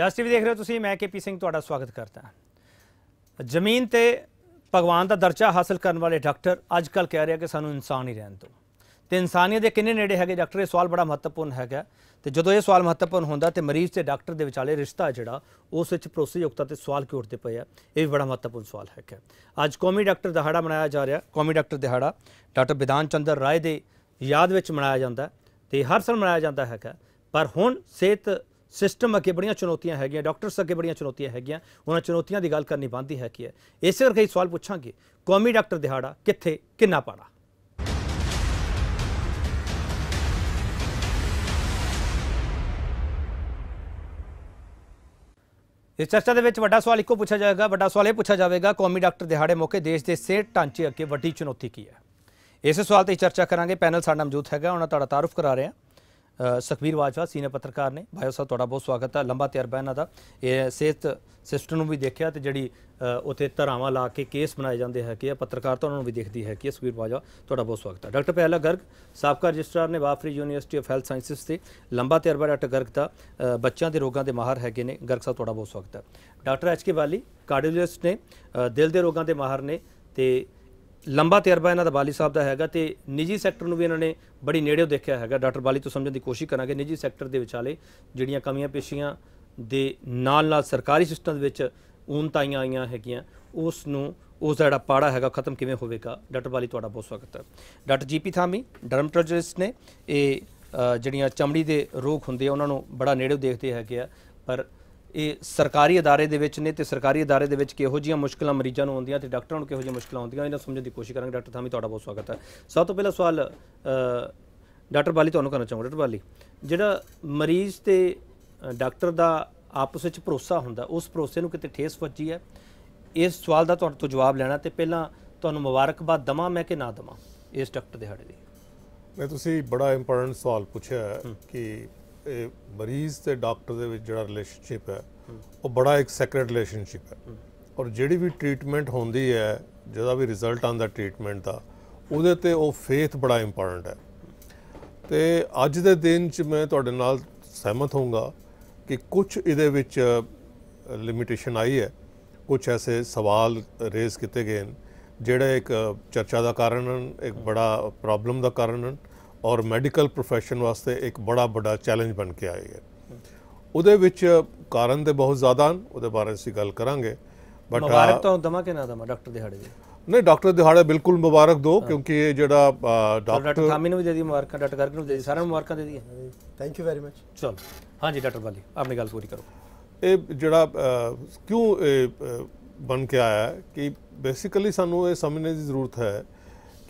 ਜਸ TV ਦੇਖ ਰਹੇ ਹੋ ਤੁਸੀਂ, ਮੈਂ ਕੇਪੀ ਸਿੰਘ ਤੁਹਾਡਾ ਸਵਾਗਤ ਕਰਦਾ ਜ਼ਮੀਨ ਤੇ ਭਗਵਾਨ ਦਾ ਦਰਜਾ ਹਾਸਲ ਕਰਨ ਵਾਲੇ ਡਾਕਟਰ ਅੱਜ ਕੱਲ ਕਹਿ ਰਿਹਾ ਕਿ ਸਾਨੂੰ ਇਨਸਾਨ ਹੀ ਰਹਿਣ ਦਿਓ। ਤੇ ਇਨਸਾਨੀਅਤ ਦੇ ਕਿੰਨੇ ਨੇੜੇ ਹੈਗੇ ਡਾਕਟਰ? ਇਹ ਸਵਾਲ ਬੜਾ ਮਹੱਤਵਪੂਰਨ ਹੈਗਾ। ਤੇ ਜਦੋਂ ਇਹ ਸਵਾਲ ਮਹੱਤਵਪੂਰਨ ਹੁੰਦਾ ਤੇ ਮਰੀਜ਼ ਤੇ ਡਾਕਟਰ ਦੇ ਵਿਚਾਲੇ ਰਿਸ਼ਤਾ ਹੈ ਜਿਹੜਾ, ਉਸ ਵਿੱਚ ਭਰੋਸੇਯੋਗਤਾ ਤੇ ਸਵਾਲ ਕਿਉਂ ਉੱਠਦੇ ਪਏ ਆ? ਇਹ ਵੀ ਬੜਾ ਮਹੱਤਵਪੂਰਨ ਸਵਾਲ ਹੈਗਾ। ਅੱਜ ਕੌਮੀ ਡਾਕਟਰ ਦਿਹਾੜਾ ਮਨਾਇਆ ਜਾ ਰਿਹਾ, ਕੌਮੀ ਡਾਕਟਰ ਦਿਹਾੜਾ। ਡਾਕਟਰ ਵਿਧਾਨ ਚੰਦਰ ਰਾਏ ਦੇ ਯਾਦ ਵਿੱਚ ਮਨਾਇਆ ਜਾਂਦਾ ਹੈ ਤੇ ਹਰ ਸਾਲ ਮਨਾਇਆ ਜਾਂਦਾ ਹੈਗਾ। ਪਰ ਹੁਣ ਸਿਹਤ ਸਿਸਟਮ ਅੱਗੇ ਬੜੀਆਂ ਚੁਣੌਤੀਆਂ ਹੈਗੀਆਂ, ਡਾਕਟਰਸ ਅੱਗੇ ਬੜੀਆਂ ਚੁਣੌਤੀਆਂ ਹੈਗੀਆਂ, ਉਹਨਾਂ ਚੁਣੌਤੀਆਂ ਦੀ ਗੱਲ ਕਰਨੀ ਬੰਦੀ ਹੈ ਕੀ ਹੈ। ਇਸੇ ਕਰਕੇ ਇਹ ਸਵਾਲ ਪੁੱਛਾਂਗੇ, ਕੌਮੀ ਡਾਕਟਰ ਦਿਹਾੜਾ ਕਿੱਥੇ, ਕਿੰਨਾ ਪਾੜਾ? ਇਸ ਚਰਚਾ ਦੇ ਵਿੱਚ ਵੱਡਾ ਸਵਾਲ ਇੱਕੋ ਪੁੱਛਿਆ ਜਾਏਗਾ, ਵੱਡਾ ਸਵਾਲ ਇਹ ਪੁੱਛਿਆ ਜਾਵੇਗਾ, ਕੌਮੀ ਡਾਕਟਰ ਦਿਹਾੜੇ ਮੌਕੇ ਦੇਸ਼ ਦੇ ਸਿਹਤ ਢਾਂਚੇ ਅੱਗੇ ਵੱਡੀ ਚੁਣੌਤੀ ਕੀ ਹੈ? ਇਸੇ ਸਵਾਲ ਤੇ ਚਰਚਾ ਕਰਾਂਗੇ। ਪੈਨਲ ਸਾਡਾ ਮੌਜੂਦ ਹੈਗਾ, ਉਹਨਾਂ ਤੁਹਾਡਾ ਤਾਰਫ ਕਰਾ ਰਹੇ ਹਾਂ। ਸੁਖਬੀਰ ਬਾਜਵਾ, ਸੀਨੀਅਰ ਪੱਤਰਕਾਰ ਨੇ। ਭਾਈ ਸਾਹਿਬ, ਤੁਹਾਡਾ ਬਹੁਤ ਸਵਾਗਤ ਹੈ। ਲੰਬਾ ਤਜਰਬਾ ਇਹਨਾਂ ਦਾ। ਇਹ ਸਿਹਤ ਸਿਸਟਮ ਨੂੰ ਵੀ ਦੇਖਿਆ ਤੇ ਜਿਹੜੀ ਉਥੇ ਧਰਾਵਾਂ ਲਾ ਕੇ ਕੇਸ ਬਣਾਏ ਜਾਂਦੇ ਹੈ ਕਿ ਪੱਤਰਕਾਰਤਾ ਉਹਨਾਂ ਨੂੰ ਵੀ ਦੇਖਦੀ ਹੈ ਕਿ ਸੁਖਬੀਰ ਬਾਜਵਾ। ਤੁਹਾਡਾ ਬਹੁਤ ਸਵਾਗਤ ਹੈ। ਡਾਕਟਰ ਪਹਿਲਾ ਗਰਗ, ਸਾਬਕਾ ਰਜਿਸਟਰਾਰ ਨੇ ਵਾਫਰੀ ਯੂਨੀਵਰਸਿਟੀ ਆਫ ਹੈਲਥ ਸਾਇੰਸਸ ਤੇ ਲੰਬਾ ਤਜਰਬਾ ਡਾਕਟਰ ਗਰਗ ਦਾ ਬੱਚਿਆਂ ਦੇ ਰੋਗਾਂ ਦੇ ਮਾਹਰ ਹੈਗੇ ਨੇ। ਗਰਗ ਸਾਹਿਬ, ਤੁਹਾਡਾ ਬਹੁਤ ਸਵਾਗਤ ਹੈ। ਡਾਕਟਰ ਐਚ ਕੇ ਵਾਲੀ ਕਾਰਡੀਓਲੋਜਿਸਟ ਨੇ ਦਿਲ ਦੇ ਰੋਗਾਂ ਦੇ ਮਾਹਰ ਨੇ ਤੇ ਲੰਬਾ ਤਜਰਬਾ ਇਹਨਾਂ ਦਾ ਬਾਲੀ ਸਾਹਿਬ ਦਾ ਹੈਗਾ ਤੇ ਨਿੱਜੀ ਸੈਕਟਰ ਨੂੰ ਵੀ ਇਹਨਾਂ ਨੇ ਬੜੀ ਨੇੜਿਓਂ ਦੇਖਿਆ ਹੈਗਾ। ਡਾਕਟਰ ਬਾਲੀ ਤੋਂ ਸਮਝਣ ਦੀ ਕੋਸ਼ਿਸ਼ ਕਰਾਂਗੇ, ਨਿੱਜੀ ਸੈਕਟਰ ਦੇ ਵਿਚਾਲੇ ਜਿਹੜੀਆਂ ਕਮੀਆਂ ਪੇਸ਼ੀਆਂ ਦੇ ਨਾਲ ਨਾਲ ਸਰਕਾਰੀ ਸਿਸਟਮ ਦੇ ਵਿੱਚ ਊਨਤਾਈਆਂ ਆਈਆਂ ਹੈਗੀਆਂ, ਉਸ ਨੂੰ, ਉਸ ਦਾ ਜਿਹੜਾ ਪਾੜਾ ਹੈਗਾ ਖਤਮ ਕਿਵੇਂ ਹੋਵੇਗਾ? ਡਾਕਟਰ ਬਾਲੀ, ਤੁਹਾਡਾ ਬਹੁਤ ਸਵਾਗਤ ਹੈ। ਡਾਕਟਰ ਜੀਪੀ ਥਾਮੀ, ਡਰਮਟੋਲੋਜਿਸਟ ਨੇ, ਇਹ ਜਿਹੜੀਆਂ ਚਮੜੀ ਦੇ ਰੋਗ ਹੁੰਦੇ ਆ, ਉਹਨਾਂ ਨੂੰ ਬੜਾ ਨੇੜਿਓਂ ਦੇਖਦੇ ਹੈਗੇ ਆ, ਪਰ ਇਹ ਸਰਕਾਰੀ ਅਦਾਰੇ ਦੇ ਵਿੱਚ ਨੇ ਤੇ ਸਰਕਾਰੀ ਅਦਾਰੇ ਦੇ ਵਿੱਚ ਕਿਹੋ ਜੀਆਂ ਮੁਸ਼ਕਲਾਂ ਮਰੀਜ਼ਾਂ ਨੂੰ ਆਉਂਦੀਆਂ ਤੇ ਡਾਕਟਰਾਂ ਨੂੰ ਕਿਹੋ ਜੀਆਂ ਮੁਸ਼ਕਲਾਂ ਆਉਂਦੀਆਂ ਇਹਨਾਂ ਸਮਝਣ ਦੀ ਕੋਸ਼ਿਸ਼ ਕਰਾਂਗੇ। ਡਾਕਟਰ ਥਾਮੀ ਤੁਹਾਡਾ ਬਹੁਤ ਸਵਾਗਤ ਹੈ। ਸਭ ਤੋਂ ਪਹਿਲਾ ਸਵਾਲ ਡਾਕਟਰ ਬਾਲੀ ਤੁਹਾਨੂੰ ਕਰਨਾ ਚਾਹੂੰਗਾ। ਡਾਕਟਰ ਬਾਲੀ ਜਿਹੜਾ ਮਰੀਜ਼ ਤੇ ਡਾਕਟਰ ਦਾ ਆਪਸ ਵਿੱਚ ਭਰੋਸਾ ਹੁੰਦਾ ਉਸ ਭਰੋਸੇ ਨੂੰ ਕਿਤੇ ਠੇਸ ਵੱਜੀ ਹੈ? ਇਸ ਸਵਾਲ ਦਾ ਤੁਹਾਡੇ ਤੋਂ ਜਵਾਬ ਲੈਣਾ ਤੇ ਪਹਿਲਾਂ ਤੁਹਾਨੂੰ ਮੁਬਾਰਕਬਾਦ ਦਵਾਂ ਮੈਂ ਕਿ ਨਾ ਦਵਾਂ ਇਸ ਡਾਕਟਰ ਦੇ ਹਾੜੇ ਦੀ? ਮੈਂ ਤੁਸੀਂ ਬੜਾ ਇੰਪੋਰਟੈਂਟ ਸਵਾਲ ਪੁੱਛਿਆ ਕਿ ਇਹ ਮਰੀਜ਼ ਤੇ ਡਾਕਟਰ ਦੇ ਵਿੱਚ ਜਿਹੜਾ ਰਿਲੇਸ਼ਨਸ਼ਿਪ ਹੈ, ਉਹ ਬੜਾ ਇੱਕ ਸੈਕਰੇਟ ਰਿਲੇਸ਼ਨਸ਼ਿਪ ਹੈ। ਔਰ ਜਿਹੜੀ ਵੀ ਟ੍ਰੀਟਮੈਂਟ ਹੁੰਦੀ ਹੈ, ਜਿਹਦਾ ਵੀ ਰਿਜ਼ਲਟ ਆਉਂਦਾ ਟ੍ਰੀਟਮੈਂਟ ਦਾ, ਉਹਦੇ ਤੇ ਉਹ ਫੇਥ ਬੜਾ ਇੰਪੋਰਟੈਂਟ ਹੈ। ਤੇ ਅੱਜ ਦੇ ਦਿਨ 'ਚ ਮੈਂ ਤੁਹਾਡੇ ਨਾਲ ਸਹਿਮਤ ਹੋਊਗਾ ਕਿ ਕੁਝ ਇਹਦੇ ਵਿੱਚ ਲਿਮਿਟੇਸ਼ਨ ਆਈ ਹੈ। ਕੁਝ ਐਸੇ ਸਵਾਲ ਰੇਜ਼ ਕੀਤੇ ਗਏ ਨੇ ਜਿਹੜੇ ਇੱਕ ਚਰਚਾ ਦਾ ਕਾਰਨ ਹਨ, ਇੱਕ ਬੜਾ ਪ੍ਰੋਬਲਮ ਦਾ ਕਾਰਨ ਹਨ। ਔਰ ਮੈਡੀਕਲ profession ਵਾਸਤੇ ਇੱਕ ਬੜਾ ਵੱਡਾ ਚੈਲੰਜ ਬਣ ਕੇ ਆਏ ਹੈ। ਉਹਦੇ ਵਿੱਚ ਕਾਰਨ ਤੇ ਬਹੁਤ ਜ਼ਿਆਦਾ ਹਨ ਉਹਦੇ ਬਾਰੇ ਅਸੀਂ ਗੱਲ ਕਰਾਂਗੇ। ਬਟ ਮੁਬਾਰਕ ਤਾਂ ਦਮਾ ਕਿ ਨਾ ਦਮਾ ਡਾਕਟਰ ਦਿਹਾੜੇ ਦੀ। ਨਹੀਂ ਡਾਕਟਰ ਦਿਹਾੜੇ ਬਿਲਕੁਲ ਮੁਬਾਰਕ ਦੋ ਕਿਉਂਕਿ ਇਹ ਜਿਹੜਾ ਡਾਕਟਰ ਥਾਮੀ ਨੂੰ ਵੀ ਦੇ ਦੀ ਮੁਬਾਰਕਾਂ ਡਾਕਟਰ ਗਰਗ ਨੂੰ ਦੇ ਦੀ ਸਾਰਿਆਂ ਨੂੰ ਮੁਬਾਰਕਾਂ ਦੇ ਦੀ। ਥੈਂਕ ਯੂ ਵੈਰੀ ਮਚ ਚਲੋ ਹਾਂਜੀ ਡਾਕਟਰ ਬਾਲੀ ਆਪਣੀ ਗੱਲ ਪੂਰੀ ਕਰੋ। ਇਹ ਜਿਹੜਾ ਕਿਉਂ ਇਹ ਬਣ ਕੇ ਆਇਆ ਕਿ ਬੇਸਿਕਲੀ ਸਾਨੂੰ ਇਹ ਸਮਝਣ ਦੀ ਜ਼ਰੂਰਤ ਹੈ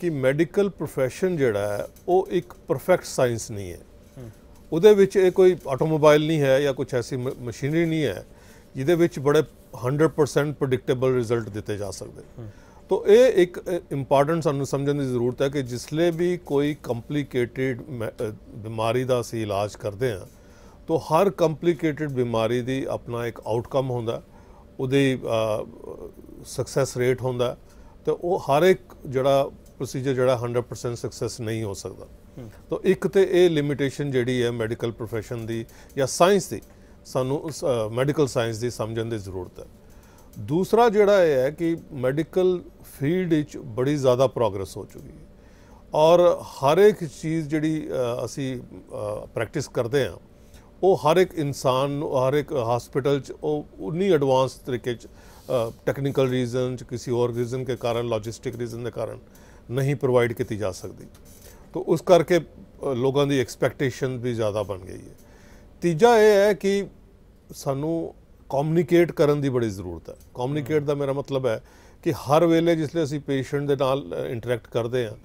ਕਿ ਮੈਡੀਕਲ profession ਜਿਹੜਾ ਹੈ, ਉਹ ਇੱਕ ਪਰਫੈਕਟ ਸਾਇੰਸ ਨਹੀਂ ਹੈ। ਉਹਦੇ ਵਿੱਚ ਇਹ ਕੋਈ ਆਟੋਮੋਬਾਈਲ ਨਹੀਂ ਹੈ ਜਾਂ ਕੁਝ ਐਸੀ ਮਸ਼ੀਨਰੀ ਨਹੀਂ ਹੈ, ਜਿਹਦੇ ਵਿੱਚ ਬੜੇ 100% ਪ੍ਰੈਡਿਕਟੇਬਲ ਰਿਜ਼ਲਟ ਦਿੱਤੇ ਜਾ ਸਕਦੇ। ਤੋ ਇਹ ਇੱਕ ਇੰਪੋਰਟੈਂਟ ਸਾਨੂੰ ਸਮਝਣ ਦੀ ਜ਼ਰੂਰਤ ਹੈ ਕਿ ਜਿਸਲੇ ਵੀ ਕੋਈ ਕੰਪਲਿਕੇਟਿਡ ਬਿਮਾਰੀ ਦਾ ਅਸੀਂ ਇਲਾਜ ਕਰਦੇ ਹਾਂ, ਤੋ ਹਰ ਕੰਪਲਿਕੇਟਿਡ ਬਿਮਾਰੀ ਦੀ ਆਪਣਾ ਇੱਕ ਆਊਟਕਮ ਹੁੰਦਾ। ਉਹਦੀ ਸਕਸੈਸ ਰੇਟ ਹੁੰਦਾ। ਤੇ ਉਹ ਹਰ ਇੱਕ ਜਿਹੜਾ ਪ੍ਰੋਸੀਜਰ ਜਿਹੜਾ 100% ਸਕਸੈਸ ਨਹੀਂ ਹੋ ਸਕਦਾ। ਤਾਂ ਇੱਕ ਤੇ ਇਹ ਲਿਮਿਟੇਸ਼ਨ ਜਿਹੜੀ ਹੈ ਮੈਡੀਕਲ profession ਦੀ ਜਾਂ ਸਾਇੰਸ ਦੀ ਸਾਨੂੰ ਮੈਡੀਕਲ ਸਾਇੰਸ ਦੀ ਸਮਝਣ ਦੀ ਜ਼ਰੂਰਤ ਹੈ। ਦੂਸਰਾ ਜਿਹੜਾ ਇਹ ਹੈ ਕਿ ਮੈਡੀਕਲ ਫੀਲਡ ਵਿੱਚ ਬੜੀ ਜ਼ਿਆਦਾ ਪ੍ਰੋਗਰੈਸ ਹੋ ਚੁੱਕੀ ਹੈ। ਔਰ ਹਰ ਇੱਕ ਚੀਜ਼ ਜਿਹੜੀ ਅਸੀਂ ਪ੍ਰੈਕਟਿਸ ਕਰਦੇ ਹਾਂ ਉਹ ਹਰ ਇੱਕ ਇਨਸਾਨ ਨੂੰ ਹਰ ਇੱਕ ਹਸਪੀਟਲ 'ਚ ਉਹ ਉਨੀ ਐਡਵਾਂਸ ਤਰੀਕੇ 'ਚ ਟੈਕਨੀਕਲ ਰੀਜ਼ਨ 'ਚ ਕਿਸੇ ਹੋਰ ਰੀਜ਼ਨ ਕੇ ਕਾਰਨ ਲੌਜਿਸਟਿਕ ਰੀਜ਼ਨ ਦੇ ਕਾਰਨ ਨਹੀਂ ਪ੍ਰੋਵਾਈਡ ਕੀਤੀ ਜਾ ਸਕਦੀ। ਤਾਂ ਉਸ ਕਰਕੇ ਲੋਕਾਂ ਦੀ ਐਕਸਪੈਕਟੇਸ਼ਨ ਵੀ ਜ਼ਿਆਦਾ ਬਣ ਗਈ ਹੈ। ਤੀਜਾ ਇਹ ਹੈ ਕਿ ਸਾਨੂੰ ਕਮਿਊਨੀਕੇਟ ਕਰਨ ਦੀ ਬੜੀ ਜ਼ਰੂਰਤ ਹੈ। ਕਮਿਊਨੀਕੇਟ ਦਾ ਮੇਰਾ ਮਤਲਬ ਹੈ ਕਿ ਹਰ ਵੇਲੇ ਜਿਸਲੇ ਅਸੀਂ ਪੇਸ਼ੈਂਟ ਦੇ ਨਾਲ ਇੰਟਰੈਕਟ ਕਰਦੇ ਹਾਂ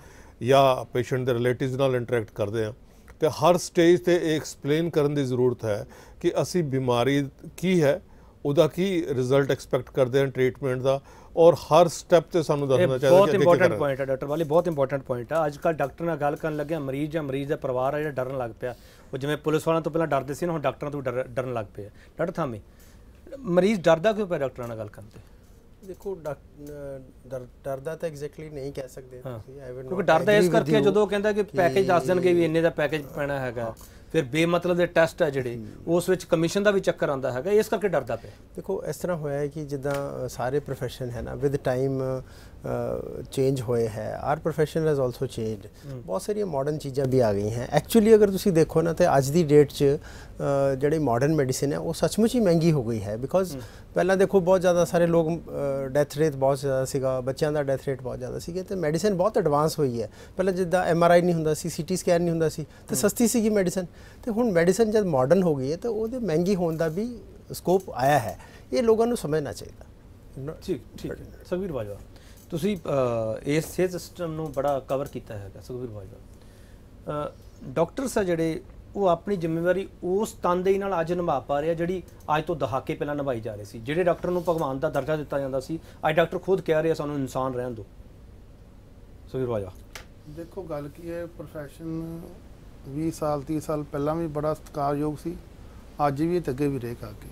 ਜਾਂ ਪੇਸ਼ੈਂਟ ਦੇ ਰਿਲੇਟਿਵਸ ਨਾਲ ਇੰਟਰੈਕਟ ਕਰਦੇ ਹਾਂ, ਤੇ ਹਰ ਸਟੇਜ ਤੇ ਇਹ ਐਕਸਪਲੇਨ ਕਰਨ ਦੀ ਜ਼ਰੂਰਤ ਹੈ ਕਿ ਅਸੀਂ ਬਿਮਾਰੀ ਕੀ ਹੈ, ਉਹਦਾ ਕੀ ਰਿਜ਼ਲਟ ਐਕਸਪੈਕਟ ਕਰਦੇ ਹਾਂ ਟ੍ਰੀਟਮੈਂਟ ਦਾ ਔਰ ਹਰ ਸਟੈਪ ਤੇ ਸਾਨੂੰ ਦੱਸਣਾ ਚਾਹੀਦਾ ਬਹੁਤ ਇੰਪੋਰਟੈਂਟ ਪੁਆਇੰਟ ਹੈ ਡਾਕਟਰ ਵਾਲੀ ਬਹੁਤ ਇੰਪੋਰਟੈਂਟ ਪੁਆਇੰਟ ਹੈ ਅੱਜ ਕੱਲ ਡਾਕਟਰ ਨਾਲ ਗੱਲ ਕਰਨ ਲੱਗਿਆ ਮਰੀਜ਼ ਜਾਂ ਮਰੀਜ਼ ਦਾ ਪਰਿਵਾਰ ਹੈ ਜਿਹੜਾ ਡਰਨ ਲੱਗ ਪਿਆ। ਉਹ ਜਿਵੇਂ ਪੁਲਿਸ ਵਾਲਿਆਂ ਤੋਂ ਪਹਿਲਾਂ ਡਰਦੇ ਸੀ ਨਾ ਹੁਣ ਡਾਕਟਰਾਂ ਤੋਂ ਡਰਨ ਲੱਗ ਪਏ ਡਾਕਟਰ ਥਾਮੀ ਮਰੀਜ਼ ਡਰਦਾ ਕਿਉਂ ਪਿਆ ਡਾਕਟਰਾਂ ਨਾਲ ਗੱਲ ਕਰਨ ਤੇ? ਦੇਖੋ ਡਰਦਾ ਤਾਂ ਐਗਜ਼ੈਕਟਲੀ ਨਹੀਂ ਕਹਿ ਸਕਦੇ ਤੁਸੀਂ ਆਈ ਕਿਉਂਕਿ ਡਰਦਾ ਇਸ ਕਰਕੇ ਜਦੋਂ ਕਹਿੰਦਾ ਕਿ ਪੈਕੇਜ ਦੱਸ ਦੇਣਗੇ ਵੀ ਇੰਨੇ ਦਾ ਪੈਕੇਜ ਪੈਣਾ ਹੈਗਾ। ਫਿਰ ਬੇਮਤਲਬ ਦੇ ਟੈਸਟ ਹੈ ਜਿਹੜੇ, ਉਸ ਵਿੱਚ ਕਮਿਸ਼ਨ ਦਾ ਵੀ ਚੱਕਰ ਆਉਂਦਾ ਹੈਗਾ, ਇਸ ਕਰਕੇ ਡਰਦਾ ਪਿਆ। ਦੇਖੋ, ਇਸ ਤਰ੍ਹਾਂ ਹੋਇਆ ਹੈ ਕਿ ਜਿੱਦਾਂ ਸਾਰੇ ਪ੍ਰੋਫੈਸ਼ਨ ਹੈ ਨਾ ਵਿਦ ਟਾਈਮ ਚੇਂਜ ਹੋਏ ਹੈ। Our profession has also changed ਬਹੁਤ ਸਾਰੀਆਂ ਮਾਡਰਨ ਚੀਜ਼ਾਂ ਵੀ ਆ ਗਈਆਂ ਹੈ। ਐਕਚੁਅਲੀ ਅਗਰ ਤੁਸੀਂ ਦੇਖੋ ਨਾ ਤੇ ਅੱਜ ਦੀ ਡੇਟ 'ਚ ਜਿਹੜੀ ਮਾਡਰਨ ਮੈਡੀਸਿਨ ਹੈ ਉਹ ਸੱਚਮੁੱਚ ਹੀ ਮਹਿੰਗੀ ਹੋ ਗਈ ਹੈ। ਬਿਕੋਜ਼ ਪਹਿਲਾਂ ਦੇਖੋ ਬਹੁਤ ਜ਼ਿਆਦਾ ਸਾਰੇ ਲੋਕ ਡੈਥ ਰੇਟ ਬਹੁਤ ਜ਼ਿਆਦਾ ਸੀਗਾ ਬੱਚਿਆਂ ਦਾ ਡੈਥ ਰੇਟ ਬਹੁਤ ਜ਼ਿਆਦਾ ਸੀਗਾ ਤੇ ਮੈਡੀਸਿਨ ਬਹੁਤ ਐਡਵਾਂਸ ਹੋਈ ਹੈ। ਪਹਿਲਾਂ ਜਿੱਦਾਂ ਐਮ ਆਰ ਆਈ ਨਹੀਂ ਹੁੰਦਾ ਸੀ ਸੀਟੀ ਸਕੈਨ ਨਹੀਂ ਹੁੰਦਾ ਸੀ ਤੇ ਸਸਤੀ ਸੀਗੀ ਮੈਡੀਸਿਨ ਤੇ ਹੁਣ ਮੈਡੀਸਿਨ ਜਦ ਮਾਡਰਨ ਹੋ ਗਈ ਹੈ ਤਾਂ ਉਹਦੇ ਮਹਿੰਗੀ ਹੋਣ ਦਾ ਵੀ ਸਕੋਪ ਆਇਆ ਹੈ। ਇਹ ਲੋਕਾਂ ਨੂੰ ਸਮਝਣਾ ਚਾਹੀਦਾ। ਠੀਕ ਠੀਕ। ਸੁਖਬੀਰ ਬਾਜਵਾ। ਤੁਸੀਂ ਇਸ ਸਿਹਤ ਸਿਸਟਮ ਨੂੰ ਬੜਾ ਕਵਰ ਕੀਤਾ ਹੈਗਾ ਸੁਖਬੀਰ ਬਾਜਵਾ। ਡਾਕਟਰਸ ਆ ਜਿਹੜੇ ਉਹ ਆਪਣੀ ਜ਼ਿੰਮੇਵਾਰੀ ਉਸ ਤਨਦੇਹੀ ਨਾਲ ਅੱਜ ਨਿਭਾ ਪਾ ਰਿਹਾ ਜਿਹੜੀ ਅੱਜ ਤੋਂ ਦਹਾਕੇ ਪਹਿਲਾਂ ਨਿਭਾਈ ਜਾ ਰਹੀ ਸੀ। ਜਿਹੜੇ ਡਾਕਟਰ ਨੂੰ ਭਗਵਾਨ ਦਾ ਦਰਜਾ ਦਿੱਤਾ ਜਾਂਦਾ ਸੀ ਅੱਜ ਡਾਕਟਰ ਖੁਦ ਕਹਿ ਰਿਹਾ ਸਾਨੂੰ ਇਨਸਾਨ ਰਹਿਣ ਦਿਓ। ਸੁਖਬੀਰ ਬਾਜਵਾ। ਦੇਖੋ ਗੱਲ ਕੀ ਹੈ ਪ੍ਰੋਫੈਸ਼ਨ 20 ਸਾਲ 30 ਸਾਲ ਪਹਿਲਾਂ ਵੀ ਬੜਾ ਸਤਿਕਾਰਯੋਗ ਸੀ ਅੱਜ ਵੀ ਤੇ ਅੱਗੇ ਵੀ ਰਹੇਗਾ ਅੱਗੇ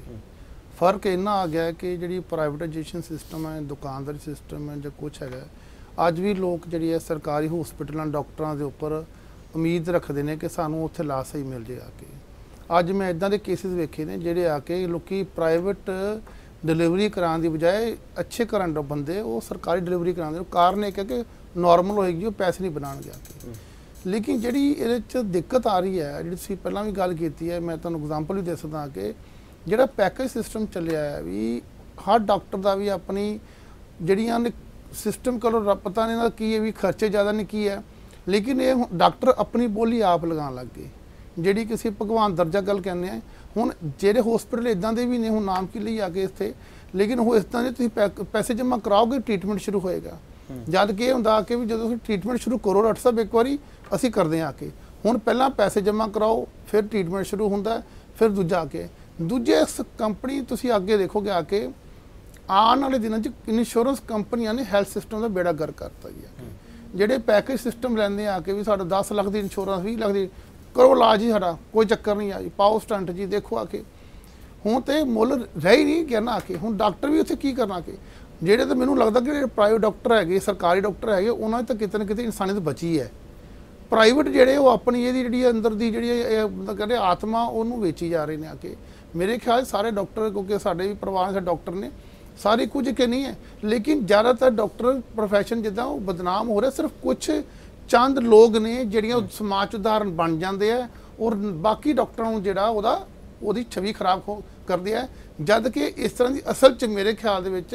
ਫ਼ਰਕ ਇੰਨਾ ਆ ਗਿਆ ਕਿ ਜਿਹੜੀ ਪ੍ਰਾਈਵੇਟਾਈਜੇਸ਼ਨ ਸਿਸਟਮ ਹੈ, ਦੁਕਾਨਦਾਰੀ ਸਿਸਟਮ ਹੈ ਜਾਂ ਕੁਝ ਹੈਗਾ ਅੱਜ ਵੀ ਲੋਕ ਜਿਹੜੀ ਹੈ ਸਰਕਾਰੀ ਹਸਪੀਟਲਾਂ ਡਾਕਟਰਾਂ ਦੇ ਉੱਪਰ ਉਮੀਦ ਰੱਖਦੇ ਨੇ ਕਿ ਸਾਨੂੰ ਉੱਥੇ ਲਾਸ਼ ਸਹੀ ਮਿਲ ਜੇ ਆ ਕੇ। ਅੱਜ ਮੈਂ ਇਦਾਂ ਦੇ ਕੇਸਿਸ ਵੇਖੇ ਨੇ ਜਿਹੜੇ ਆ ਕੇ ਲੋਕੀ ਪ੍ਰਾਈਵੇਟ ਡਿਲੀਵਰੀ ਕਰਾਉਣ ਦੀ ਬਜਾਏ ਅੱਛੇ ਕਰਨ ਦਾ ਬੰਦੇ ਉਹ ਸਰਕਾਰੀ ਡਿਲੀਵਰੀ ਕਰਾਉਂਦੇ ਨੇ। ਕਾਰਨ ਇਹ ਹੈ ਕਿ ਨਾਰਮਲ ਹੋਏਗੀ, ਉਹ ਪੈਸੇ ਨਹੀਂ ਬਣਾਉਣਗੇ ਆ ਕੇ। ਲੇਕਿਨ ਜਿਹੜੀ ਇਹਦੇ ਚ ਦਿੱਕਤ ਆ ਰਹੀ ਹੈ, ਜਿਹੜੀ ਤੁਸੀਂ ਪਹਿਲਾਂ ਵੀ ਗੱਲ ਕੀਤੀ ਹੈ, ਮੈਂ ਤੁਹਾਨੂੰ ਐਗਜ਼ਾਮਪਲ ਵੀ ਦੇ ਸਕਦਾ ਕਿ ਜਿਹੜਾ ਪੈਕੇਜ ਸਿਸਟਮ ਚੱਲਿਆ ਹੈ ਵੀ ਹਰ ਡਾਕਟਰ ਦਾ ਵੀ ਆਪਣੀ ਜਿਹੜੀਆਂ ਨੇ ਸਿਸਟਮ ਕੋਲੋਂ ਪਤਾ ਨਹੀਂ ਨਾ ਕੀ ਹੈ ਵੀ ਖਰਚੇ ਜ਼ਿਆਦਾ ਨਹੀਂ ਕੀ ਹੈ। ਲੇਕਿਨ ਇਹ ਡਾਕਟਰ ਆਪਣੀ ਬੋਲੀ ਆਪ ਲਗਾਉਣ ਲੱਗ ਗਏ। ਜਿਹੜੀ ਕਿਸੇ ਭਗਵਾਨ ਦਰਜਾ ਗੱਲ ਕਹਿੰਦੇ ਆ ਹੁਣ ਜਿਹੜੇ ਹਸਪੀਟਲ ਇਦਾਂ ਦੇ ਵੀ ਨੇ ਹੁਣ ਨਾਮ ਕੀ ਲਈ ਆ ਕੇ ਇੱਥੇ ਲੇਕਿਨ ਉਹ ਇਸ ਤਰ੍ਹਾਂ ਦੇ ਤੁਸੀਂ ਪੈਸੇ ਜਮ੍ਹਾਂ ਕਰਾਓਗੇ ਟ੍ਰੀਟਮੈਂਟ ਸ਼ੁਰੂ ਹੋਏਗਾ। ਜਦ ਕਿ ਇਹ ਹੁੰਦਾ ਕਿ ਵੀ ਜਦੋਂ ਤੁਸੀਂ ਟ੍ਰੀਟਮੈਂਟ ਸ਼ੁਰੂ ਕਰੋ ਡਾਕਟਰ ਸਾਹਿਬ ਇੱਕ ਵਾਰੀ ਅਸੀਂ ਕਰਦੇ ਆ ਕੇ। ਹੁਣ ਪਹਿਲਾਂ ਪੈਸੇ ਜਮ੍ਹਾਂ ਕਰਾਓ ਫਿਰ ਟ੍ਰੀਟਮੈਂਟ ਸ਼ੁਰੂ ਹੁੰਦਾ ਫਿਰ ਦੂਜਾ ਆ ਕੇ। ਦੂਜੇ ਇਸ ਕੰਪਨੀ ਤੁਸੀਂ ਅੱਗੇ ਦੇਖੋਗੇ ਆ ਕੇ, ਆਉਣ ਵਾਲੇ ਦਿਨਾਂ 'ਚ ਇੰਸ਼ੋਰੈਂਸ ਕੰਪਨੀਆਂ ਨੇ ਹੈਲਥ ਸਿਸਟਮ ਦਾ ਬੇੜਾ ਗਰ ਕਰਤਾ ਜੀ ਆ ਕੇ। ਜਿਹੜੇ ਪੈਕੇਜ ਸਿਸਟਮ ਲੈਂਦੇ ਆ ਕੇ ਵੀ ਸਾਡਾ 10 ਲੱਖ ਦੀ ਇੰਸ਼ੋਰੈਂਸ 20 ਲੱਖ ਦੀ, ਕਰੋ ਇਲਾਜ ਹੀ ਸਾਡਾ, ਕੋਈ ਚੱਕਰ ਨਹੀਂ ਆ ਜੀ, ਪਾਓ ਸਟੰਟ ਜੀ, ਦੇਖੋ ਆ ਕੇ। ਹੁਣ ਤੇ ਮੁੱਲ ਰਹਿ ਹੀ ਨਹੀਂ ਗਿਆ ਆ ਕੇ। ਹੁਣ ਡਾਕਟਰ ਵੀ ਉੱਥੇ ਕੀ ਕਰਨਾ ਕੇ? ਜਿਹੜੇ ਤਾਂ ਮੈਨੂੰ ਲੱਗਦਾ ਕਿ ਜਿਹੜੇ ਪ੍ਰਾਈਵੇਟ ਡਾਕਟਰ ਹੈਗੇ, ਸਰਕਾਰੀ ਡਾਕਟਰ ਹੈਗੇ, ਉਹਨਾਂ 'ਚ ਤਾਂ ਕਿਤੇ ਨਾ ਕਿਤੇ ਇਨਸਾਨੀਅਤ ਬਚੀ ਹੈ। ਪ੍ਰਾਈਵੇਟ ਜਿਹੜੇ ਉਹ ਆਪਣੀ ਇਹਦੀ ਜਿਹੜੀ ਅੰਦਰ ਦੀ ਜਿਹੜੀ ਮਤਲਬ ਕਹਿੰਦੇ ਆਤਮਾ, ਉਹਨੂੰ ਵੇਚੀ ਜਾ ਰਹੇ ਨੇ ਆ ਕੇ। ਮੇਰੇ ਖਿਆਲ ਸਾਰੇ ਡਾਕਟਰ ਕਿਉਂਕਿ ਸਾਡੇ ਵੀ ਪਰਿਵਾਰ ਦੇ ਡਾਕਟਰ ਨੇ ਸਾਰੇ ਕੁਝ ਕਿ ਨਹੀਂ ਹੈ। ਲੇਕਿਨ ਜ਼ਿਆਦਾਤਰ ਡਾਕਟਰ profession ਜਿੱਦਾਂ ਉਹ ਬਦਨਾਮ ਹੋ ਰਿਹਾ ਸਿਰਫ ਕੁਝ ਚੰਦ ਲੋਕ ਨੇ ਜਿਹੜੀਆਂ ਉਹ ਸਮਾਜ 'ਚ ਉਦਾਹਰਨ ਬਣ ਜਾਂਦੇ ਆ ਔਰ ਬਾਕੀ ਡਾਕਟਰਾਂ ਨੂੰ ਜਿਹੜਾ ਉਹਦਾ ਉਹਦੀ ਛਵੀ ਖਰਾਬ ਹੋ- ਕਰਦੇ ਆ ਜਦ ਕਿ ਇਸ ਤਰ੍ਹਾਂ ਦੀ ਅਸਲ 'ਚ ਮੇਰੇ ਖਿਆਲ ਦੇ ਵਿੱਚ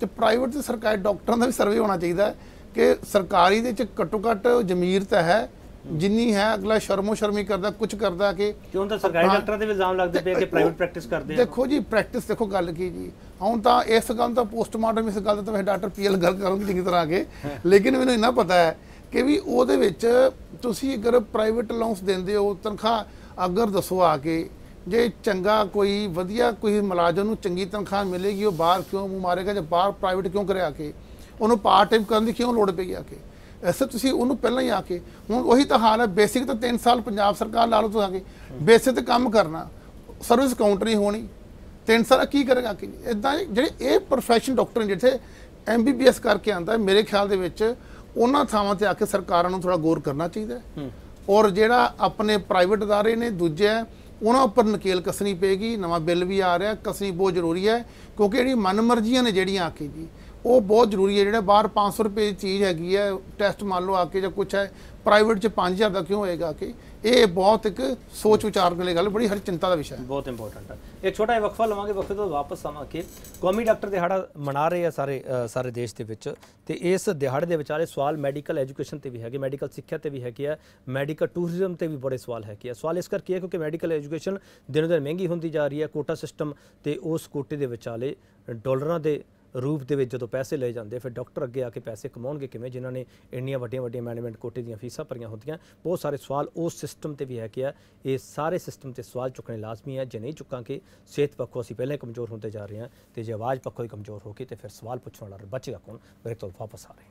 ਤੇ ਪ੍ਰਾਈਵੇਟ ਤੇ ਸਰਕਾਰੀ ਡਾਕਟਰਾਂ ਦਾ ਵੀ ਸਰਵੇ ਹੋਣਾ ਚਾਹੀਦਾ ਹੈ ਕਿ ਸਰਕਾਰੀ ਦੇ ਚ ਘੱਟੋ ਘੱਟ ਜ਼ਮੀਰ ਤਾਂ ਹੈ ਜਿੰਨੀ ਹੈ ਅਗਲਾ ਸ਼ਰਮੋ ਸ਼ਰਮੀ ਕਰਦਾ ਕੁਝ ਕਰਦਾ ਕਿ ਕਿਉਂ ਤਾਂ ਸਰਕਾਰੀ। ਡਾਕਟਰਾਂ ਦੇ ਇਲਜ਼ਾਮ ਲੱਗਦੇ ਪਏ ਕਿ ਪ੍ਰਾਈਵੇਟ ਪ੍ਰੈਕਟਿਸ ਕਰਦੇ ਆ। ਦੇਖੋ ਜੀ ਪ੍ਰੈਕਟਿਸ ਦੇਖੋ ਗੱਲ ਕੀ ਜੀ। ਹੁਣ ਤਾਂ ਇਸ ਗੱਲ ਦਾ ਪੋਸਟਮਾਰਟਮ ਇਸ ਗੱਲ ਦਾ ਤਾਂ ਡਾਕਟਰ ਪੀਐਲ ਗੱਲ ਕਰੂੰਗੀ ਚੰਗੀ ਤਰ੍ਹਾਂ ਅੱਗੇ ਲੇਕਿਨ ਮੈਨੂੰ ਇੰਨਾ ਪਤਾ ਹੈ ਕਿ ਵੀ ਉਹਦੇ ਵਿੱਚ ਤੁਸੀਂ ਅਗਰ ਪ੍ਰਾਈਵੇਟ ਅਲਾਉਂਸ ਦਿੰਦੇ ਹੋ ਤਨਖਾਹ ਅਗਰ ਦੱਸੋ ਆ ਕੇ ਜੇ ਚੰਗਾ ਕੋਈ ਵਧੀਆ ਕੋਈ ਮੁਲਾਜ਼ਮ ਨੂੰ ਚੰਗੀ ਤਨਖਾਹ ਮਿਲੇਗੀ ਉਹ ਬਾਹਰ ਕਿਉਂ ਮੂੰਹ ਮਾਰੇਗਾ ਜੇ ਬਾਹਰ ਪ੍ਰਾਈਵੇਟ ਕਿਉਂ ਕਰੇ ਆ ਕੇ? ਉਹਨੂੰ ਪਾਰਟ ਟਾਈਮ ਕਰਨ ਦੀ ਕਿਉਂ ਲੋੜ ਪਈ ਆ ਕੇ? ਐਸੇ ਤੁਸੀਂ ਉਹਨੂੰ ਪਹਿਲਾਂ ਹੀ ਆ ਕੇ ਹੁਣ ਉਹੀ ਤਾਂ ਹਾਲ ਹੈ ਬੇਸਿਕ ਤਾਂ 3 ਸਾਲ ਪੰਜਾਬ ਸਰਕਾਰ ਲਾ ਲਓ ਤੁਸੀਂ ਆ ਕੇ ਬੇਸਿਕ ਤੇ ਕੰਮ ਕਰਨਾ ਸਰਵਿਸ ਕਾਊਂਟਰ ਨਹੀਂ ਹੋਣੀ ਤਿੰਨ ਸਾਲ ਕੀ ਕਰੇਗਾ ਕਿ? ਇਦਾਂ ਜਿਹੜੇ ਇਹ profession ਡਾਕਟਰ ਨੇ ਜਿੱਥੇ ਐਮਬੀਬੀਐਸ ਕਰਕੇ ਆਂਦਾ ਮੇਰੇ ਖਿਆਲ ਦੇ ਵਿੱਚ ਉਹਨਾਂ ਥਾਵਾਂ ਤੇ ਆ ਕੇ ਸਰਕਾਰਾਂ ਨੂੰ ਥੋੜਾ ਗੌਰ ਕਰਨਾ ਚਾਹੀਦਾ ਔਰ ਜਿਹੜਾ ਆਪਣੇ ਪ੍ਰਾਈਵੇਟ ਅਦਾਰੇ ਨੇ ਦੂਜੇ ਉਹਨਾਂ ਉੱਪਰ ਨਕੇਲ ਕਸਣੀ ਪਏਗੀ ਨਵਾਂ ਬਿੱਲ ਵੀ ਆ ਰਿਹਾ ਕਸਣੀ ਬਹੁਤ ਜ਼ਰੂਰੀ ਹੈ ਕਿਉਂਕਿ ਜਿਹੜੀ ਮਨਮਰਜ਼ੀਆਂ ਨੇ ਜਿਹੜੀਆਂ ਆ ਕੇ ਜੀ ਉਹ ਬਹੁਤ ਜ਼ਰੂਰੀ ਹੈ। ਜਿਹੜਾ ਬਾਹਰ 500 ਰੁਪਏ ਦੀ ਚੀਜ਼ ਹੈਗੀ ਹੈ ਟੈਸਟ ਮੰਨ ਲਓ ਆ ਕੇ ਜਾਂ ਕੁਛ ਹੈ ਪ੍ਰਾਈਵੇਟ 'ਚ 5000 ਦਾ ਕਿਉਂ ਹੋਏਗਾ ਕਿ? ਇਹ ਬਹੁਤ ਇੱਕ ਸੋਚ ਵਿਚਾਰ ਵਾਲੀ ਗੱਲ, ਬੜੀ ਹਰ ਚਿੰਤਾ ਦਾ ਵਿਸ਼ਾ ਹੈ। ਬਹੁਤ ਇੰਪੋਰਟੈਂਟ ਹੈ। ਇੱਕ ਛੋਟਾ ਜਿਹਾ ਵਕਫਾ ਲਵਾਂਗੇ, ਵਕਫੇ ਤੋਂ ਵਾਪਸ ਆਵਾਂਗੇ। ਕੌਮੀ ਡਾਕਟਰ ਦਿਹਾੜਾ ਮਨਾ ਰਹੇ ਆ ਸਾਰੇ ਸਾਰੇ ਦੇਸ਼ ਦੇ ਵਿੱਚ। ਤੇ ਇਸ ਦਿਹਾੜੇ ਦੇ ਵਿਚਾਲੇ ਸਵਾਲ ਮੈਡੀਕਲ ਐਜੂਕੇਸ਼ਨ ਤੇ ਵੀ ਹੈਗੇ ਮੈਡੀਕਲ ਸਿੱਖਿਆ ਤੇ ਵੀ ਹੈਗੇ ਆ ਮੈਡੀਕਲ ਟੂਰਿਜ਼ਮ ਤੇ ਵੀ ਬੜੇ ਸਵਾਲ ਹੈਗੇ ਆ। ਸਵਾਲ ਇਸ ਕਰਕੇ ਹੈ ਕਿਉਂਕਿ ਮੈਡੀਕਲ ਐਜੂਕੇਸ਼ਨ ਦਿਨੋ ਦਿਨ ਮਹਿੰਗੀ ਹੁੰਦੀ ਜਾ ਰਹੀ ਹੈ ਕੋਟਾ ਸਿਸਟਮ ਤੇ ਉਸ ਕੋਟੇ ਦੇ ਵਿਚਾਲੇ ਡਾਲਰਾਂ ਦੇ ਰੂਪ ਦੇ ਵਿੱਚ ਜਦੋਂ ਪੈਸੇ ਲਏ ਜਾਂਦੇ ਫਿਰ ਡਾਕਟਰ ਅੱਗੇ ਆ ਕੇ ਪੈਸੇ ਕਮਾਉਣਗੇ ਕਿਵੇਂ? ਜਿਨ੍ਹਾਂ ਨੇ ਇੰਨੀਆਂ ਵੱਡੀਆਂ ਵੱਡੀਆਂ ਮੈਨੇਜਮੈਂਟ ਕੋਟੇ ਦੀਆਂ ਫੀਸਾਂ ਭਰੀਆਂ ਹੁੰਦੀਆਂ। ਬਹੁਤ ਸਾਰੇ ਸਵਾਲ ਉਸ ਸਿਸਟਮ ਤੇ ਵੀ ਹੈ ਕਿ ਆ ਇਹ ਸਾਰੇ ਸਿਸਟਮ ਤੇ ਸਵਾਲ ਚੁੱਕਣੇ ਲਾਜ਼ਮੀ ਹੈ ਜੇ ਨਹੀਂ ਚੁੱਕਾਂਗੇ ਸਿਹਤ ਪੱਖੋਂ ਅਸੀਂ ਪਹਿਲਾਂ ਹੀ ਕਮਜ਼ੋਰ ਹੁੰਦੇ ਜਾ ਰਹੇ ਹਾਂ ਤੇ ਜੇ ਆਵਾਜ਼ ਪੱਖੋਂ ਹੀ ਕਮਜ਼ੋਰ ਹੋ ਗਈ ਤੇ ਫਿਰ ਸਵਾਲ ਪੁੱਛਣ ਵਾਲਾ ਬਚੇਗਾ ਕੌਣ? ਮੇਰੇ ਤੋਂ ਵਾਪਸ ਆ ਰਹੇ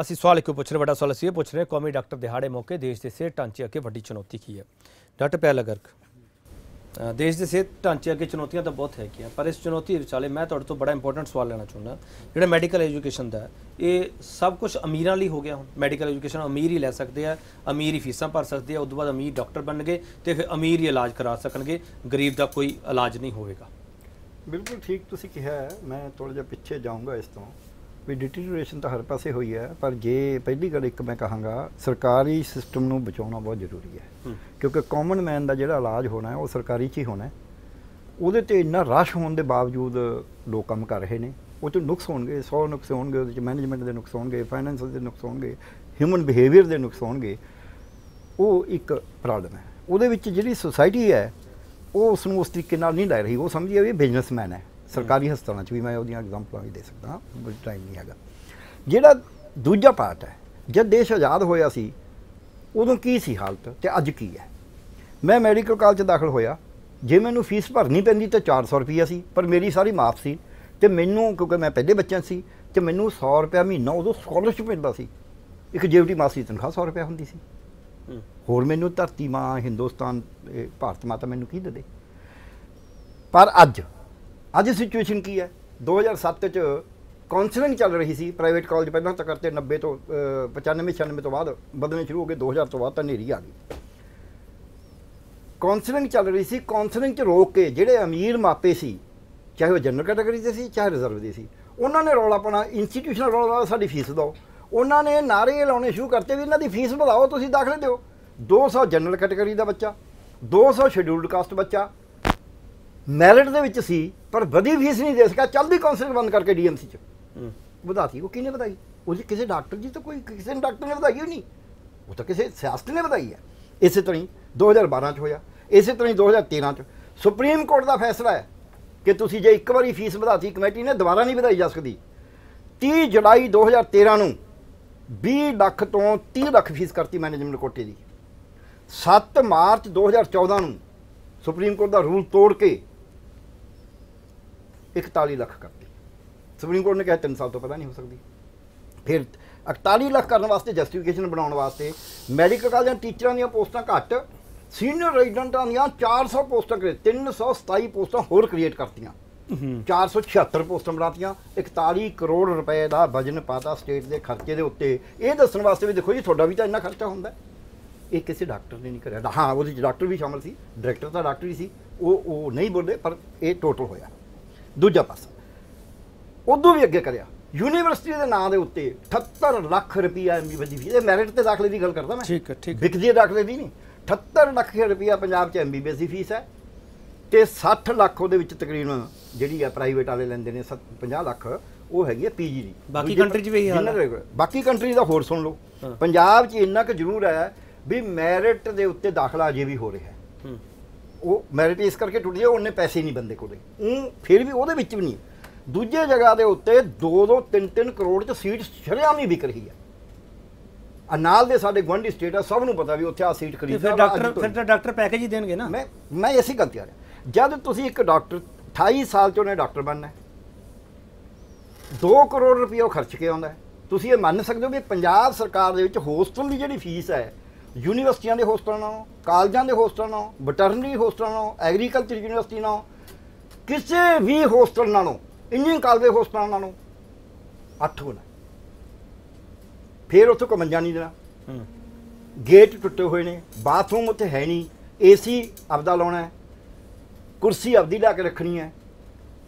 ਅਸੀਂ ਸਵਾਲ ਇੱਕੋ ਪੁੱਛ ਰਹੇ ਵੱਡਾ ਸਵਾਲ ਅਸੀਂ ਇਹ ਪੁੱਛ ਰਹੇ ਹਾਂ, ਕੌਮੀ ਡਾਕਟਰ ਦਿਹਾੜੇ ਮੌਕੇ ਦੇਸ਼ ਦੇ ਸਿਹਤ ਢਾਂਚੇ ਅੱਗੇ ਵੱਡੀ ਚੁਣੌਤੀ ਕੀ ਹੈ? ਡਾਕਟਰ ਪਿਆਲਾ ਗਰਗ। ਦੇਸ਼ ਦੇ ਸਿਹਤ ਢਾਂਚੇ ਅੱਗੇ ਚੁਣੌਤੀਆਂ ਤਾਂ ਬਹੁਤ ਹੈਗੀਆਂ, ਪਰ ਇਸ ਚੁਣੌਤੀ ਵਿਚਾਲੇ ਮੈਂ ਤੁਹਾਡੇ ਤੋਂ ਬੜਾ ਇੰਪੋਰਟੈਂਟ ਸਵਾਲ ਲੈਣਾ ਚਾਹੁੰਦਾ, ਜਿਹੜਾ ਮੈਡੀਕਲ ਐਜੂਕੇਸ਼ਨ ਦਾ ਇਹ ਸਭ ਕੁਝ ਅਮੀਰਾਂ ਲਈ ਹੋ ਗਿਆ ਹੁਣ। ਮੈਡੀਕਲ ਐਜੂਕੇਸ਼ਨ ਅਮੀਰ ਹੀ ਲੈ ਸਕਦੇ ਆ, ਅਮੀਰ ਹੀ ਫੀਸਾਂ ਭਰ ਸਕਦੇ ਆ, ਉਸ ਤੋਂ ਬਾਅਦ ਅਮੀਰ ਡਾਕਟਰ ਬਣਨਗੇ ਤੇ ਫਿਰ ਅਮੀਰ ਹੀ ਇਲਾਜ ਕਰਾ ਸਕਣਗੇ। ਗਰੀਬ ਦਾ ਕੋਈ ਇਲਾਜ ਨਹੀਂ ਹੋਵੇਗਾ। ਬਿਲਕੁਲ ਠੀਕ ਤੁਸੀਂ ਕਿਹਾ ਹੈ। ਮੈਂ ਥੋੜਾ ਜਿਹਾ ਪਿੱਛੇ ਜਾਊਂਗਾ ਇਸ ਤੋਂ। ਵੀ ਡਿਟੀਰੀਓਰੇਸ਼ਨ ਤਾਂ ਹਰ ਪਾਸੇ ਹੋਈ ਹੈ ਪਰ ਜੇ ਪਹਿਲੀ ਗੱਲ ਇੱਕ ਮੈਂ ਕਹਾਂਗਾ ਸਰਕਾਰੀ ਸਿਸਟਮ ਨੂੰ ਬਚਾਉਣਾ ਬਹੁਤ ਜ਼ਰੂਰੀ ਹੈ। ਕਿਉਂਕਿ ਕਾਮਨ ਮੈਨ ਦਾ ਜਿਹੜਾ ਇਲਾਜ ਹੋਣਾ ਹੈ ਉਹ ਸਰਕਾਰੀ 'ਚ ਹੀ ਹੋਣਾ ਹੈ। ਉਹਦੇ ਤੇ ਇੰਨਾ ਰਸ਼ ਹੋਣ ਦੇ ਬਾਵਜੂਦ ਲੋਕ ਕੰਮ ਕਰ ਰਹੇ ਨੇ। ਉਹ 'ਚ ਨੁਕਸ ਹੋਣਗੇ 100 ਨੁਕਸ ਹੋਣਗੇ ਉਹਦੇ 'ਚ ਮੈਨੇਜਮੈਂਟ ਦੇ ਨੁਕਸ ਹੋਣਗੇ ਫਾਈਨੈਂਸ ਦੇ ਨੁਕਸ ਹੋਣਗੇ ਹਿਊਮਨ ਬਿਹੇਵੀਅਰ ਦੇ ਨੁਕਸ ਹੋਣਗੇ। ਉਹ ਇੱਕ ਪ੍ਰੋਬਲਮ ਹੈ। ਉਹਦੇ ਵਿੱਚ ਜਿਹੜੀ ਸੁਸਾਇਟੀ ਹੈ ਉਹ ਉਸ ਨੂੰ ਉਸ ਤਰੀਕੇ ਨਾਲ ਨਹੀਂ ਲੈ ਰਹੀ। ਉਹ ਸਮਝੀ ਹੈ ਵੀ ਬਿਜ਼ਨਸਮੈਨ ਹੈ। ਸਰਕਾਰੀ ਹਸਪਤਾਲਾਂ 'ਚ ਵੀ ਮੈਂ ਉਹਦੀਆਂ ਐਗਜ਼ਾਮਪਲਾਂ ਵੀ ਦੇ ਸਕਦਾ ਹਾਂ ਬਟ ਟਾਈਮ ਨਹੀਂ ਹੈਗਾ। ਜਿਹੜਾ ਦੂਜਾ ਪਾਰਟ ਹੈ ਜਦ ਦੇਸ਼ ਆਜ਼ਾਦ ਹੋਇਆ ਸੀ ਉਦੋਂ ਕੀ ਸੀ ਹਾਲਤ ਤੇ ਅੱਜ ਕੀ ਹੈ? ਮੈਂ ਮੈਡੀਕਲ ਕਾਲਜ 'ਚ ਦਾਖਲ ਹੋਇਆ ਜੇ ਮੈਨੂੰ ਫੀਸ ਭਰਨੀ ਪੈਂਦੀ ਤਾਂ 400 ਰੁਪਈਆ ਸੀ ਪਰ ਮੇਰੀ ਸਾਰੀ ਮਾਫ ਸੀ ਤੇ ਮੈਨੂੰ ਕਿਉਂਕਿ ਮੈਂ ਪਹਿਲੇ ਬੱਚਿਆਂ 'ਚ ਸੀ ਤੇ ਮੈਨੂੰ 100 ਰੁਪਇਆ ਮਹੀਨਾ ਉਦੋਂ ਸਕਾਲਰਸ਼ਿਪ ਮਿਲਦਾ ਸੀ। ਇੱਕ ਜੀਵਟੀ ਮਾਸੀ ਤਨਖਾਹ 100 ਰੁਪਇਆ ਹੁੰਦੀ ਸੀ। ਹੋਰ ਮੈਨੂੰ ਧਰਤੀ ਮਾਂ ਹਿੰਦੁਸਤਾਨ ਭਾਰਤ ਮਾਤਾ ਮੈਨੂੰ ਕੀ ਦੇ? ਪਰ ਅੱਜ ਅੱਜ ਸਿਚੁਏਸ਼ਨ ਕੀ ਹੈ? 2007 ਚ ਕਾਉਂਸਲਿੰਗ ਚੱਲ ਰਹੀ ਸੀ ਪ੍ਰਾਈਵੇਟ ਕਾਲਜ ਪਹਿਲਾਂ ਤਾਂ ਕਰਤੇ 90 ਤੋਂ ਅਹ, 95 96 ਤੋਂ ਬਾਅਦ ਬਦਲਣੇ ਸ਼ੁਰੂ ਹੋ ਗਏ 2000 ਤੋਂ ਬਾਅਦ ਤਾਂ ਨੇਰੀ ਆ ਗਈ। ਕਾਉਂਸਲਿੰਗ ਚੱਲ ਰਹੀ ਸੀ ਕਾਉਂਸਲਿੰਗ ਚ ਰੋਕ ਕੇ ਜਿਹੜੇ ਅਮੀਰ ਮਾਪੇ ਸੀ ਚਾਹੇ ਉਹ ਜਨਰਲ ਕੈਟਾਗਰੀ ਦੇ ਸੀ ਚਾਹੇ ਰਿਜ਼ਰਵ ਦੇ ਸੀ ਉਹਨਾਂ ਨੇ ਰੌਲਾ ਪਾਉਣਾ ਇੰਸਟੀਟਿਊਸ਼ਨਲ ਰੌਲਾ ਸਾਡੀ ਫੀਸ ਦਿਓ ਉਹਨਾਂ ਨੇ ਨਾਰੇ ਲਾਉਣੇ ਸ਼ੁਰੂ ਕਰਤੇ ਵੀ ਇਹਨਾਂ ਦੀ ਫੀਸ ਵਧਾਓ ਤੁਸੀਂ ਦਾਖਲੇ ਦਿਓ। 200 ਜਨਰਲ ਕੈਟਾਗਰੀ ਦਾ ਬੱਚਾ 200 ਸ਼ਡਿਊਲਡ ਕਾਸਟ ਬੱਚਾ ਮੈਰਿਟ ਦੇ ਵਿੱਚ ਸੀ ਪਰ ਵਧੀ ਫੀਸ ਨਹੀਂ ਦੇ ਸਕਿਆ। ਚਲਦੀ ਕਾਉਂਸਲਿੰਗ ਬੰਦ ਕਰਕੇ ਡੀਐਮਸੀ ਚ। ਵਧਾਤੀ ਉਹ ਕਿਹਨੇ ਵਧਾਈ? ਉਹ ਜੀ ਕਿਸੇ ਡਾਕਟਰ ਜੀ ਤਾਂ ਕੋਈ ਕਿਸੇ ਨੇ ਡਾਕਟਰ ਨੇ ਵਧਾਈ ਨਹੀਂ। ਉਹ ਤਾਂ ਕਿਸੇ ਸਿਆਸਤ ਨੇ ਵਧਾਈ ਹੈ। ਇਸੇ ਤਰ੍ਹਾਂ ਹੀ 2012 ਚ ਹੋਇਆ। ਇਸੇ ਤਰ੍ਹਾਂ ਹੀ 2013 ਚ। ਸੁਪਰੀਮ ਕੋਰਟ ਦਾ ਫੈਸਲਾ ਹੈ ਕਿ ਤੁਸੀਂ ਜੇ ਇੱਕ ਵਾਰੀ ਫੀਸ ਵਧਾਤੀ ਕਮੇਟੀ ਨੇ ਦੁਬਾਰਾ ਨਹੀਂ ਵਧਾਈ ਜਾ ਸਕਦੀ। 30 ਜੁਲਾਈ 2013 ਨੂੰ 20 ਲੱਖ ਤੋਂ 30 ਲੱਖ ਫੀਸ ਕਰਤੀ ਮੈਨੇਜਮੈਂਟ ਕੋਟੇ ਦੀ। 7 ਮਾਰਚ 2014 ਨੂੰ ਸੁਪਰੀਮ ਕੋਰਟ ਦਾ ਰੂਲ ਤੋੜ ਕੇ 41 ਲੱਖ ਕਰਤੀ ਸੁਪਰੀਮ ਕੋਰਟ ਨੇ ਕਿਹਾ 3 ਸਾਲ ਤੋਂ ਪਤਾ ਨਹੀਂ ਹੋ ਸਕਦੀ। ਫਿਰ 41 ਲੱਖ ਕਰਨ ਵਾਸਤੇ ਜਸਟੀਫਿਕੇਸ਼ਨ ਬਣਾਉਣ ਵਾਸਤੇ ਮੈਡੀਕਲ ਕਾਲਜਾਂ ਟੀਚਰਾਂ ਦੀਆਂ ਪੋਸਟਾਂ ਘੱਟ ਸੀਨੀਅਰ ਰੈਜ਼ੀਡੈਂਟਾਂ ਦੀਆਂ 400 ਪੋਸਟਾਂ ਕਰੇ 327 ਪੋਸਟਾਂ ਹੋਰ ਕ੍ਰੀਏਟ ਕਰਤੀਆਂ। 476 ਪੋਸਟਾਂ ਬਣਾਤੀਆਂ 41 ਕਰੋੜ ਰੁਪਏ ਦਾ ਬਜਨ ਪਾਤਾ ਸਟੇਟ ਦੇ ਖਰਚੇ ਦੇ ਉੱਤੇ। ਇਹ ਦੱਸਣ ਵਾਸਤੇ ਵੀ ਦੇਖੋ ਜੀ ਤੁਹਾਡਾ ਵੀ ਤਾਂ ਇੰਨਾ ਖਰਚਾ ਹੁੰਦਾ। ਇਹ ਕਿਸੇ ਡਾਕਟਰ ਨੇ ਨਹੀਂ ਕਰਿਆ। ਹਾਂ ਉਹਦੇ ਡਾਕਟਰ ਵੀ ਸ਼ਾਮਲ ਸੀ ਡਾਇਰੈਕਟਰ ਤਾਂ ਡਾਕਟਰ ਹੀ ਸੀ। ਉਹ ਉਹ ਨਹੀਂ ਬੋਲਦੇ ਪਰ ਇਹ ਟੋਟਲ ਹੋਇਆ। ਦੂਜਾ ਪਾਸਾ ਉਦੋਂ ਵੀ ਅੱਗੇ ਕਰਿਆ ਯੂਨੀਵਰਸਿਟੀ ਦੇ ਨਾਂ ਦੇ ਉੱਤੇ 78 ਲੱਖ ਰੁਪਈਆ ਐਮਬੀਬੀ ਦੀ ਫੀਸ ਇਹ ਮੈਰਿਟ ਤੇ ਦਾਖਲੇ ਦੀ ਗੱਲ ਕਰਦਾ ਮੈਂ ਠੀਕ ਹੈ, ਠੀਕ ਹੈ। ਵਿਕਦੀ ਦਾਖਲੇ ਦੀ ਨਹੀਂ 78 ਲੱਖ ਰੁਪਈਆ ਪੰਜਾਬ 'ਚ ਐਮਬੀਬੀ ਦੀ ਫੀਸ ਹੈ ਤੇ 60 ਲੱਖ ਉਹਦੇ ਵਿੱਚ ਤਕਰੀਬਨ ਜਿਹੜੀ ਹੈ ਪ੍ਰਾਈਵੇਟ ਵਾਲੇ ਲੈਂਦੇ ਨੇ 50 ਲੱਖ ਉਹ ਹੈਗੀ ਹੈ ਪੀਜੀ ਦੀ ਬਾਕੀ country 'ਚ ਵੀ ਇਹੀ ਹਾਲ ਹੈ। ਬਾਕੀ ਕੰਟਰੀ ਦਾ ਹੋਰ ਸੁਣ ਲਓ। ਪੰਜਾਬ 'ਚ ਇੰਨਾ ਕੁ ਜ਼ਰੂਰ ਹੈ ਵੀ ਮੈਰਿਟ ਦੇ ਉੱਤੇ ਦਾਖਲਾ ਅਜੇ ਵੀ ਹੋ ਰਿਹਾ ਹੂੰ। ਉਹ ਮੈਰਿਟ ਇਸ ਕਰਕੇ ਟੁੱਟ ਗਿਆ ਉਹਨੇ ਪੈਸੇ ਨਹੀਂ ਬੰਦੇ ਕੋਲੇ। ਉਹ ਫਿਰ ਵੀ ਉਹਦੇ ਵਿੱਚ ਵੀ ਨਹੀਂ। ਦੂਜੇ ਜਗ੍ਹਾ ਦੇ ਉੱਤੇ 2-2 3-3 ਕਰੋੜ ਚ ਸੀਟ ਸ਼ਰੇਆਮ ਹੀ ਵਿਕ ਰਹੀ ਹੈ। ਆ ਨਾਲ ਦੇ ਸਾਡੇ ਗੁਆਂਢੀ ਸਟੇਟ ਆ ਸਭ ਨੂੰ ਪਤਾ ਵੀ ਉੱਥੇ ਆ ਸੀਟ ਖਰੀਦ ਫਿਰ ਡਾਕਟਰ ਫਿਰ ਤਾਂ ਡਾਕਟਰ ਪੈਕੇਜ ਹੀ ਦੇਣਗੇ ਨਾ। ਮੈਂ ਮੈਂ ਇਸੇ ਗੱਲ ਤੇ ਆ ਰਿਹਾ। ਜਦ ਤੁਸੀਂ ਇੱਕ ਡਾਕਟਰ 28 ਸਾਲ ਚ ਉਹਨੇ ਡਾਕਟਰ ਬਣਨਾ ਹੈ 2 ਕਰੋੜ ਰੁਪਏ ਖਰਚ ਕੇ ਆਉਂਦਾ ਹੈ। ਤੁਸੀਂ ਇਹ ਮੰਨ ਸਕਦੇ ਹੋ ਵੀ ਪੰਜਾਬ ਸਰਕਾਰ ਦੇ ਵਿੱਚ ਹੋਸਟਲ ਦੀ ਜਿਹੜੀ ਫੀਸ ਹੈ ਯੂਨੀਵਰਸਿਟੀਆਂ ਦੇ ਹੋਸਟਲਾਂ ਨਾਲੋਂ ਕਾਲਜਾਂ ਦੇ ਹੋਸਟਲਾਂ ਨਾਲੋਂ ਵਟਰਨਰੀ ਹੋਸਟਲਾਂ ਨਾਲੋਂ ਐਗਰੀਕਲਚਰ ਯੂਨੀਵਰਸਿਟੀ ਨਾਲੋਂ ਕਿਸੇ ਵੀ ਹੋਸਟਲ ਨਾਲੋਂ ਇੰਜੀਨੀਅਰਿੰਗ ਕਾਲਜ ਦੇ ਹੋਸਟਲਾਂ ਨਾਲੋਂ 8 ਗੁਣਾ। ਫਿਰ ਉੱਥੇ ਕੋਈ ਮੰਜਾ ਨਹੀਂ ਦੇਣਾ। ਗੇਟ ਟੁੱਟੇ ਹੋਏ ਨੇ ਬਾਥਰੂਮ ਉੱਥੇ ਹੈ ਨਹੀਂ ਏਸੀ ਆਪਦਾ ਲਾਉਣਾ ਕੁਰਸੀ ਆਪਦੀ ਲਿਆ ਕੇ ਰੱਖਣੀ ਹੈ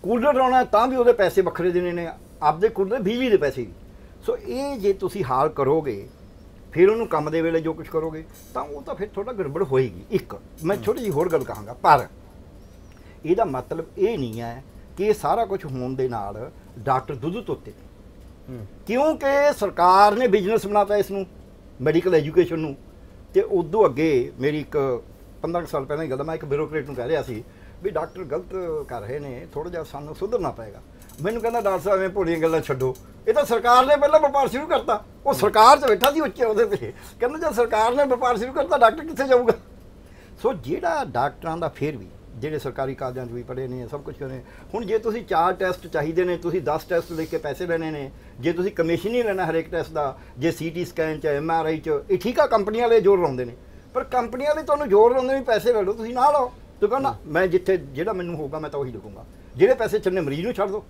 ਕੂਲਰ ਲਾਉਣਾ ਤਾਂ ਵੀ ਉਹਦੇ ਪੈਸੇ ਵੱਖਰੇ ਦੇਣੇ ਨੇ ਆਪਦੇ ਕੂਲਰ ਬਿਜਲੀ ਦੇ ਪੈਸੇ ਸੋ ਇਹ ਜੇ ਤੁਸੀਂ ਹਾਲ ਕਰੋਗੇ ਫਿਰ ਉਹਨੂੰ ਕੰਮ ਦੇ ਵੇਲੇ ਜੋ ਕੁਝ ਕਰੋਗੇ ਤਾਂ ਉਹ ਤਾਂ ਫਿਰ ਥੋੜਾ ਗੜਬੜ ਹੋਏਗੀ। ਇੱਕ ਮੈਂ ਛੋਟੀ ਜਿਹੀ ਹੋਰ ਗੱਲ ਕਹਾਂਗਾ ਪਰ ਇਹਦਾ ਮਤਲਬ ਇਹ ਨਹੀਂ ਹੈ ਕਿ ਇਹ ਸਾਰਾ ਕੁਝ ਹੋਣ ਦੇ ਨਾਲ ਡਾਕਟਰ ਦੁੱਧ ਹੂੰ। ਕਿਉਂਕਿ ਸਰਕਾਰ ਨੇ ਬਿਜ਼ਨਸ ਬਣਾਤਾ ਇਸ ਨੂੰ ਮੈਡੀਕਲ ਐਜੂਕੇਸ਼ਨ ਨੂੰ। ਤੇ ਉਦੋਂ ਅੱਗੇ ਮੇਰੀ ਇੱਕ 15 ਕੁ ਸਾਲ ਪਹਿਲਾਂ ਦੀ ਗੱਲ ਮੈਂ ਇੱਕ ਬਿਊਰੋਕਰੇਟ ਨੂੰ ਕਹਿ ਰਿਹਾ ਸੀ ਵੀ ਡਾਕਟਰ ਗਲਤ ਕਰ ਰਹੇ ਨੇ ਥੋੜਾ ਜਿਹਾ ਸਾਨੂੰ ਸੁਧਰਨਾ ਪਏਗਾ। ਮੈਨੂੰ ਕਹਿੰਦਾ ਡਾਕਟਰ ਸਾਹਿਬ, ਐਵੇਂ ਭੋਲੀਆਂ ਗੱਲਾਂ ਛੱਡੋ। ਇਹ ਤਾਂ ਸਰਕਾਰ ਨੇ ਪਹਿਲਾਂ ਵਪਾਰ ਸ਼ੁਰੂ ਕਰਤਾ। ਉਹ ਸਰਕਾਰ 'ਚ ਬੈਠਾ ਸੀ ਉੱਚੇ ਉਹਦੇ ਤੇ। ਕਹਿੰਦਾ ਜੇ ਸਰਕਾਰ ਨੇ ਵਪਾਰ ਸ਼ੁਰੂ ਕਰਤਾ, ਡਾਕਟਰ ਕਿੱਥੇ ਜਾਊਗਾ? ਸੋ ਜਿਹੜਾ ਡਾਕਟਰਾਂ ਦਾ ਫੇਰ ਵੀ, ਜਿਹੜੇ ਸਰਕਾਰੀ ਕਾਲਜਾਂ 'ਚ ਵੀ ਪੜ੍ਹੇ ਨੇ, ਸਭ ਕੁਝ ਕਰੇ, ਹੁਣ ਜੇ ਤੁਸੀਂ ਚਾਰ ਟੈਸਟ ਚਾਹੀਦੇ ਨੇ, ਤੁਸੀਂ 10 ਟੈਸਟ ਲੈ ਕੇ ਪੈਸੇ ਲੈਣੇ ਨੇ, ਜੇ ਤੁਸੀਂ ਕਮਿਸ਼ਨ ਹੀ ਲੈਣਾ ਹਰੇਕ ਟੈਸਟ ਦਾ, ਜੇ ਸੀਟੀ ਸਕੈਨ 'ਚ, ਐੱਮ ਆਰ ਆਈ 'ਚ, ਇਹ ਠੀਕ ਆ, ਕੰਪਨੀਆਂ ਵਾਲੇ ਜ਼ੋਰ ਲਾਉਂਦੇ ਨੇ। ਪਰ ਕੰਪਨੀਆਂ ਵਾਲੇ ਤੁਹਾਨੂੰ ਜ਼ੋਰ ਲਾਉਂਦੇ ਵੀ ਪੈਸੇ ਲੈ ਲਓ, ਤੁਸੀਂ ਨਾ ਲਓ ਤੂੰ ਕਹਿੰਦਾ, ਮੈਂ ਜਿੱਥੇ, ਜਿਹੜਾ ਮੈਨੂੰ ਹੋਊਗਾ, ਮੈਂ ਤਾਂ ਉਹੀ ਲਿਖੂੰਗਾ ਜਿਹੜੇ ਪੈਸੇ ਚੰਨੇ ਮਰੀਜ਼ ਨੂੰ ਛੱਡ ਦੋ।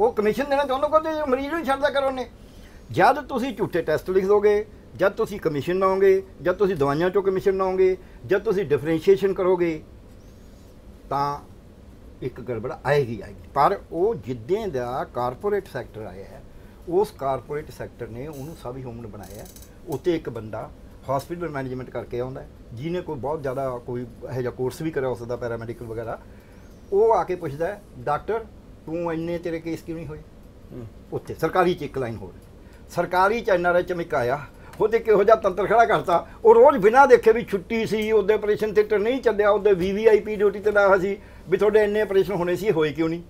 ਉਹ ਕਮਿਸ਼ਨ ਦੇਣਾ ਚਾਹੁੰਦਾ ਕਹਿੰਦੇ ਮਰੀਜ਼ ਨੂੰ ਛੱਡਦਾ ਕਰੋ ਨੇ ਜਦ ਤੁਸੀਂ ਝੂਠੇ ਟੈਸਟ ਲਿਖ ਦੋਗੇ ਜਦ ਤੁਸੀਂ ਕਮਿਸ਼ਨ ਲਾਓਗੇ, ਜਦ ਤੁਸੀਂ ਦਵਾਈਆਂ ਚੋਂ ਕਮਿਸ਼ਨ ਲਾਓਗੇ, ਜਦ ਤੁਸੀਂ ਡਿਫਰੈਂਸ਼ੀਏਸ਼ਨ ਕਰੋਗੇ, ਤਾਂ ਇੱਕ ਗੜਬੜ ਆਏਗੀ ਆਏਗੀ। ਪਰ ਉਹ ਜਿੱਦਾਂ ਦਾ ਕਾਰਪੋਰੇਟ ਸੈਕਟਰ ਆਇਆ ਹੈ, ਉਸ ਕਾਰਪੋਰੇਟ ਸੈਕਟਰ ਨੇ ਉਹਨੂੰ ਸਭ ਹਿਊਮਨ ਬਣਾਇਆ ਹੈ। ਉੱਤੇ ਇੱਕ ਬੰਦਾ ਹਸਪੀਟਲ ਮੈਨੇਜਮੈਂਟ ਕਰਕੇ ਆਉਂਦਾ ਜਿਹਨੇ ਕੋਈ ਬਹੁਤ ਜ਼ਿਆਦਾ ਕੋਈ ਇਹੋ ਜਿਹਾ ਕੋਰਸ ਵੀ ਕਰਿਆ ਉਸ ਦਾ ਪੈਰਾਮੈਡੀਕਲ ਵਗੈਰਾ। ਉਹ ਆ ਕੇ ਪੁੱਛਦਾ ਡਾਕਟਰ ਤੂੰ ਇੰਨੇ ਤੇਰੇ ਕੇਸ ਕਿਉਂ ਨਹੀਂ ਹੋਏ? ਉੱਥੇ ਸਰਕਾਰੀ ਚ ਇੱਕ ਲਾਈਨ ਹੋਰ। ਸਰਕਾਰੀ ਚ ਐਨਆਰਆਈ ਚ ਇੱਕ ਆਇਆ ਉਹਦੇ ਕਿਹੋ ਜਿਹਾ ਤੰਤਰ ਖੜਾ ਕਰਤਾ। ਉਹ ਰੋਜ਼ ਬਿਨਾਂ ਦੇਖੇ ਵੀ ਛੁੱਟੀ ਸੀ ਉਹਦੇ ਆਪਰੇਸ਼ਨ ਥੀਏਟਰ ਨਹੀਂ ਚੱਲਿਆ ਉਹਦੇ ਵੀਵੀਆਈਪੀ ਡਿਊਟੀ ਤੇ ਲਾਇਆ ਸੀ ਵੀ ਤੁਹਾਡੇ ਇੰਨੇ ਆਪਰੇਸ਼ਨ ਹੋਣੇ ਸੀ ਹੋਏ ਕਿਉਂ ਨਹੀਂ?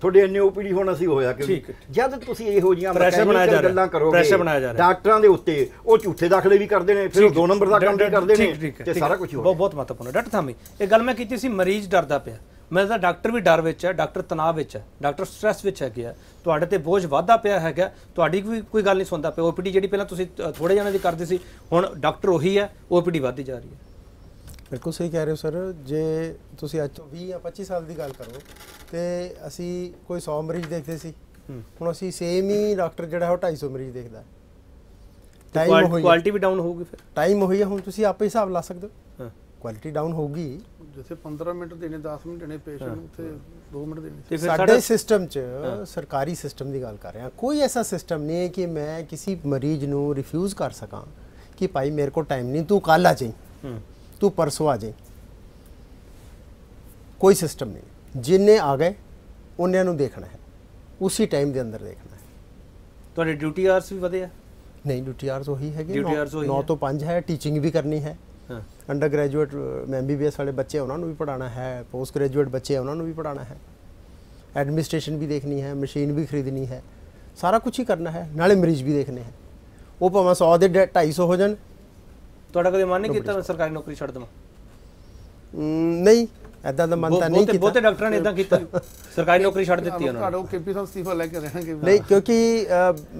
ਤੁਹਾਡੇ ਇੰਨੇ ਓਪੀਡੀ ਹੋਣਾ ਸੀ ਹੋਇਆ ਕਿਉਂ ਜਦ ਤੁਸੀਂ ਇਹੋ ਜਿਹੀਆਂ Pressure ਬਣਾਇਆ mechanical ਜਾ ਰਿਹਾ, ਗੱਲਾਂ ਕਰੋਗੇ pressure ਬਣਾਇਆ ਜਾ ਰਿਹਾ। ਡਾਕਟਰਾਂ ਦੇ ਉੱਤੇ ਉਹ ਝੂਠੇ ਦਾਖਲੇ ਵੀ ਕਰਦੇ ਨੇ ਫਿਰ ਉਹ ਦੋ ਨੰਬਰ ਦਾ ਕੰਮ ਵੀ ਕਰਦੇ ਨੇ ਤੇ ਸਾਰਾ। ਕੁਝ ਹੋ ਬਹੁਤ ਬਹੁਤ ਮਹੱਤਵਪੂਰਨ। ਡਾਕਟਰ ਥਾਮੀ ਇਹ ਗੱਲ ਮੈਂ ਕੀਤੀ ਸੀ ਮਰੀਜ਼ ਡਰਦਾ ਪਿਆ। ਮੈਂ ਤਾਂ ਡਾਕਟਰ ਵੀ ਡਰ ਵਿੱਚ ਹੈ ਡਾਕਟਰ ਤਣਾਅ ਵਿੱਚ ਹੈ ਡਾਕਟਰ ਸਟ੍ਰੈਸ ਵਿੱਚ ਹੈ ਗਿਆ ਤੁਹਾਡੇ ਤੇ ਬੋਝ ਵਾਧਾ ਪਿਆ ਹੈਗਾ ਤੁਹਾਡੀ ਕੋਈ ਕੋਈ ਗੱਲ ਨਹੀਂ ਸੁਣਦਾ ਪਿਆ। ਓਪੀਡੀ ਜਿਹੜੀ ਪਹਿਲਾਂ ਤੁਸੀਂ ਥੋੜੇ ਜਣਾਂ ਦੀ ਕਰਦੇ ਸੀ ਹੁਣ ਡਾਕਟਰ ਉਹੀ ਹੈ ਓਪੀਡੀ ਵੱਧਦੀ ਜਾ ਰਹੀ ਹੈ। ਬਿਲਕੁਲ ਸਹੀ ਕਹਿ ਰਹੇ ਹੋ ਸਰ। ਜੇ ਤੁਸੀਂ ਅੱਜ ਤੋਂ 20 ਜਾਂ 25 ਸਾਲ ਦੀ ਗੱਲ ਕਰੋ ਤੇ ਅਸੀਂ ਕੋਈ 100 ਮਰੀਜ਼ ਦੇਖਦੇ ਸੀ। ਹੁਣ ਅਸੀਂ ਸੇਮ ਹੀ ਡਾਕਟਰ ਜਿਹੜਾ ਹੈ ਉਹ 250 ਮਰੀਜ਼ ਦੇਖਦਾ ਟਾਈਮ ਹੋਈ ਕੁਆਲਿਟੀ ਵੀ ਡਾਊਨ ਹੋਊਗੀ ਫਿਰ? ਟਾਈਮ ਹੋਈ ਹੈ ਹੁਣ ਤੁਸੀਂ ਆਪੇ ਹਿਸਾਬ ਲਾ ਸਕਦੇ ਹੋ। ਹਾਂ। ਕੁਆਲਿਟੀ ਡਾਊਨ ਹੋਊਗੀ। ਜਿੱਥੇ 15 ਮਿੰਟ ਦੇਣੇ 10 ਮਿੰਟ ਦੇਣੇ ਪੇਸ਼ੈਂਟ ਨੂੰ ਉੱਥੇ 2 ਮਿੰਟ ਦੇਣੇ ਸਾਡੇ ਸਿਸਟਮ 'ਚ ਸਰਕਾਰੀ ਸਿਸਟਮ ਦੀ ਗੱਲ ਕਰ ਰਹੇ। ਹਾਂ ਕੋਈ ਐਸਾ ਸਿਸਟਮ ਨਹੀਂ ਹੈ ਕਿ ਮੈਂ ਕਿਸੇ ਮਰੀਜ਼ ਨੂੰ ਰਿਫਿਊਜ਼ ਕਰ ਸਕਾਂ ਕਿ ਭਾਈ ਮੇਰੇ ਕੋਲ ਟਾਈਮ ਨਹੀਂ ਤੂੰ ਕੱਲ ਆ ਜਾਈਂ। ਹੂੰ। ਤੂੰ ਪਰਸੋਂ ਆ ਜਾਈਂ। ਕੋਈ ਸਿਸਟਮ ਨਹੀਂ। ਜਿੰਨੇ ਆ ਗਏ ਉਹਨਾਂ ਨੂੰ ਦੇਖਣਾ ਹੈ। ਉਸੇ ਟਾਈਮ ਦੇ ਅੰਦਰ ਦੇਖਣਾ ਹੈ। ਤੁਹਾਡੇ ਡਿਊਟੀ ਆਵਰਸ ਵੀ ਵਧੇ ਆ? ਨਹੀਂ ਡਿਊਟੀ ਆਰਸ ਉਹੀ ਹੈਗੇ। ਉਹੀ 9 ਹੈ। ਤੋਂ 5 ਹੈ ਟੀਚਿੰਗ ਵੀ ਕਰਨੀ ਹਾਂ। ਅੰਡਰ ਗ੍ਰੈਜੂਏਟ ਐਮਬੀਬੀਐਸ ਵਾਲੇ ਬੱਚੇ ਉਹਨਾਂ ਨੂੰ ਵੀ ਪੜਾਉਣਾ ਹੈ। ਪੋਸਟ ਗ੍ਰੈਜੂਏਟ ਬੱਚੇ ਉਹਨਾਂ ਨੂੰ ਵੀ ਪੜਾਉਣਾ ਹੈ। ਐਡਮਿਨਿਸਟ੍ਰੇਸ਼ਨ ਵੀ ਦੇਖਣੀ ਹੈ ਮਸ਼ੀਨ ਵੀ ਖਰੀਦਣੀ ਹੈ। ਸਾਰਾ ਕੁਝ ਹੀ ਕਰਨਾ ਹੈ ਨਾਲੇ ਮਰੀਜ਼ ਵੀ ਦੇਖਣੇ ਹੈ। ਉਹ ਭਾਵੇਂ 100 ਦੇ 250 ਹੋ ਜਾਣ। ਤੁਹਾਡਾ ਕਦੇ ਮਨ ਨਹੀਂ ਕੀਤਾ ਸਰਕਾਰੀ ਨੌਕਰੀ ਛੱਡ ਦਵਾਂ? ਨਹੀਂ। ਐਦਾਂ ਦਾ ਮਨ ਤਾਂ ਨਹੀਂ ਬਹੁਤੇ ਬਹੁਤੇ ਕੀਤਾ ਡਾਕਟਰਾਂ ਨੇ ਇਦਾਂ ਕੀਤਾ। ਸਰਕਾਰੀ ਨੌਕਰੀ ਛੱਡ ਦਿੱਤੀ ਉਹਨਾਂ ਨੇ। ਕੇਪੀ ਸਾਹਿਬ ਅਸਤੀਫਾ ਲੈ ਕੇ ਰਹਿਣਗੇ ਨਹੀਂ ਕਿਉਂਕਿ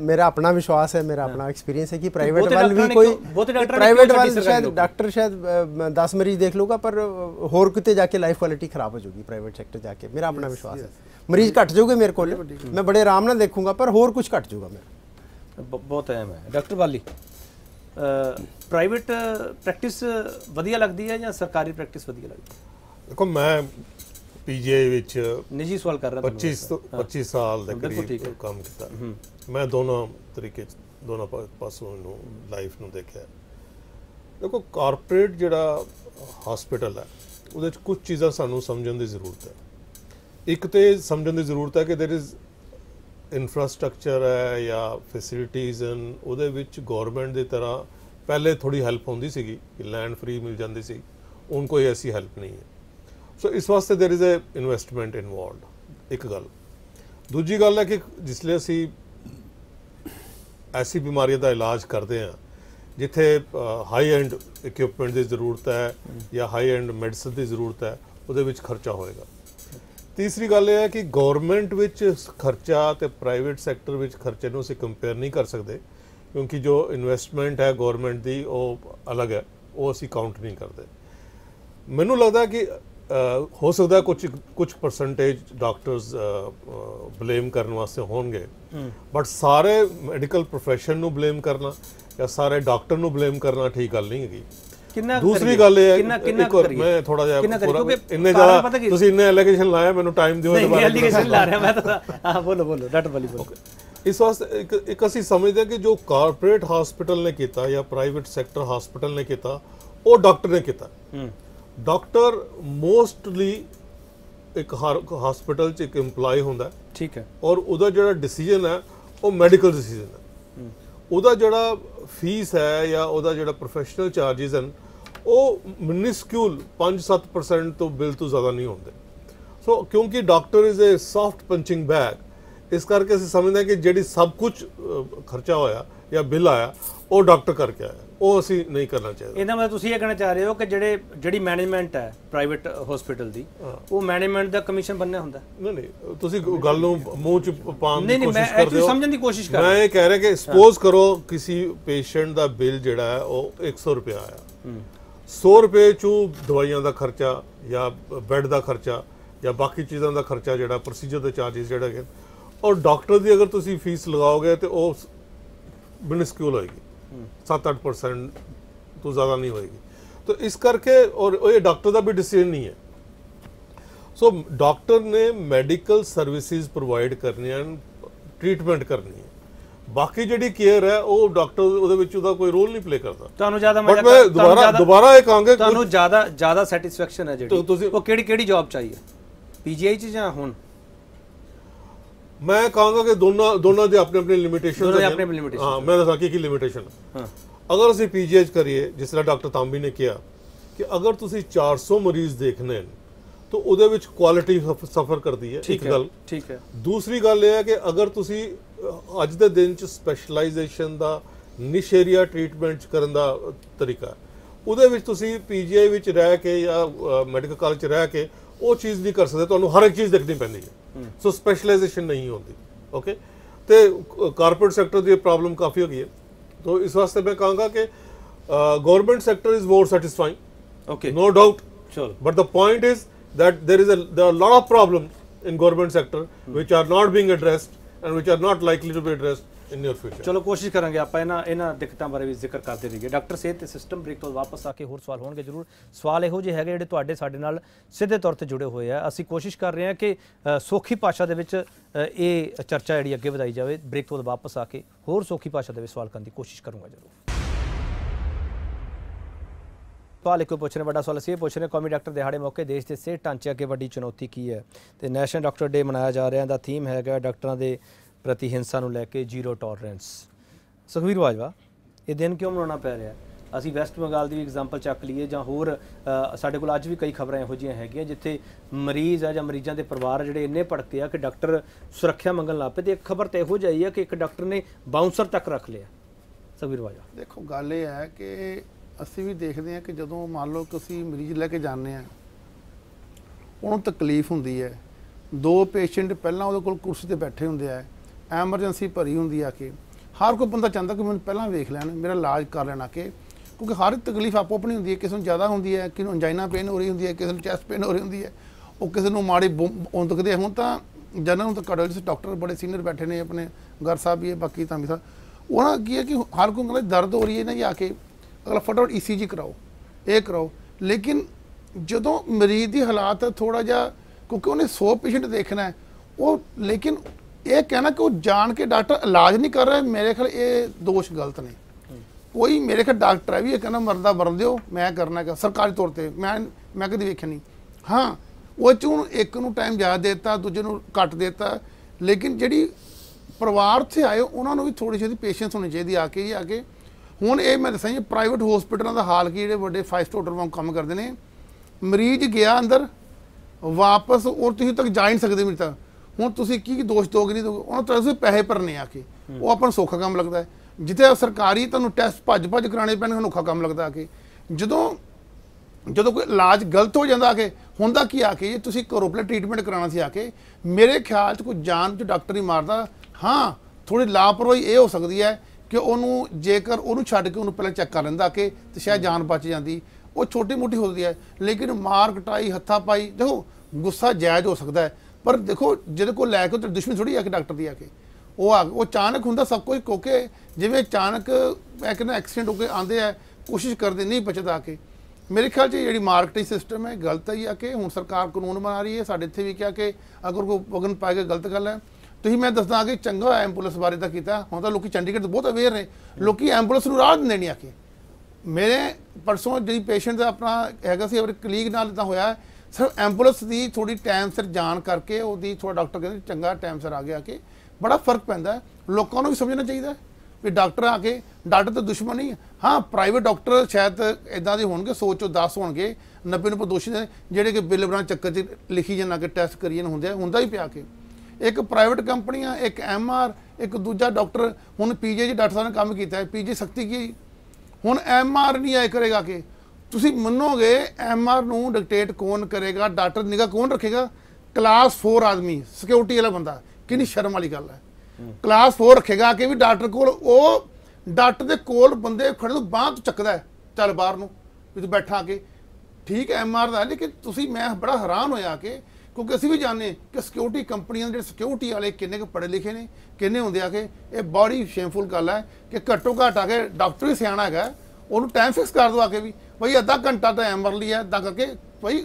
ਮੇਰਾ ਆਪਣਾ ਵਿਸ਼ਵਾਸ ਹੈ ਮੇਰਾ ਆਪਣਾ ਐਕਸਪੀਰੀਅੰਸ ਹੈ ਕਿ ਪ੍ਰਾਈਵੇਟ ਵੱਲ ਵੀ ਕੋਈ ਬਹੁਤੇ ਡਾਕਟਰਾਂ ਨੇ ਪ੍ਰਾਈਵੇਟ ਵੱਲ ਸ਼ਾਇਦ? ਡਾਕਟਰ ਸ਼ਾਇਦ 10 ਮਰੀਜ਼ ਦੇਖ ਲੂਗਾ ਪਰ ਹੋਰ ਕਿਤੇ ਜਾ ਕੇ ਲਾਈਫ ਕੁਆਲਿਟੀ ਖਰਾਬ ਹੋ ਜਾਊਗੀ ਪ੍ਰਾਈਵੇਟ ਸੈਕਟਰ ਜਾ ਕੇ। ਮੇਰਾ ਆਪਣਾ ਵਿਸ਼ਵਾਸ ਹੈ। ਮਰੀਜ਼ ਘਟ ਜਾਊਗੇ ਮੇਰੇ ਕੋਲ। ਮੈਂ ਬੜੇ ਆਰਾਮ ਨਾਲ ਦੇਖੂੰਗਾ ਪਰ ਹੋਰ ਕੁਝ ਘਟ ਜਾਊਗਾ ਮੇਰਾ ਬਹੁਤ ਅਹਿਮ ਹੈ। ਡਾਕਟਰ ਵਾਲੀ ਪ੍ਰਾਈਵੇਟ ਪ੍ਰੈਕਟਿਸ ਵਧੀਆ ਲੱਗਦੀ ਹੈ ਜਾਂ ਸਰਕਾਰੀ ਪ੍ਰੈਕਟਿਸ ਵਧੀਆ ਲੱਗਦੀ ਹੈ? ਦੇਖੋ ਮੈਂ ਪੀਜੀਆਈ ਵਿੱਚ ਨਿੱਜੀ ਸਵਾਲ ਕਰ ਰਿਹਾ ਤੁਹਾਨੂੰ 25 ਤੋਂ 25 ਸਾਲ ਦੇ ਬਿਲਕੁਲ ਠੀਕ ਹੈ। ਕਰੀਬ ਕੰਮ ਕੀਤਾ ਮੈਂ ਦੋਨੋਂ ਤਰੀਕੇ 'ਚ, ਦੋਨੋਂ ਪਾ- ਪਾਸੋਂ ਨੂੰ ਲਾਈਫ ਨੂੰ ਦੇਖਿਆ ਦੇਖੋ ਕਾਰਪੋਰੇਟ ਜਿਹੜਾ ਹਸਪੀਟਲ ਹੈ ਉਹਦੇ 'ਚ ਕੁਝ ਚੀਜ਼ਾਂ ਸਾਨੂੰ ਸਮਝਣ ਦੀ ਜ਼ਰੂਰਤ ਹੈ ਇੱਕ ਤੇ ਸਮਝਣ ਦੀ ਜ਼ਰੂਰਤ ਹੈ ਕਿ देयर इज ਇਨਫਰਾਸਟ੍ਰਕਚਰ ਹੈ ਜਾਂ ਫੈਸਿਲਿਟੀਜ਼ ਹਨ ਉਹਦੇ ਵਿੱਚ ਗਵਰਨਮੈਂਟ ਦੀ ਤਰ੍ਹਾਂ ਪਹਿਲੇ ਥੋੜੀ ਹੈਲਪ ਹੁੰਦੀ ਸੀਗੀ ਕਿ ਲੈਂਡ ਫ੍ਰੀ ਮਿਲ ਜਾਂਦੀ ਸੀ ਹੁਣ ਕੋਈ ਐਸੀ ਹੈਲਪ ਨਹੀਂ ਹੈ ਸੋ ਇਸ ਵਾਸਤੇ there is a investment involved ਇੱਕ ਗੱਲ ਦੂਜੀ ਗੱਲ ਹੈ ਕਿ ਜਿਸਲੇ ਅਸੀਂ ਐਸੀ ਬਿਮਾਰੀਆਂ ਦਾ ਇਲਾਜ ਕਰਦੇ ਹਾਂ ਜਿੱਥੇ ਹਾਈ ਐਂਡ ਇਕਵਿਪਮੈਂਟ ਦੀ ਜ਼ਰੂਰਤ ਹੈ ਜਾਂ ਹਾਈ ਐਂਡ ਮੈਡੀਸਨ ਦੀ ਜ਼ਰੂਰਤ ਹੈ ਉਹਦੇ ਵਿੱਚ ਖਰਚਾ ਹੋਏਗਾ ਤੀਸਰੀ ਗੱਲ ਇਹ ਹੈ ਕਿ ਗਵਰਨਮੈਂਟ ਵਿੱਚ ਖਰਚਾ ਤੇ ਪ੍ਰਾਈਵੇਟ ਸੈਕਟਰ ਵਿੱਚ ਖਰਚੇ ਨੂੰ ਅਸੀਂ ਕੰਪੇਅਰ ਨਹੀਂ ਕਰ ਸਕਦੇ ਕਿਉਂਕਿ ਜੋ ਇਨਵੈਸਟਮੈਂਟ ਹੈ ਗਵਰਨਮੈਂਟ ਦੀ ਉਹ ਅਲੱਗ ਹੈ ਉਹ ਅਸੀਂ ਕਾਊਂਟ ਨਹੀਂ ਕਰਦੇ ਮੈਨੂੰ ਲੱਗਦਾ ਕਿ ਅ, ਹੋ ਸਕਦਾ ਕੁਝ ਕੁਝ ਪਰਸੈਂਟੇਜ ਡਾਕਟਰਸ ਬਲੇਮ ਕਰਨ ਵਾਸਤੇ ਹੋਣਗੇ। ਬਟ ਸਾਰੇ ਮੈਡੀਕਲ profession ਨੂੰ ਬਲੇਮ ਕਰਨਾ ਜਾਂ ਸਾਰੇ ਡਾਕਟਰ ਨੂੰ ਬਲੇਮ ਕਰਨਾ ਠੀਕ ਗੱਲ ਨਹੀਂ ਹੈਗੀ। ਕਿੰਨਾ ਦੂਸਰੀ? ਗੱਲ ਇਹ ਹੈ ਕਿੰਨਾ ਕਿੰਨਾ? ਮੈਂ ਥੋੜਾ ਜਿਹਾ? ਪੂਰਾ- ਇੰਨੇ ਜ਼ਿਆਦਾ ਤੁਸੀਂ ਇੰਨੇ ਐਲੀਗੇਸ਼ਨ ਲਾਇਆ ਮੈਨੂੰ ਟਾਈਮ ਦਿਓ ਨਹੀਂ ਐਲੀਗੇਸ਼ਨ ਲਾ ਰਿਹਾ ਮੈਂ ਤਾਂ। ਹਾਂ ਬੋਲੋ ਬੋਲੋ ਡਾਕਟਰ ਵਾਲੀ ਬੋਲੋ। ਇਸ ਵਾਸਤੇ ਇੱਕ ਇੱਕ ਅਸੀਂ ਸਮਝਦੇ ਹਾਂ ਕਿ ਜੋ ਕਾਰਪੋਰੇਟ ਹਸਪੀਟਲ ਨੇ ਕੀਤਾ ਜਾਂ ਪ੍ਰਾਈਵੇਟ ਸੈਕਟਰ ਹਸਪੀਟਲ ਨੇ ਕੀਤਾ ਉਹ ਡਾਕਟਰ ਨੇ ਕੀਤਾ। ਹੂੰ। ਡਾਕਟਰ ਮੋਸਟਲੀ ਇੱਕ ਹਸਪੀਟਲ 'ਚ ਇੱਕ EMPLOYE ਹੁੰਦਾ ਠੀਕ ਹੈ। ਔਰ ਉਹਦਾ ਜਿਹੜਾ ਡਿਸੀਜਨ ਹੈ ਉਹ ਮੈਡੀਕਲ ਡਿਸੀਜਨ ਹੈ। ਉਹਦਾ ਜਿਹੜਾ ਫੀਸ ਹੈ ਜਾਂ ਉਹਦਾ ਜਿਹੜਾ ਪ੍ਰੋਫੈਸ਼ਨਲ ਚਾਰजेस ਹਨ ਉਹ ਮਿਨਿਸਕਿਊਲ 5-7% ਤੋਂ ਬਿੱਲ ਤੋਂ ਜ਼ਿਆਦਾ ਨਹੀਂ ਹੁੰਦੇ। ਸੋ ਕਿਉਂਕਿ doctor is a soft punching bag ਇਸ ਕਰਕੇ ਅਸੀਂ ਸਮਝਦੇ ਹਾਂ ਕਿ ਜਿਹੜੀ ਸਭ ਕੁਝ ਖਰਚਾ ਹੋਇਆ ਜਾਂ ਬਿੱਲ ਆਇਆ ਉਹ ਡਾਕਟਰ ਕਰਕੇ ਆਇਆ। ਉਹ ਅਸੀਂ ਨਹੀਂ ਕਰਨਾ ਚਾਹੀਦਾ। ਇਹਦਾ ਮਤਲਬ ਤੁਸੀਂ ਇਹ ਕਹਿਣਾ ਚਾਹ ਰਹੇ ਹੋ ਕਿ ਜਿਹੜੇ ਜਿਹੜੀ ਮੈਨੇਜਮੈਂਟ ਹੈ ਪ੍ਰਾਈਵੇਟ ਹਸਪੀਟਲ ਦੀ ਉਹ ਮੈਨੇਜਮੈਂਟ ਦਾ ਕਮਿਸ਼ਨ ਬੰਨਿਆ ਹੁੰਦਾ? ਨਹੀਂ ਨਹੀਂ ਤੁਸੀਂ ਗੱਲ ਨੂੰ ਮੂੰਹ ਚ ਪਾਉਣ ਦੀ ਨਹੀਂ, ਨਹੀਂ, ਮੈਂ ਕੋਸ਼ਿਸ਼ ਕਰਦੇ ਹੋ। ਸਮਝਣ ਦੀ ਕੋਸ਼ਿਸ਼ ਕਰ ਮੈਂ ਇਹ ਕਹਿ ਰਿਹਾ ਕਿ ਸਪੋਜ਼ ਕਰੋ ਕਿਸੇ ਪੇਸ਼ੈਂਟ ਦਾ ਬਿੱਲ ਜਿਹੜਾ ਹੈ ਉਹ 100 ਰੁਪਏ ਆਇਆ। 100 ਰੁਪਏ ਚੋਂ ਦਵਾਈਆਂ ਦਾ ਖਰਚਾ ਜਾਂ ਬੈੱਡ ਦਾ ਖਰਚਾ ਜਾਂ ਬਾਕੀ ਚੀਜ਼ਾਂ ਦਾ ਖਰਚਾ ਜਿਹੜਾ ਪ੍ਰੋਸੀਜਰ ਦੇ ਚਾਰजेस ਜਿਹੜਾ ਹੈਗੇ ਔਰ ਡਾਕਟਰ ਦੀ ਅਗਰ ਤੁਸੀਂ ਫੀਸ ਲਗਾਓਗੇ ਤੇ ਉਹ ਮਿਨਿਸਕਿਊਲ ਹੋਏਗੀ। 7-8% ਤੋਂ ਜ਼ਿਆਦਾ ਨਹੀਂ ਹੋਏਗੀ। ਤਾਂ ਇਸ ਕਰਕੇ ਔਰ ਉਹ ਇਹ ਡਾਕਟਰ ਦਾ ਵੀ ਡਿਸੀਜਨ ਨਹੀਂ ਹੈ। ਸੋ ਡਾਕਟਰ ਨੇ ਮੈਡੀਕਲ ਸਰਵਿਸਿਜ਼ ਪ੍ਰੋਵਾਈਡ ਕਰਨੀਆਂ ਟ੍ਰੀਟਮੈਂਟ ਕਰਨੀ ਹੈ। ਬਾਕੀ ਜਿਹੜੀ ਕੇਅਰ ਹੈ ਉਹ ਡਾਕਟਰ ਉਹਦੇ ਵਿੱਚ ਉਹਦਾ ਕੋਈ ਰੋਲ ਨਹੀਂ ਪਲੇ ਕਰਦਾ। ਤੁਹਾਨੂੰ ਜ਼ਿਆਦਾ ਮੈਂ ਤੁਹਾਨੂੰ ਦੁਬਾਰਾ ਦੁਬਾਰਾ ਇਹ ਕਹਾਂਗਾ ਤੁਹਾਨੂੰ ਜ਼ਿਆਦਾ ਜ਼ਿਆਦਾ ਸੈਟੀਸਫੈਕਸ਼ਨ ਹੈ ਜਿਹੜੀ। ਉਹ ਕਿਹੜੀ ਕਿਹੜੀ ਜੌਬ ਚਾਹੀਏ ਪੀਜੀਆਈ ਚ ਜਾਂ ਹੁਣ? ਮੈਂ ਕਹਾਂਗਾ ਕਿ ਦੋਨਾਂ ਦੋਨਾਂ ਦੇ ਆਪਣੇ ਆਪਣੇ ਲਿਮਿਟੇਸ਼ਨ ਦੋਨਾਂ ਦੇ ਆਪਣੇ ਆਪਣੇ limitations ਹਾਂ ਮੈਂ ਦੱਸਾਂ ਕੀ ਕੀ ਲਿਮਿਟੇਸ਼ਨ ਹਾਂ। ਅਗਰ ਅਸੀਂ ਪੀਜੀਐਚ ਕਰੀਏ ਜਿਸ ਤਰ੍ਹਾਂ ਡਾਕਟਰ ਤਾਂਬੀ ਨੇ ਕਿਹਾ ਕਿ ਅਗਰ ਤੁਸੀਂ 400 ਮਰੀਜ਼ ਦੇਖਣੇ ਨੇ ਤਾਂ ਉਹਦੇ ਵਿੱਚ ਕੁਆਲਿਟੀ ਸਫਰ ਕਰਦੀ ਹੈ ਇੱਕ ਗੱਲ। ਠੀਕ ਹੈ। ਦੂਸਰੀ ਗੱਲ ਇਹ ਹੈ ਕਿ ਅਗਰ ਤੁਸੀਂ ਅੱਜ ਦੇ ਦਿਨ ਚ ਸਪੈਸ਼ਲਾਈਜੇਸ਼ਨ ਦਾ ਨਿਸ਼ ਏਰੀਆ ਟ੍ਰੀਟਮੈਂਟ ਕਰਨ ਦਾ ਤਰੀਕਾ। ਉਹਦੇ ਵਿੱਚ ਤੁਸੀਂ ਪੀਜੀਆਈ ਵਿੱਚ ਰਹਿ ਕੇ ਜਾਂ ਮੈਡੀਕਲ ਕਾਲਜ ਚ ਰਹਿ ਕੇ ਉਹ ਚੀਜ਼ ਨਹੀਂ ਕਰ ਸਕਦੇ ਤੁਹਾਨੂੰ ਹਰ ਇੱਕ ਚੀਜ਼ ਦੇਖਣੀ ਪੈਂਦੀ ਹੈ। ਸੋ ਸਪੈਸ਼ਲਾਈਜੇਸ਼ਨ ਨਹੀਂ ਹੁੰਦੀ ਓਕੇ ਤੇ ਕਾਰਪੋਰੇਟ ਸੈਕਟਰ ਦੀ ਪ੍ਰੋਬਲਮ ਕਾਫੀ ਹੋ ਗਈ ਹੈ ਤੋਂ ਇਸ ਵਾਸਤੇ ਮੈਂ ਕਹਾਂਗਾ ਕਿ government sector is more satisfying okay no doubt sure but the point is that there is a there are a lot of problems in government sector mm -hmm. which are not being addressed and which are not likely to be addressed in near future. ਚਲੋ ਕੋਸ਼ਿਸ਼ ਕਰਾਂਗੇ ਆਪਾਂ ਇਹਨਾਂ ਇਹਨਾਂ ਦਿੱਕਤਾਂ ਬਾਰੇ ਵੀ ਜ਼ਿਕਰ ਕਰਦੇ ਰਹੀਏ ਡਾਕਟਰ ਸਿਹਤ ਤੇ ਸਿਸਟਮ ਬ੍ਰੇਕ ਤੋਂ ਵਾਪਸ ਆ ਕੇ ਹੋਰ ਸਵਾਲ ਹੋਣਗੇ ਜ਼ਰੂਰ ਸਵਾਲ ਇਹੋ ਜਿਹੇ ਹੈਗੇ ਜਿਹੜੇ ਤੁਹਾਡੇ ਸਾਡੇ ਨਾਲ ਸਿੱਧੇ ਤੌਰ ਤੇ ਜੁੜੇ ਹੋਏ ਆ ਅਸੀਂ ਕੋਸ਼ਿਸ਼ ਕਰ ਰਹੇ ਹਾਂ ਕਿ ਅ, ਸੌਖੀ ਭਾਸ਼ਾ ਦੇ ਵਿੱਚ ਇਹ ਚਰਚਾ ਜਿਹੜੀ ਅੱਗੇ ਵਧਾਈ ਜਾਵੇ ਬ੍ਰੇਕ ਤੋਂ ਵਾਪਸ ਆ ਕੇ ਹੋਰ ਸੌਖੀ ਭਾਸ਼ਾ ਦੇ ਵਿੱਚ ਸਵਾਲ ਕਰਨ ਦੀ ਕੋਸ਼ਿਸ਼ ਕਰੂੰਗਾ ਜ਼ਰੂਰ ਸਵਾਲ ਇੱਕੋ ਪੁੱਛ ਰਹੇ ਵੱਡਾ ਸਵਾਲ ਅਸੀਂ ਇਹ ਪੁੱਛ ਰਹੇ ਕੌਮੀ ਡਾਕਟਰ ਦਿਹਾੜੇ ਮੌਕੇ ਦੇਸ਼ ਦੇ ਸਿਹਤ ਢਾਂਚੇ ਅੱਗੇ ਵੱਡੀ ਚੁਣੌਤੀ ਕੀ ਹੈ ਤੇ ਨੈਸ਼ਨਲ ਡਾਕਟਰ ਡੇ ਮਨਾਇਆ ਜਾ ਰਿਹਾ ਦਾ ਥੀਮ ਹੈਗਾ ਡਾਕਟਰਾਂ ਦੇ ਪ੍ਰਤੀ ਹਿੰਸਾ ਨੂੰ ਲੈ ਕੇ ਜ਼ੀਰੋ ਟੋਲਰੈਂਸ ਸੁਖਵੀਰ ਬਾਜਵਾ, ਇਹ ਦਿਨ ਕਿਉਂ ਮਨਾਉਣਾ ਪੈ ਰਿਹਾ? ਅਸੀਂ ਵੈਸਟ ਬੰਗਾਲ ਦੀ ਵੀ ਐਗਜ਼ਾਮਪਲ ਚੱਕ ਲਈਏ ਜਾਂ ਹੋਰ ਸਾਡੇ ਕੋਲ ਅੱਜ ਵੀ ਕਈ ਖਬਰਾਂ ਇਹੋ ਜਿਹੀਆਂ ਹੈਗੀਆਂ ਜਿੱਥੇ ਮਰੀਜ਼ ਆ ਜਾਂ ਮਰੀਜ਼ਾਂ ਦੇ ਪਰਿਵਾਰ ਜਿਹੜੇ ਇੰਨੇ ਭੜਕੇ ਆ ਕਿ ਡਾਕਟਰ ਸੁਰੱਖਿਆ ਮੰਗਣ ਲੱਗ ਪਏ ਤੇ ਇੱਕ ਖਬਰ ਤੇ ਇਹੋ ਜਿਹੀ ਆ ਕਿ ਇੱਕ ਡਾਕਟਰ ਨੇ ਬਾਉਂਸਰ ਤੱਕ ਰੱਖ ਲਿਆ। ਸੁਖਵੀਰ ਬਾਜਵਾ। ਦੇਖੋ, ਗੱਲ ਇਹ ਹੈ ਕਿ ਅਸੀਂ ਵੀ ਦੇਖਦੇ ਹਾਂ ਕਿ ਜਦੋਂ ਮੰਨ ਲਓ ਕਿ ਅਸੀਂ ਮਰੀਜ਼ ਲੈ ਕੇ ਜਾਂਦੇ ਆ ਉਹਨੂੰ ਤਕਲੀਫ ਹੁੰਦੀ ਹੈ। ਦੋ ਪੇਸ਼ੈਂਟ ਪਹਿਲਾਂ ਉਹਦੇ ਕੋਲ ਕੁਰਸੀ ਤੇ ਬੈਠੇ ਹੁੰਦੇ ਆ ਐਮਰਜੈਂਸੀ ਭਰੀ ਹੁੰਦੀ ਆ ਕੇ। ਹਰ ਕੋਈ ਬੰਦਾ ਚਾਹੁੰਦਾ ਕਿ ਮੈਨੂੰ ਪਹਿਲਾਂ ਵੇਖ ਲੈਣ, ਮੇਰਾ ਇਲਾਜ ਕਰ ਲੈਣ ਆ ਕੇ। ਕਿਉਂਕਿ ਹਰ ਤਕਲੀਫ ਆਪੋ ਆਪਣੀ ਹੁੰਦੀ ਹੈ, ਕਿਸੇ ਨੂੰ ਜ਼ਿਆਦਾ ਹੁੰਦੀ ਹੈ, ਕਿਸੇ ਨੂੰ ਅੰਜਾਈਨਾ ਪੇਨ ਹੋ ਰਹੀ ਹੁੰਦੀ ਹੈ, ਕਿਸੇ ਨੂੰ ਚੈਸਟ ਪੇਨ ਹੋ ਰਹੀ ਹੁੰਦੀ ਹੈ। ਉਹ ਕਿਸੇ ਨੂੰ ਮਾੜੀ ਉਹ ਤੱਕਦੇ ਹੁਣ ਤਾਂ ਜਨਰਲ ਨੂੰ ਤਾਂ ਕਾਰਡੀਓਲੋਜਿਸਟ ਡਾਕਟਰ ਬੜੇ ਸੀਨੀਅਰ ਬੈਠੇ ਨੇ, ਆਪਣੇ ਗਰ ਸਾਹਿਬ ਵੀ ਬਾਕੀ ਤਾਂ ਵੀ ਸਾਹਿਬ ਉਹਨਾਂ ਕੀ ਹੈ ਕਿ ਹਰ ਕੋਈ ਕਹਿੰਦਾ ਦਰਦ ਹੋ ਰਹੀ ਹੈ ਨਾ ਜੀ ਆ ਕੇ, ਅਗਲਾ ਫਟਾਫਟ ਈਸੀਜੀ ਕਰਾਓ, ਇਹ ਕਰਾਓ। ਲੇਕਿਨ ਜਦੋਂ ਮਰੀਜ਼ ਦੀ ਹਾਲਾਤ ਥੋੜਾ ਜਿਹਾ, ਕਿਉਂਕਿ ਉਹਨੇ 100 ਪੇਸ਼ੈਂਟ ਦੇਖਣਾ ਹੈ, ਉਹ ਲੇਕਿਨ ਇਹ ਕਹਿਣਾ ਕਿ ਉਹ ਜਾਣ ਕੇ ਡਾਕਟਰ ਇਲਾਜ ਨਹੀਂ ਕਰ ਰਿਹਾ, ਮੇਰੇ ਖਿਆਲ ਇਹ ਦੋਸ਼ ਗਲਤ ਨੇ। ਕੋਈ ਮੇਰੇ ਖਿਆਲ ਡਾਕਟਰ ਹੈ ਵੀ ਇਹ ਕਹਿੰਦਾ ਮਰਦਾ ਮਰਨ ਦਿਓ, ਮੈਂ ਕਰਨਾ ਕਿ ਸਰਕਾਰੀ ਤੌਰ ਤੇ, ਮੈਂ ਮੈਂ ਕਦੀ ਵੇਖਿਆ ਨਹੀਂ। ਹਾਂ, ਉਹ ਚੋਂ ਇੱਕ ਨੂੰ ਟਾਈਮ ਜ਼ਿਆਦਾ ਦਿੱਤਾ, ਦੂਜੇ ਨੂੰ ਘੱਟ ਦੇਤਾ, ਲੇਕਿਨ ਜਿਹੜੀ ਪਰਿਵਾਰ ਉੱਥੇ ਆਏ, ਉਹਨਾਂ ਨੂੰ ਵੀ ਥੋੜੀ ਜਿਹੀ ਪੇਸ਼ੈਂਸ ਹੋਣੀ ਚਾਹੀਦੀ ਆ ਕੇ ਹੀ ਆ ਕੇ। ਹੁਣ ਇਹ ਮੈਂ ਦੱਸਾਂ ਜੀ ਪ੍ਰਾਈਵੇਟ ਹਸਪੀਟਲਾਂ ਦਾ ਹਾਲ ਕੀ, ਜਿਹੜੇ ਵੱਡੇ ਫਾਈਵ ਸਟਾਰ ਹੋਟਲ ਵਾਂਗ ਕੰਮ ਕਰਦੇ ਨੇ। ਮਰੀਜ਼ ਗਿਆ ਅੰਦਰ, ਵਾਪਸ, ਔਰ ਤੁਸੀਂ ਤੱਕ ਜਾ ਹੀ ਨਹੀਂ ਸਕਦੇ ਮੇਰੇ ਤੱਕ। ਹੁਣ ਤੁਸੀਂ ਕੀ ਦੋਸ਼ ਦੋਗੇ ਨਹੀਂ ਦੋਗੇ ਉਹਨਾਂ ਤੋਂ ਤੁਸੀਂ ਪੈਸੇ ਭਰਨੇ ਆ ਕੇ। ਉਹ ਆਪਾਂ ਨੂੰ ਸੌਖਾ ਕੰਮ ਲੱਗਦਾ ਹੈ। ਜਿੱਥੇ ਸਰਕਾਰੀ ਤੁਹਾਨੂੰ ਟੈਸਟ ਭੱਜ ਭੱਜ ਕਰਾਣੇ ਪੈਣੇ ਤੁਹਾਨੂੰ ਔਖਾ ਕੰਮ ਲੱਗਦਾ ਆ ਕੇ। ਜਦੋਂ ਜਦੋਂ ਕੋਈ ਇਲਾਜ ਗਲਤ ਹੋ ਜਾਂਦਾ ਕਿ ਹੁੰਦਾ ਕੀ ਆ ਕੇ, ਜੇ ਤੁਸੀਂ ਘਰੋਂ ਪਹਿਲਾਂ ਟ੍ਰੀਟਮੈਂਟ ਕਰਾਉਣਾ ਸੀ ਆ ਕੇ, ਮੇਰੇ ਖਿਆਲ 'ਚ ਕੋਈ ਜਾਨ 'ਚ ਡਾਕਟਰ ਨਹੀਂ ਮਾਰਦਾ। ਹਾਂ ਥੋੜੀ ਲਾਪਰਵਾਹੀ ਇਹ ਹੋ ਸਕਦੀ ਹੈ ਕਿ ਉਹਨੂੰ ਜੇਕਰ ਉਹਨੂੰ ਛੱਡ ਕੇ ਉਹਨੂੰ ਪਹਿਲਾਂ ਚੈੱਕ ਕਰ ਲੈਂਦਾ ਕਿ, ਤੇ ਸ਼ਾਇਦ ਜਾਨ ਬਚ ਜਾਂਦੀ। ਉਹ ਛੋਟੀ ਮੋਟੀ ਹੁੰਦੀ ਹੈ, ਲੇਕਿਨ ਮਾਰ ਕਟਾਈ ਹੱਥਾ ਪਾਈ ਦੇਖੋ, ਗੁੱਸਾ ਜਾਇਜ਼ ਹੋ ਸਕਦਾ ਹੈ। ਪਰ ਦੇਖੋ, ਜਿਹਦੇ ਕੋਲ ਲੈ ਕੇ ਤੇ ਦੁਸ਼ਮਣ ਥੋੜੀ ਆ ਕੇ ਡਾਕਟਰ ਦੀ ਆ ਕੇ। ਉਹ ਆ, ਉਹ ਅਚਾਨਕ ਹੁੰਦਾ ਸਭ ਕੁਝ ਕੋਕੇ ਜਿਵੇਂ ਅਚਾਨਕ ਮੈਂ ਕਹਿੰਦਾ ਐਕਸੀਡੈਂਟ ਹੋ ਕੇ ਆਂਦੇ ਆ, ਕੋਸ਼ਿਸ਼ ਕਰਦੇ, ਨਹੀਂ ਬਚਦਾ ਆ ਕੇ। ਮੇਰੇ ਖਿਆਲ 'ਚ ਇਹ ਜਿਹੜੀ ਮਾਰਕੀਟਿੰਗ ਸਿਸਟਮ ਹੈ, ਗਲਤ ਹੀ ਆ ਕਿ। ਹੁਣ ਸਰਕਾਰ ਕਾਨੂੰਨ ਬਣਾ ਰਹੀ ਹੈ, ਸਾਡੇ ਇੱਥੇ ਵੀ ਕਿਹਾ ਕਿ ਅਗਰ ਕੋਈ ਵਗਨ ਪਾਏਗਾ ਗਲਤ ਗੱਲ ਹੈ, ਤੁਸੀਂ ਮੈਂ ਦੱਸਦਾ ਕਿ ਚੰਗਾ ਐਂਬੂਲੈਂਸ ਬਾਰੇ ਤਾਂ ਕੀਤਾ। ਹੁਣ ਤਾਂ ਲੋਕੀ ਚੰਡੀਗੜ੍ਹ ਤੋਂ ਬਹੁਤ ਅਵੇਅਰ ਨੇ। ਲੋਕੀ ਐਂਬੂਲੈਂਸ ਨੂੰ ਰਾਹ ਦਿੰਦੇ ਨਹੀਂ ਆ ਕੇ। ਮੇਰੇ ਪਰਸੋਂ ਜਿਹੜੀ ਪੇਸ਼ੈਂਟ ਦਾ ਆਪਣਾ ਹੈਗਾ ਸੀ ਆਪਣੇ ਕਲੀਗ ਨਾਲ ਤਾਂ ਹੋਇਆ ਸਰ ਐਂਬੂਲੈਂਸ ਦੀ ਥੋੜੀ ਟਾਈਮ ਸਿਰ ਜਾਣ ਕਰਕੇ ਉਹਦੀ ਥੋੜਾ ਡਾਕਟਰ ਕਹਿੰਦੇ ਚੰਗਾ ਟਾਈਮ ਸਿਰ ਆ ਗਿਆ ਕਿ ਬੜਾ ਫ਼ਰਕ ਪੈਂਦਾ ਲੋਕਾਂ ਨੂੰ ਵੀ ਸਮਝਣਾ ਚਾਹੀਦਾ ਵੀ ਡਾਕਟਰ ਆ ਕੇ, ਡਾਕਟਰ ਤਾਂ ਦੁਸ਼ਮਣ ਨਹੀਂ ਹਾਂ। ਪ੍ਰਾਈਵੇਟ ਡਾਕਟਰ ਸ਼ਾਇਦ ਇਦਾਂ ਦੇ ਹੋਣਗੇ, ਸੋਚੋ 10 ਹੋਣਗੇ 90 ਨੂੰ ਦੋਸ਼ੀ ਨੇ, ਜਿਹੜੇ ਕਿ ਬਿੱਲ ਬਣਾ ਚੱਕਰ 'ਚ ਲਿਖੀ ਜਾਣਾ ਕਿ ਟੈਸਟ ਕਰੀਏ ਨਾ ਹੁੰਦੇ ਹੁੰਦਾ ਹੀ ਪਿਆ ਕੇ। ਇੱਕ ਪ੍ਰਾਈਵੇਟ ਕੰਪਨੀਆਂ, ਇੱਕ ਐਮਆਰ ਇੱਕ ਦੂਜਾ ਡਾਕਟਰ ਹੁਣ ਪੀਜੀ ਜੀ ਡਾਕਟਰ ਸਾਹਿਬ ਨੇ ਕੰਮ ਕੀਤਾ ਹੈ। ਪੀਜੀ ਸਖਤੀ ਕੀ ਹੁਣ ਐਮਆਰ ਨਹੀਂ ਆਏ ਕਰੇਗਾ ਕਿ। ਤੁਸੀਂ ਮੰਨੋਗੇ ਐਮਆਰ ਨੂੰ ਡਿਕਟੇਟ ਕੌਣ ਕਰੇਗਾ ਡਾਕਟਰ ਨਿਗਾ ਕੌਣ ਰੱਖੇਗਾ? ਕਲਾਸ 4 ਆਦਮੀ ਸਿਕਿਉਰਿਟੀ ਵਾਲਾ ਬੰਦਾ, ਕਿੰਨੀ ਸ਼ਰਮ ਵਾਲੀ ਗੱਲ ਹੈ। ਕਲਾਸ 4 ਰੱਖੇਗਾ ਕਿ ਵੀ ਡਾਕਟਰ ਕੋਲ, ਉਹ ਡਾਕਟਰ ਦੇ ਕੋਲ ਬੰਦੇ ਖੜੇ ਨੂੰ ਬਾਂਹ ਤੋਂ ਚੱਕਦਾ ਚੱਲ ਬਾਹਰ ਨੂੰ, ਵੀ ਤੂੰ ਬੈਠਾ ਕੇ ਠੀਕ ਹੈ ਐਮਆਰ ਦਾ, ਲੇਕਿਨ ਤੁਸੀਂ, ਮੈਂ ਬੜਾ ਹੈਰਾਨ ਹੋਇਆ ਕਿ, ਕਿਉਂਕਿ ਅਸੀਂ ਵੀ ਜਾਣਦੇ ਕਿ ਸਿਕਿਉਰਿਟੀ ਕੰਪਨੀਆਂ ਦੇ ਜਿਹੜੇ ਸਿਕਿਉਰਿਟੀ ਵਾਲੇ ਕਿੰਨੇ ਕੁ ਪੜ੍ਹੇ ਲਿਖੇ ਨੇ, ਕਿੰਨੇ ਹੁੰਦੇ ਆ ਕਿ, ਇਹ ਬੜੀ ਸ਼ੇਮਫੁਲ ਗੱਲ ਹੈ ਕਿ ਘੱਟੋ ਘੱਟ ਆ ਕੇ ਡਾਕਟਰ ਹੀ ਸਿਆਣਾ ਹੈਗਾ, ਉਹਨੂੰ ਟਾਈਮ ਫਿਕਸ ਕਰ ਦੋ ਆ ਕੇ ਵੀ। ਬਈ ਅੱਧਾ ਘੰਟਾ ਤਾਂ ਐਮਰਲੀ ਹੈ ਅੱਧਾ ਕਰਕੇ ਬਈ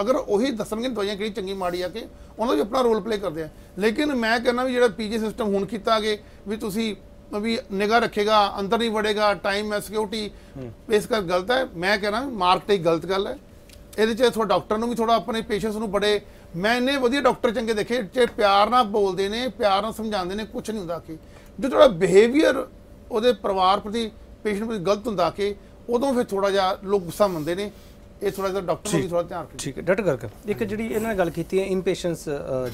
ਅਗਰ ਉਹੀ ਦੱਸਣਗੇ ਦਵਾਈਆਂ ਕਿਹੜੀ ਚੰਗੀ ਮਾੜੀ ਆ ਕਿ ਉਹਨਾਂ ਦਾ ਵੀ ਆਪਣਾ ਰੋਲ ਪਲੇ ਕਰਦੇ ਆ। ਲੇਕਿਨ ਮੈਂ ਕਹਿੰਦਾ ਵੀ ਜਿਹੜਾ ਪੀਜੀ ਸਿਸਟਮ ਹੁਣ ਕੀਤਾ ਗੇ ਵੀ ਤੁਸੀਂ ਵੀ ਨਿਗਾਹ ਰੱਖੇਗਾ ਅੰਦਰ ਨਹੀਂ ਵੜੇਗਾ ਟਾਈਮ ਹੈ ਸਿਕਿਉਰਿਟੀ ਇਸ ਕਰ ਗਲਤ ਹੈ ਮੈਂ ਕਹਿੰਦਾ ਮਾਰਕ ਤੇ ਹੀ ਗਲਤ ਗੱਲ ਹੈ ਇਹਦੇ ਚ ਥੋੜਾ ਡਾਕਟਰ ਨੂੰ ਵੀ ਥੋੜਾ ਆਪਣੇ ਪੇਸ਼ੈਂਟਸ ਨੂੰ ਬੜੇ। ਮੈਂ ਇੰਨੇ ਵਧੀਆ ਡਾਕਟਰ ਚੰਗੇ ਦੇਖੇ ਜੇ ਪਿਆਰ ਨਾਲ ਬੋਲਦੇ ਨੇ ਪਿਆਰ ਨਾਲ ਸਮਝਾਉਂਦੇ ਨੇ ਕੁਝ ਨਹੀਂ ਹੁੰਦਾ ਕਿ ਜੋ ਥੋੜਾ ਬਿਹੇਵੀਅਰ ਉਹਦੇ ਪਰਿਵਾਰ ਪ੍ਰਤੀ ਪੇਸ਼ੈਂਟ ਪ੍ਰਤੀ ਗਲਤ ਹੁੰਦਾ ਕਿ ਉਦੋਂ ਫਿਰ ਥੋੜਾ ਜਿਹਾ ਲੋਕ ਗੁੱਸਾ ਮੰਨਦੇ ਨੇ ਇਹ ਥੋੜਾ ਜਿਹਾ ਡਾਕਟਰ ਨੂੰ ਵੀ ਥੋੜਾ ਧਿਆਨ ਰੱਖਣਾ ਠੀਕ ਹੈ ਡਟ ਕਰਕੇ ਇੱਕ ਜਿਹੜੀ ਇਹਨਾਂ ਨੇ ਗੱਲ ਕੀਤੀ ਹੈ ਇੰਪੇਸ਼ੈਂਸ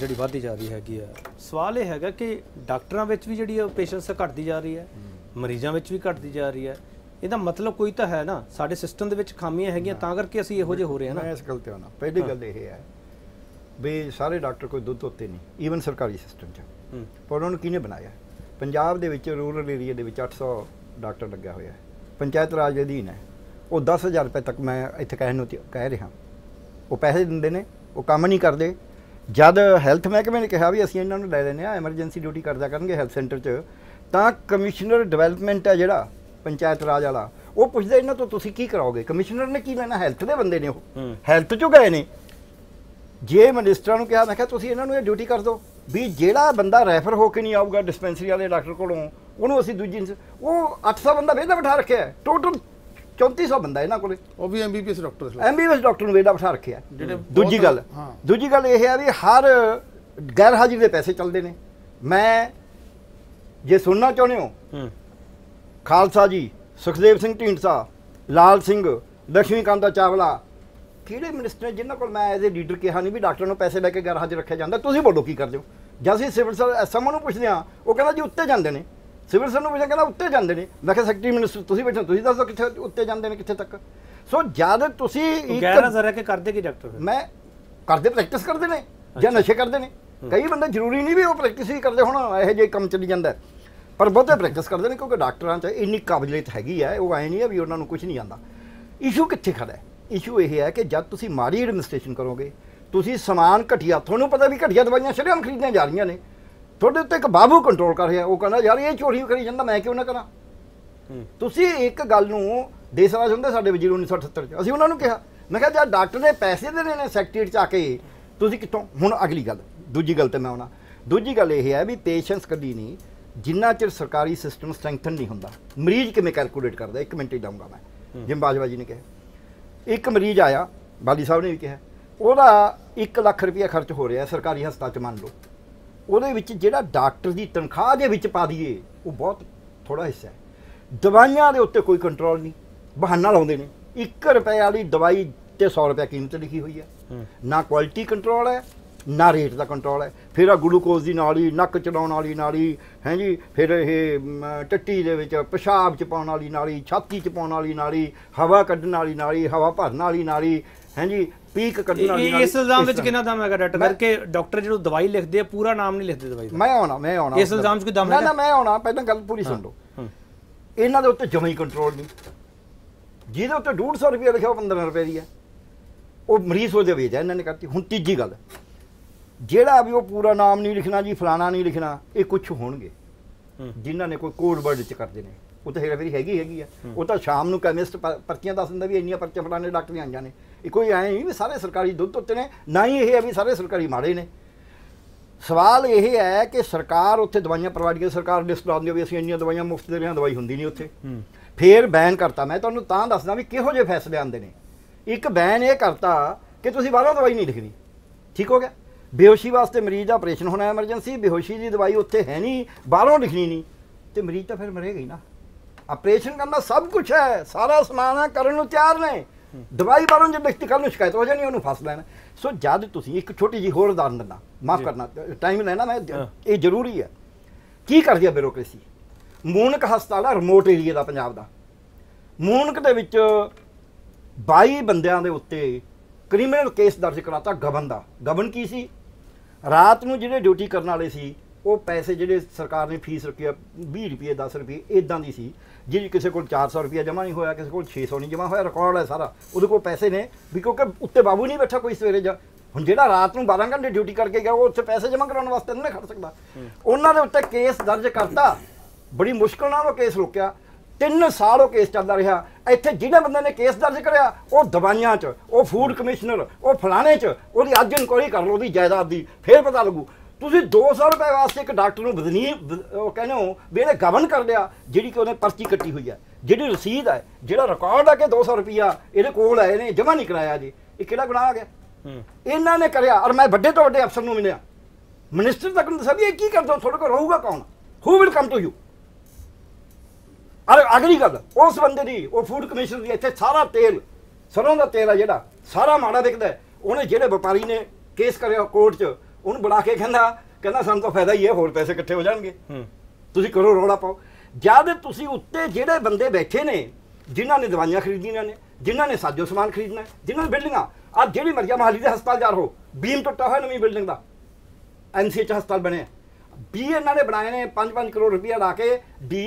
ਜਿਹੜੀ ਵੱਧਦੀ ਜਾ ਰਹੀ ਹੈਗੀ ਆ ਸਵਾਲ ਇਹ ਹੈਗਾ ਕਿ ਡਾਕਟਰਾਂ ਵਿੱਚ ਵੀ ਜਿਹੜੀ ਪੇਸ਼ੈਂਸ ਘਟਦੀ ਜਾ ਰਹੀ ਹੈ ਮਰੀਜ਼ਾਂ ਵਿੱਚ ਵੀ ਘਟਦੀ ਜਾ ਰਹੀ ਹੈ। ਇਹਦਾ ਮਤਲਬ ਕੋਈ ਤਾਂ ਹੈ ਨਾ ਸਾਡੇ ਸਿਸਟਮ ਦੇ ਵਿੱਚ ਖਾਮੀਆਂ ਹੈਗੀਆਂ ਤਾਂ ਕਰਕੇ ਅਸੀਂ ਇਹੋ ਜਿਹੇ ਹੋ ਰਹੇ ਹਾਂ ਨਾ। ਮੈਂ ਇਸ ਗੱਲ ਤੇ ਆਉਣਾ ਪਹਿਲੀ ਗੱਲ ਇਹ ਹੈ ਵੀ ਸਾਰੇ ਡਾਕਟਰ ਕੋਈ ਦੁੱਧ ਉੱਤੇ ਨਹੀਂ ਈਵਨ ਸਰਕਾਰੀ ਸਿਸਟਮ 'ਚ। ਪਰ ਉਹਨਾਂ ਨੂੰ ਕਿਹਨੇ ਬਣਾਇਆ? ਪੰਜਾਬ ਦੇ ਵਿੱਚ ਰੂਰਲ ਏਰੀਆ ਦੇ ਵਿੱਚ 800 ਡਾਕਟਰ ਲੱਗਿਆ ਹੋਇਆ ਹੈ। ਪੰਚਾਇਤ ਰਾਜ ਦੇ ਅਧੀਨ ਹੈ। ਉਹ 10000 ਰੁਪਏ ਤੱਕ ਮੈਂ ਇੱਥੇ ਕਹਿਣ ਨੂੰ ਕਹਿ ਰਿਹਾ। ਉਹ ਪੈਸੇ ਦਿੰਦੇ ਨੇ ਉਹ ਕੰਮ ਨਹੀਂ ਕਰਦੇ। ਜਦ ਹੈਲਥ ਮਹਿਕਮੇ ਨੇ ਕਿਹਾ ਵੀ ਅਸੀਂ ਇਹਨਾਂ ਨੂੰ ਲੈ ਲੈਨੇ ਆ ਐਮਰਜੈਂਸੀ ਡਿਊਟੀ ਕਰਦਾ ਕਰਨਗੇ ਹੈਲਥ ਸੈਂਟਰ 'ਚ ਤਾਂ ਕਮਿਸ਼ਨਰ ਡਿਵੈਲਪਮੈਂਟ ਹੈ ਜਿਹੜਾ ਪੰਚਾਇਤ ਰਾਜ ਵਾਲਾ ਉਹ ਪੁੱਛਦਾ ਇਹਨਾਂ ਤੋਂ ਤੁਸੀਂ ਕੀ ਕਰਾਓਗੇ? ਕਮਿਸ਼ਨਰ ਨੇ ਕੀ ਲੈਣਾ? ਹੈਲਥ ਦੇ ਬੰਦੇ ਨੇ ਉਹ। ਹੈਲਥ 'ਚੋਂ ਗਏ ਨੇ। ਜੇ ਮਿਨਿਸਟਰਾਂ ਨੂੰ ਕਿਹਾ ਮੈਂ ਕਿਹਾ ਤੁਸੀਂ ਇਹਨਾਂ ਨੂੰ ਇਹ ਡਿਊਟੀ ਕਰ ਦਿਓ। ਵੀ ਜਿਹੜਾ ਬੰਦਾ ਰੈਫਰ ਹੋ ਕੇ ਨਹੀਂ ਆਊਗਾ ਡਿਸਪੈਂਸਰੀ ਵਾਲੇ ਡਾਕਟਰ ਕੋਲੋਂ ਉਹਨੂੰ ਅਸੀਂ ਦੂਜੀ ਉਹ 800 ਬੰਦਾ ਵੇਦਾ ਬਿਠਾ ਰੱਖਿਆ ਹੈ। ਟੋਟਲ 3400 ਬੰਦਾ ਇਹਨਾਂ ਕੋਲੇ। ਉਹ ਵੀ ਐਮਬੀਬੀਐਸ ਡਾਕਟਰ ਐਮਬੀਬੀਐਸ ਡਾਕਟਰ ਨੂੰ ਵੇਦਾ ਬਿਠਾ ਰੱਖਿਆ ਜਿਹੜੇ ਦੂਜੀ ਗੱਲ। ਦੂਜੀ ਗੱਲ ਇਹ ਹੈ ਵੀ ਹਰ ਗੈਰ ਹਾਜ਼ਰੀ ਦੇ ਪੈਸੇ ਚੱਲਦੇ ਨੇ। ਮੈਂ ਜੇ ਸੁਣਨਾ ਚਾਹੁੰਦੇ ਹੋ ਖਾਲਸਾ ਜੀ ਸੁਖਦੇਵ ਸਿੰਘ ਢੀਂਡਸਾ ਲਾਲ ਸਿੰਘ ਲక్ష్ਮੀਕਾਂਤਾ ਚਾਵਲਾ ਕਿਹੜੇ ਮਿਨਿਸਟਰ ਨੇ ਜਿਨ੍ਹਾਂ ਕੋਲ ਮੈਂ ਐਜ਼ ਏ ਲੀਡਰ ਕਿਹਾ ਨਹੀਂ ਵੀ ਡਾਕਟਰ ਨੂੰ ਪੈਸੇ ਲੈ ਕੇ ਗੈਰ ਹਾਜ਼ਰ ਰੱਖਿਆ ਜਾਂਦਾ ਤੁਸੀਂ ਬੋਲੋ ਕੀ ਕਰਦੇ ਹੋ? ਜਦ ਅਸੀਂ ਸਿਵਲ ਸਰ ਐਸਐਮਓ ਨੂੰ ਪੁੱਛਦੇ ਆ ਉਹ ਕਹਿੰਦਾ ਜੀ ਉੱਤੇ ਜਾਂਦੇ ਨੇ। ਸਿਵਲ ਸਰ ਨੂੰ ਪੁੱਛਿਆ ਕਹਿੰਦਾ ਉੱਤੇ ਜਾਂਦੇ ਨੇ। ਮੈਂ ਕਿਹਾ ਸੈਕਟਰੀ ਮਿਨਿਸਟਰ ਤੁਸੀਂ ਬੈਠੇ ਤੁਸੀਂ ਦੱਸੋ ਕਿੱਥੇ ਉੱਤੇ ਜਾਂਦੇ ਨੇ ਕਿੱਥੇ ਤੱਕ? ਸੋ ਜਦ ਤੁਸੀਂ ਇੱਕ- ਗੈਰ ਰਹਿ ਕੇ ਕਰਦੇ ਕੀ ਡਾਕਟਰ? ਮੈਂ ਕਰਦੇ ਪ੍ਰੈਕਟਿਸ ਕਰਦੇ ਨੇ ਜਾਂ ਨਸ਼ੇ ਕਰਦੇ ਨੇ। ਕਈ ਬੰਦੇ ਜ਼ਰੂਰੀ ਨਹੀਂ ਵੀ ਉਹ ਪ੍ਰੈਕਟਿਸ ਹੀ ਕਰਦੇ ਹੁਣ ਇਹੋ ਜਿਹੇ ਕੰਮ ਚੱਲੀ ਜਾਂਦਾ। ਪਰ ਬਹੁਤੇ ਪ੍ਰੈਕਟਿਸ ਕਰਦੇ ਨੇ ਕਿਉਂਕਿ ਡਾਕਟਰਾਂ 'ਚ ਇੰਨੀ ਕਾਬਲੀਅਤ ਹੈਗੀ ਹੈ ਉਹ ਐ ਨਹੀਂ ਹੈ ਵੀ ਉਹਨਾਂ ਨੂੰ ਕੁਝ ਨਹੀਂ ਆਉਂਦਾ। ਇਸ਼ੂ ਕਿੱਥੇ ਖੜਾ ਹੈ? ਇਸ਼ੂ ਇਹ ਹੈ ਕਿ ਜਦ ਤੁਸੀਂ ਮਾੜੀ ਐਡਮਿਨਿਸਟ੍ਰੇਸ਼ਨ ਕਰੋਗੇ ਤੁਸੀਂ ਸਮਾਨ ਘਟੀਆ ਤੁਹਾਨੂੰ ਪਤਾ ਵੀ ਘਟੀਆ ਦਵਾਈਆਂ ਸ਼ਰੇਆਮ ਖਰੀਦੀਆਂ ਜਾ ਰਹੀਆਂ ਨੇ। ਤੁਹਾਡੇ ਉੱਤੇ ਇੱਕ ਬਾਬੂ ਕੰਟਰੋਲ ਕਰ ਰਿਹਾ ਉਹ ਕਹਿੰਦਾ ਯਾਰ ਇਹ ਚੋਰੀ ਕਰੀ ਜਾਂਦਾ ਮੈਂ ਕਿਉਂ ਨਾ ਕਰਾਂ? ਤੁਸੀਂ ਇੱਕ ਗੱਲ ਨੂੰ ਦੇਸ ਰਾਜ ਹੁੰਦੇ ਸਾਡੇ ਵਜ਼ੀਰ 1978 ਚ ਅਸੀਂ ਉਹਨਾਂ ਨੂੰ ਕਿਹਾ ਮੈਂ ਕਿਹਾ ਜਦ ਡਾਕਟਰ ਨੇ ਪੈਸੇ ਦੇਣੇ ਨੇ ਸੈਕਟਰੀਏਟ ਚ ਆ ਕੇ ਤੁਸੀਂ ਕਿੱਥੋਂ? ਹੁਣ ਅਗਲੀ ਗੱਲ ਦੂਜੀ ਗੱਲ ਤੇ ਮੈਂ ਆਉਣਾ। ਦੂਜੀ ਗੱਲ ਇਹ ਹੈ ਵੀ ਪੇਸ਼ੈਂਸ ਕਦੀ ਨਹੀਂ ਜਿੰਨਾ ਚਿਰ ਸਰਕਾਰੀ ਸਿਸਟਮ ਸਟਰੈਂਥਨ ਨਹੀਂ ਹੁੰਦਾ ਮਰੀਜ਼ ਕਿਵੇਂ ਕੈਲਕੂਲੇਟ ਕਰਦਾ ਇੱਕ ਮਿੰਟ ਹੀ ਲਾਉਂਗਾ ਮੈਂ ਜਿਵੇਂ ਬਾਜਵਾ ਜੀ ਨੇ ਕਿਹਾ। ਇੱਕ ਮਰੀਜ਼ ਆਇਆ ਬਾਲੀ ਸਾਹਿਬ ਨੇ ਵੀ ਕਿਹਾ ਉਹਦਾ 1 ਲੱਖ ਰੁਪਇਆ ਖਰਚ ਹੋ ਰਿਹਾ ਸਰਕਾਰੀ ਹਸਪਤਾਲ ਚ ਮੰਨ ਲਓ। ਉਹਦੇ ਵਿੱਚ ਜਿਹੜਾ ਡਾਕਟਰ ਦੀ ਤਨਖਾਹ ਦੇ ਵਿੱਚ ਪਾ ਦਈਏ ਉਹ ਬਹੁਤ ਥੋੜਾ ਹਿੱਸਾ ਹੈ। ਦਵਾਈਆਂ ਦੇ ਉੱਤੇ ਕੋਈ ਕੰਟਰੋਲ ਨਹੀਂ ਬਹਾਨਾ ਲਾਉਂਦੇ ਨੇ। 1 ਰੁਪਏ ਵਾਲੀ ਦਵਾਈ ਤੇ 100 ਰੁਪਏ ਕੀਮਤ ਲਿਖੀ ਹੋਈ ਹੈ। ਨਾ ਕੁਆਲਿਟੀ ਕੰਟਰੋਲ ਹੈ ਨਾ ਰੇਟ ਦਾ ਕੰਟਰੋਲ ਹੈ। ਫਿਰ ਆ ਗਲੂਕੋਜ਼ ਦੀ ਨਾਲੀ ਨੱਕ ਚੜਾਉਣ ਵਾਲੀ ਨਾਲੀ ਹੈ ਜੀ? ਫਿਰ ਇਹ ਟੱਟੀ ਦੇ ਵਿੱਚ ਪਿਸ਼ਾਬ ਚ ਪਾਉਣ ਵਾਲੀ ਨਾਲੀ ਛਾਤੀ ਚ ਪਾਉਣ ਵਾਲੀ ਨਾਲੀ ਹਵਾ ਕੱਢਣ ਵਾਲੀ ਨਾਲੀ ਹਵਾ ਭਰਨ ਵਾਲੀ ਨਾਲੀ ਹੈ ਜੀ ਪੀਕ ਕੱਢਣ ਵਾਲੀ ਇਸ ਇਲਜ਼ਾਮ ਵਿੱਚ। ਕਿੰਨਾ ਦਮ ਹੈਗਾ ਡਾਕਟਰ? ਕਰਕੇ ਡਾਕਟਰ ਜਦੋਂ ਦਵਾਈ ਲਿਖਦੇ ਆ ਪੂਰਾ ਨਾਮ ਨਹੀਂ ਲਿਖਦੇ ਦਵਾਈ ਦਾ। ਮੈਂ ਆਉਣਾ ਮੈਂ ਆਉਣਾ। ਇਸ ਇਲਜ਼ਾਮ 'ਚ ਕੋਈ ਦਮ ਹੈਗਾ? ਨਾ ਮੈਂ ਆਉਣਾ ਪਹਿਲਾਂ ਗੱਲ ਪੂਰੀ ਸੁਣ ਲਓ। ਹੂੰ। ਇਹਨਾਂ ਦੇ ਉੱਤੇ ਜਮਾ ਹੀ ਕੰਟਰੋਲ ਨਹੀਂ। ਜਿਹਦੇ ਉੱਤੇ 150 ਰੁਪਏ ਲਿਖਿਆ ਉਹ 15 ਰੁਪਏ ਦੀ ਹੈ। ਉਹ ਮਰੀਜ਼ ਉਹਦੇ ਵੇਚ ਇਹਨਾਂ ਨੇ ਕਰਤੀ। ਹੁਣ ਤੀਜੀ ਗੱਲ ਜਿਹੜਾ ਵੀ ਉਹ ਪੂਰਾ ਨਾਮ ਨਹੀਂ ਲਿਖਣਾ ਜੀ ਫਲਾਣਾ ਨਹੀਂ ਲਿਖਣਾ ਇਹ ਕੁਝ ਹੋਣਗੇ। ਹੂੰ। ਜਿਨ੍ਹਾਂ ਨੇ ਕੋਈ ਕੋਡ ਵਰਡ ਚ ਕਰਦੇ ਨੇ। ਉਹ ਤਾਂ ਹੇਰਾਫੇਰੀ ਹੈਗੀ ਹੈਗੀ ਆ। ਉਹ ਤਾਂ ਸ਼ਾਮ ਨੂੰ ਕੈਮਿਸਟ ਪਰਚੀਆਂ ਦੱਸ ਦਿੰਦਾ ਵੀ ਇੰਨੀਆਂ ਪਰਚੀਆਂ ਫਲਾਣੇ ਡਾਕਟਰ ਆਈਆਂ ਨੇ। ਇਹ ਕੋਈ ਐ ਨਹੀਂ ਵੀ ਸਾਰੇ ਸਰਕਾਰੀ ਦੁੱਧ ਉੱਤੇ ਨੇ ਨਾ ਹੀ ਇਹ ਹੈ ਵੀ ਸਾਰੇ ਸਰਕਾਰੀ ਮਾੜੇ ਨੇ। ਸਵਾਲ ਇਹ ਹੈ ਕਿ ਸਰਕਾਰ ਉੱਥੇ ਦਵਾਈਆਂ ਕਰ ਸਰਕਾਰ ਲਿਸਟ ਲਾਉਂਦੀ ਵੀ ਅਸੀਂ ਇੰਨੀਆਂ ਦਵਾਈਆਂ ਮੁਫਤ ਦੇ ਰਹੇ ਹਾਂ ਦਵਾਈ ਹੁੰਦੀ ਨਹੀਂ ਉੱਥੇ। ਫੇਰ ਬੈਨ ਕਰਤਾ। ਮੈਂ ਤੁਹਾਨੂੰ ਤਾਂ ਦੱਸਦਾ ਵੀ ਕਿਹੋ ਜਿਹੇ ਫੈਸਲੇ ਆਉਂਦੇ ਨੇ। ਇੱਕ ਬੈਨ ਇਹ ਕਰਤਾ ਕਿ ਤੁਸੀਂ ਬਾਹਰੋਂ ਦਵਾਈ ਨਹੀਂ ਲਿਖਣੀ। ਠੀਕ ਹੋ ਗਿਆ? ਬੇਹੋਸ਼ੀ ਵਾਸਤੇ ਮਰੀਜ਼ ਦਾ ਆਪਰੇਸ਼ਨ ਹੋਣਾ ਐਮਰਜੈਂਸੀ ਬੇਹੋਸ਼ੀ ਦੀ ਦਵਾਈ ਉੱਥੇ ਹੈ ਨਹੀਂ ਬਾਹਰੋਂ ਲਿਖਣੀ ਨਹੀਂ। ਤੇ ਮਰੀਜ਼ ਤਾਂ ਫਿਰ ਮਰੇਗਾ ਹੀ ਨਾ। ਆਪਰੇਸ਼ਨ ਕਰਨਾ ਸਭ ਕੁਝ ਹੈ ਸਾਰਾ ਸਮਾਨ ਹੈ ਕਰਨ ਨੂੰ ਤਿਆਰ ਨੇ। ਦਵਾਈ ਬਾਹਰੋਂ ਜੇ ਲਿਖਤੀ ਕੱਲ ਨੂੰ ਸ਼ਿਕਾਇਤ ਹੋ ਜਾਣੀ ਉਹਨੂੰ ਫਸ ਲੈਣਾ। ਸੋ ਜਦ ਤੁਸੀਂ ਇੱਕ ਛੋਟੀ ਜੀ ਹੋਰ ਉਦਾਹਰਨ ਦਿੰਦਾ ਮਾਫ ਕਰਨਾ ਟਾਈਮ ਲੈਣਾ ਮੈਂ। ਇਹ ਜ਼ਰੂਰੀ ਹੈ। ਕੀ ਕਰਦੀ ਹੈ ਬਿਊਰੋਕ੍ਰੇਸੀ ਮੂਨਕ ਹਸਪਤਾਲ ਹੈ ਰਿਮੋਟ ਏਰੀਆ ਦਾ ਪੰਜਾਬ ਦਾ। ਮੂਨਕ ਦੇ ਵਿੱਚ 22 ਬੰਦਿਆਂ ਦੇ ਉੱਤੇ ਕ੍ਰਿਮੀਨਲ ਕੇਸ ਦਰਜ ਕਰਾਤਾ ਗਬਨ ਦਾ। ਗਬਨ ਕੀ ਸੀ? ਰਾਤ ਨੂੰ ਜਿਹੜੇ ਡਿਊਟੀ ਕਰਨ ਵਾਲੇ ਸੀ ਉਹ ਪੈਸੇ ਜਿਹੜੇ ਸਰਕਾਰ ਨੇ ਫੀਸ ਰੱਖੀ ਆ 20 ਰੁਪਏ 10 ਰੁਪਏ ਇਦਾਂ ਦੀ ਸੀ। ਜਿਹੜੀ ਕਿਸੇ ਕੋਲ 400 ਰੁਪਏ ਜਮ੍ਹਾਂ ਨਹੀਂ ਹੋਇਆ ਕਿਸੇ ਕੋਲ 600 ਨਹੀਂ ਜਮ੍ਹਾਂ ਹੋਇਆ ਰਿਕਾਰਡ ਹੈ ਸਾਰਾ। ਉਹਦੇ ਕੋਲ ਪੈਸੇ ਨੇ ਵੀ ਕਿਉਂਕਿ ਉੱਤੇ ਬਾਬੂ ਨਹੀਂ ਬੈਠਾ ਕੋਈ ਸਵੇਰੇ ਜਾ। ਹੁਣ ਜਿਹੜਾ ਰਾਤ ਨੂੰ 12 ਘੰਟੇ ਡਿਊਟੀ ਕਰਕੇ ਗਿਆ ਉਹ ਉੱਥੇ ਪੈਸੇ ਜਮ੍ਹਾਂ ਕਰਾਉਣ ਵਾਸਤੇ ਨਹੀਂ ਖੜ ਸਕਦਾ। ਉਹਨਾਂ ਦੇ ਉੱਤੇ ਕੇਸ ਦਰਜ ਕਰਤਾ। ਬੜੀ ਮੁਸ਼ਕਲ ਨਾਲ ਉਹ ਕੇਸ ਰੋਕਿਆ। ਤਿੰਨ ਸਾਲ ਉਹ ਕੇਸ ਚੱਲਦਾ ਰਿਹਾ। ਇੱਥੇ ਜਿਹੜੇ ਬੰਦੇ ਨੇ ਕੇਸ ਦਰਜ ਕਰਿਆ ਉਹ ਦਵਾਈਆਂ 'ਚ ਉਹ ਫੂਡ ਕਮਿਸ਼ਨਰ ਉਹ ਫਲਾਣੇ 'ਚ ਉਹਦੀ ਅੱਜ ਇਨਕੁਆਇਰੀ ਕਰ ਲਓ ਉਹਦੀ ਜਾਇਦਾਦ ਦੀ ਫੇਰ ਪਤਾ ਲੱਗੂ। ਤੁਸੀਂ 200 ਰੁਪਏ ਵਾਸਤੇ ਇੱਕ ਡਾਕਟਰ ਨੂੰ ਬਦਨੀ ਬਦ- ਉਹ ਕਹਿੰਦੇ ਹੋ ਵੀ ਇਹਨੇ ਗਵਨ ਕਰ ਲਿਆ ਜਿਹੜੀ ਕਿ ਉਹਨੇ ਪਰਚੀ ਕੱਟੀ ਹੋਈ ਹੈ ਜਿਹੜੀ ਰਸੀਦ ਹੈ ਜਿਹੜਾ ਰਿਕਾਰਡ ਹੈ ਕਿ 200 ਰੁਪਿਆ ਇਹਦੇ ਕੋਲ ਹੈ ਇਹਨੇ ਜਮ੍ਹਾਂ ਨਹੀਂ ਕਰਾਇਆ ਜੀ ਇਹ ਕਿਹੜਾ ਗੁਨਾਹ ਆ ਗਿਆ? ਹੂੰ। ਇਹਨਾਂ ਨੇ ਕਰਿਆ ਔਰ ਮੈਂ ਵੱਡੇ ਤੋਂ ਵੱਡੇ ਅਫਸਰ ਨੂੰ ਮਿਲਿਆ। ਮਿਨਿਸਟਰ ਤੱਕ ਨੂੰ ਦੱਸਿਆ ਵੀ ਇਹ ਕੀ ਕਰਦਾ ਤੁਹਾਡੇ ਕੋਲ ਰਹੂਗਾ ਕੌਣ? Who will come to you ਅਰੇ ਅਗਲੀ ਗੱਲ ਉਸ ਬੰਦੇ ਦੀ ਉਹ ਫੂਡ ਕਮਿਸ਼ਨਰ ਦੀ ਇੱਥੇ ਸਾਰਾ ਤੇਲ ਸਰੋਂ ਦਾ ਤੇਲ ਆ ਜਿਹੜਾ ਸਾਰਾ ਮਾੜਾ ਵਿਕਦਾ ਹੈ। ਉਹਨੇ ਜਿਹੜੇ ਵਪਾਰੀ ਨੇ ਕੇਸ ਕਰਿਆ ਕੋਰਟ 'ਚ ਉਹਨੂੰ ਬੁਲਾ ਕੇ ਕਹਿੰਦਾ ਕਹਿੰਦਾ ਸਾਨੂੰ ਤਾਂ ਫਾਇਦਾ ਹੀ ਹੈ ਹੋਰ ਪੈਸੇ ਇਕੱਠੇ ਹੋ ਜਾਣਗੇ। ਤੁਸੀਂ ਕਰੋ ਰੋਲਾ ਪਾਓ। ਜਦ ਤੁਸੀਂ ਉੱਤੇ ਜਿਹੜੇ ਬੰਦੇ ਬੈਠੇ ਨੇ ਜਿਨ੍ਹਾਂ ਨੇ ਦਵਾਈਆਂ ਖਰੀਦੀਆਂ ਨੇ ਜਿਨ੍ਹਾਂ ਨੇ ਸਾਜੋ ਸਮਾਨ ਖਰੀਦਣਾ ਜਿਨ੍ਹਾਂ ਨੇ ਬਿਲਡਿੰਗਾਂ ਆ ਜਿਹੜੀ ਮਰਜ਼ੀ ਮਹਾਲੀ ਦੇ ਹਸਪਤਾਲ ਜਾ ਰਹੋ ਬੀਮ ਟੁੱਟਾ ਹੋਇਆ ਨਵੀਂ ਬਿਲਡਿੰਗ ਦਾ। ਐਨਸੀਐਚ ਹਸਪਤਾਲ ਬਣਿਆ। ਵੀ ਇਹਨਾਂ ਨੇ ਬਣਾਏ ਨੇ 5-5 ਕਰੋੜ ਰੁਪਇਆ ਲਾ ਕੇ ਡੀ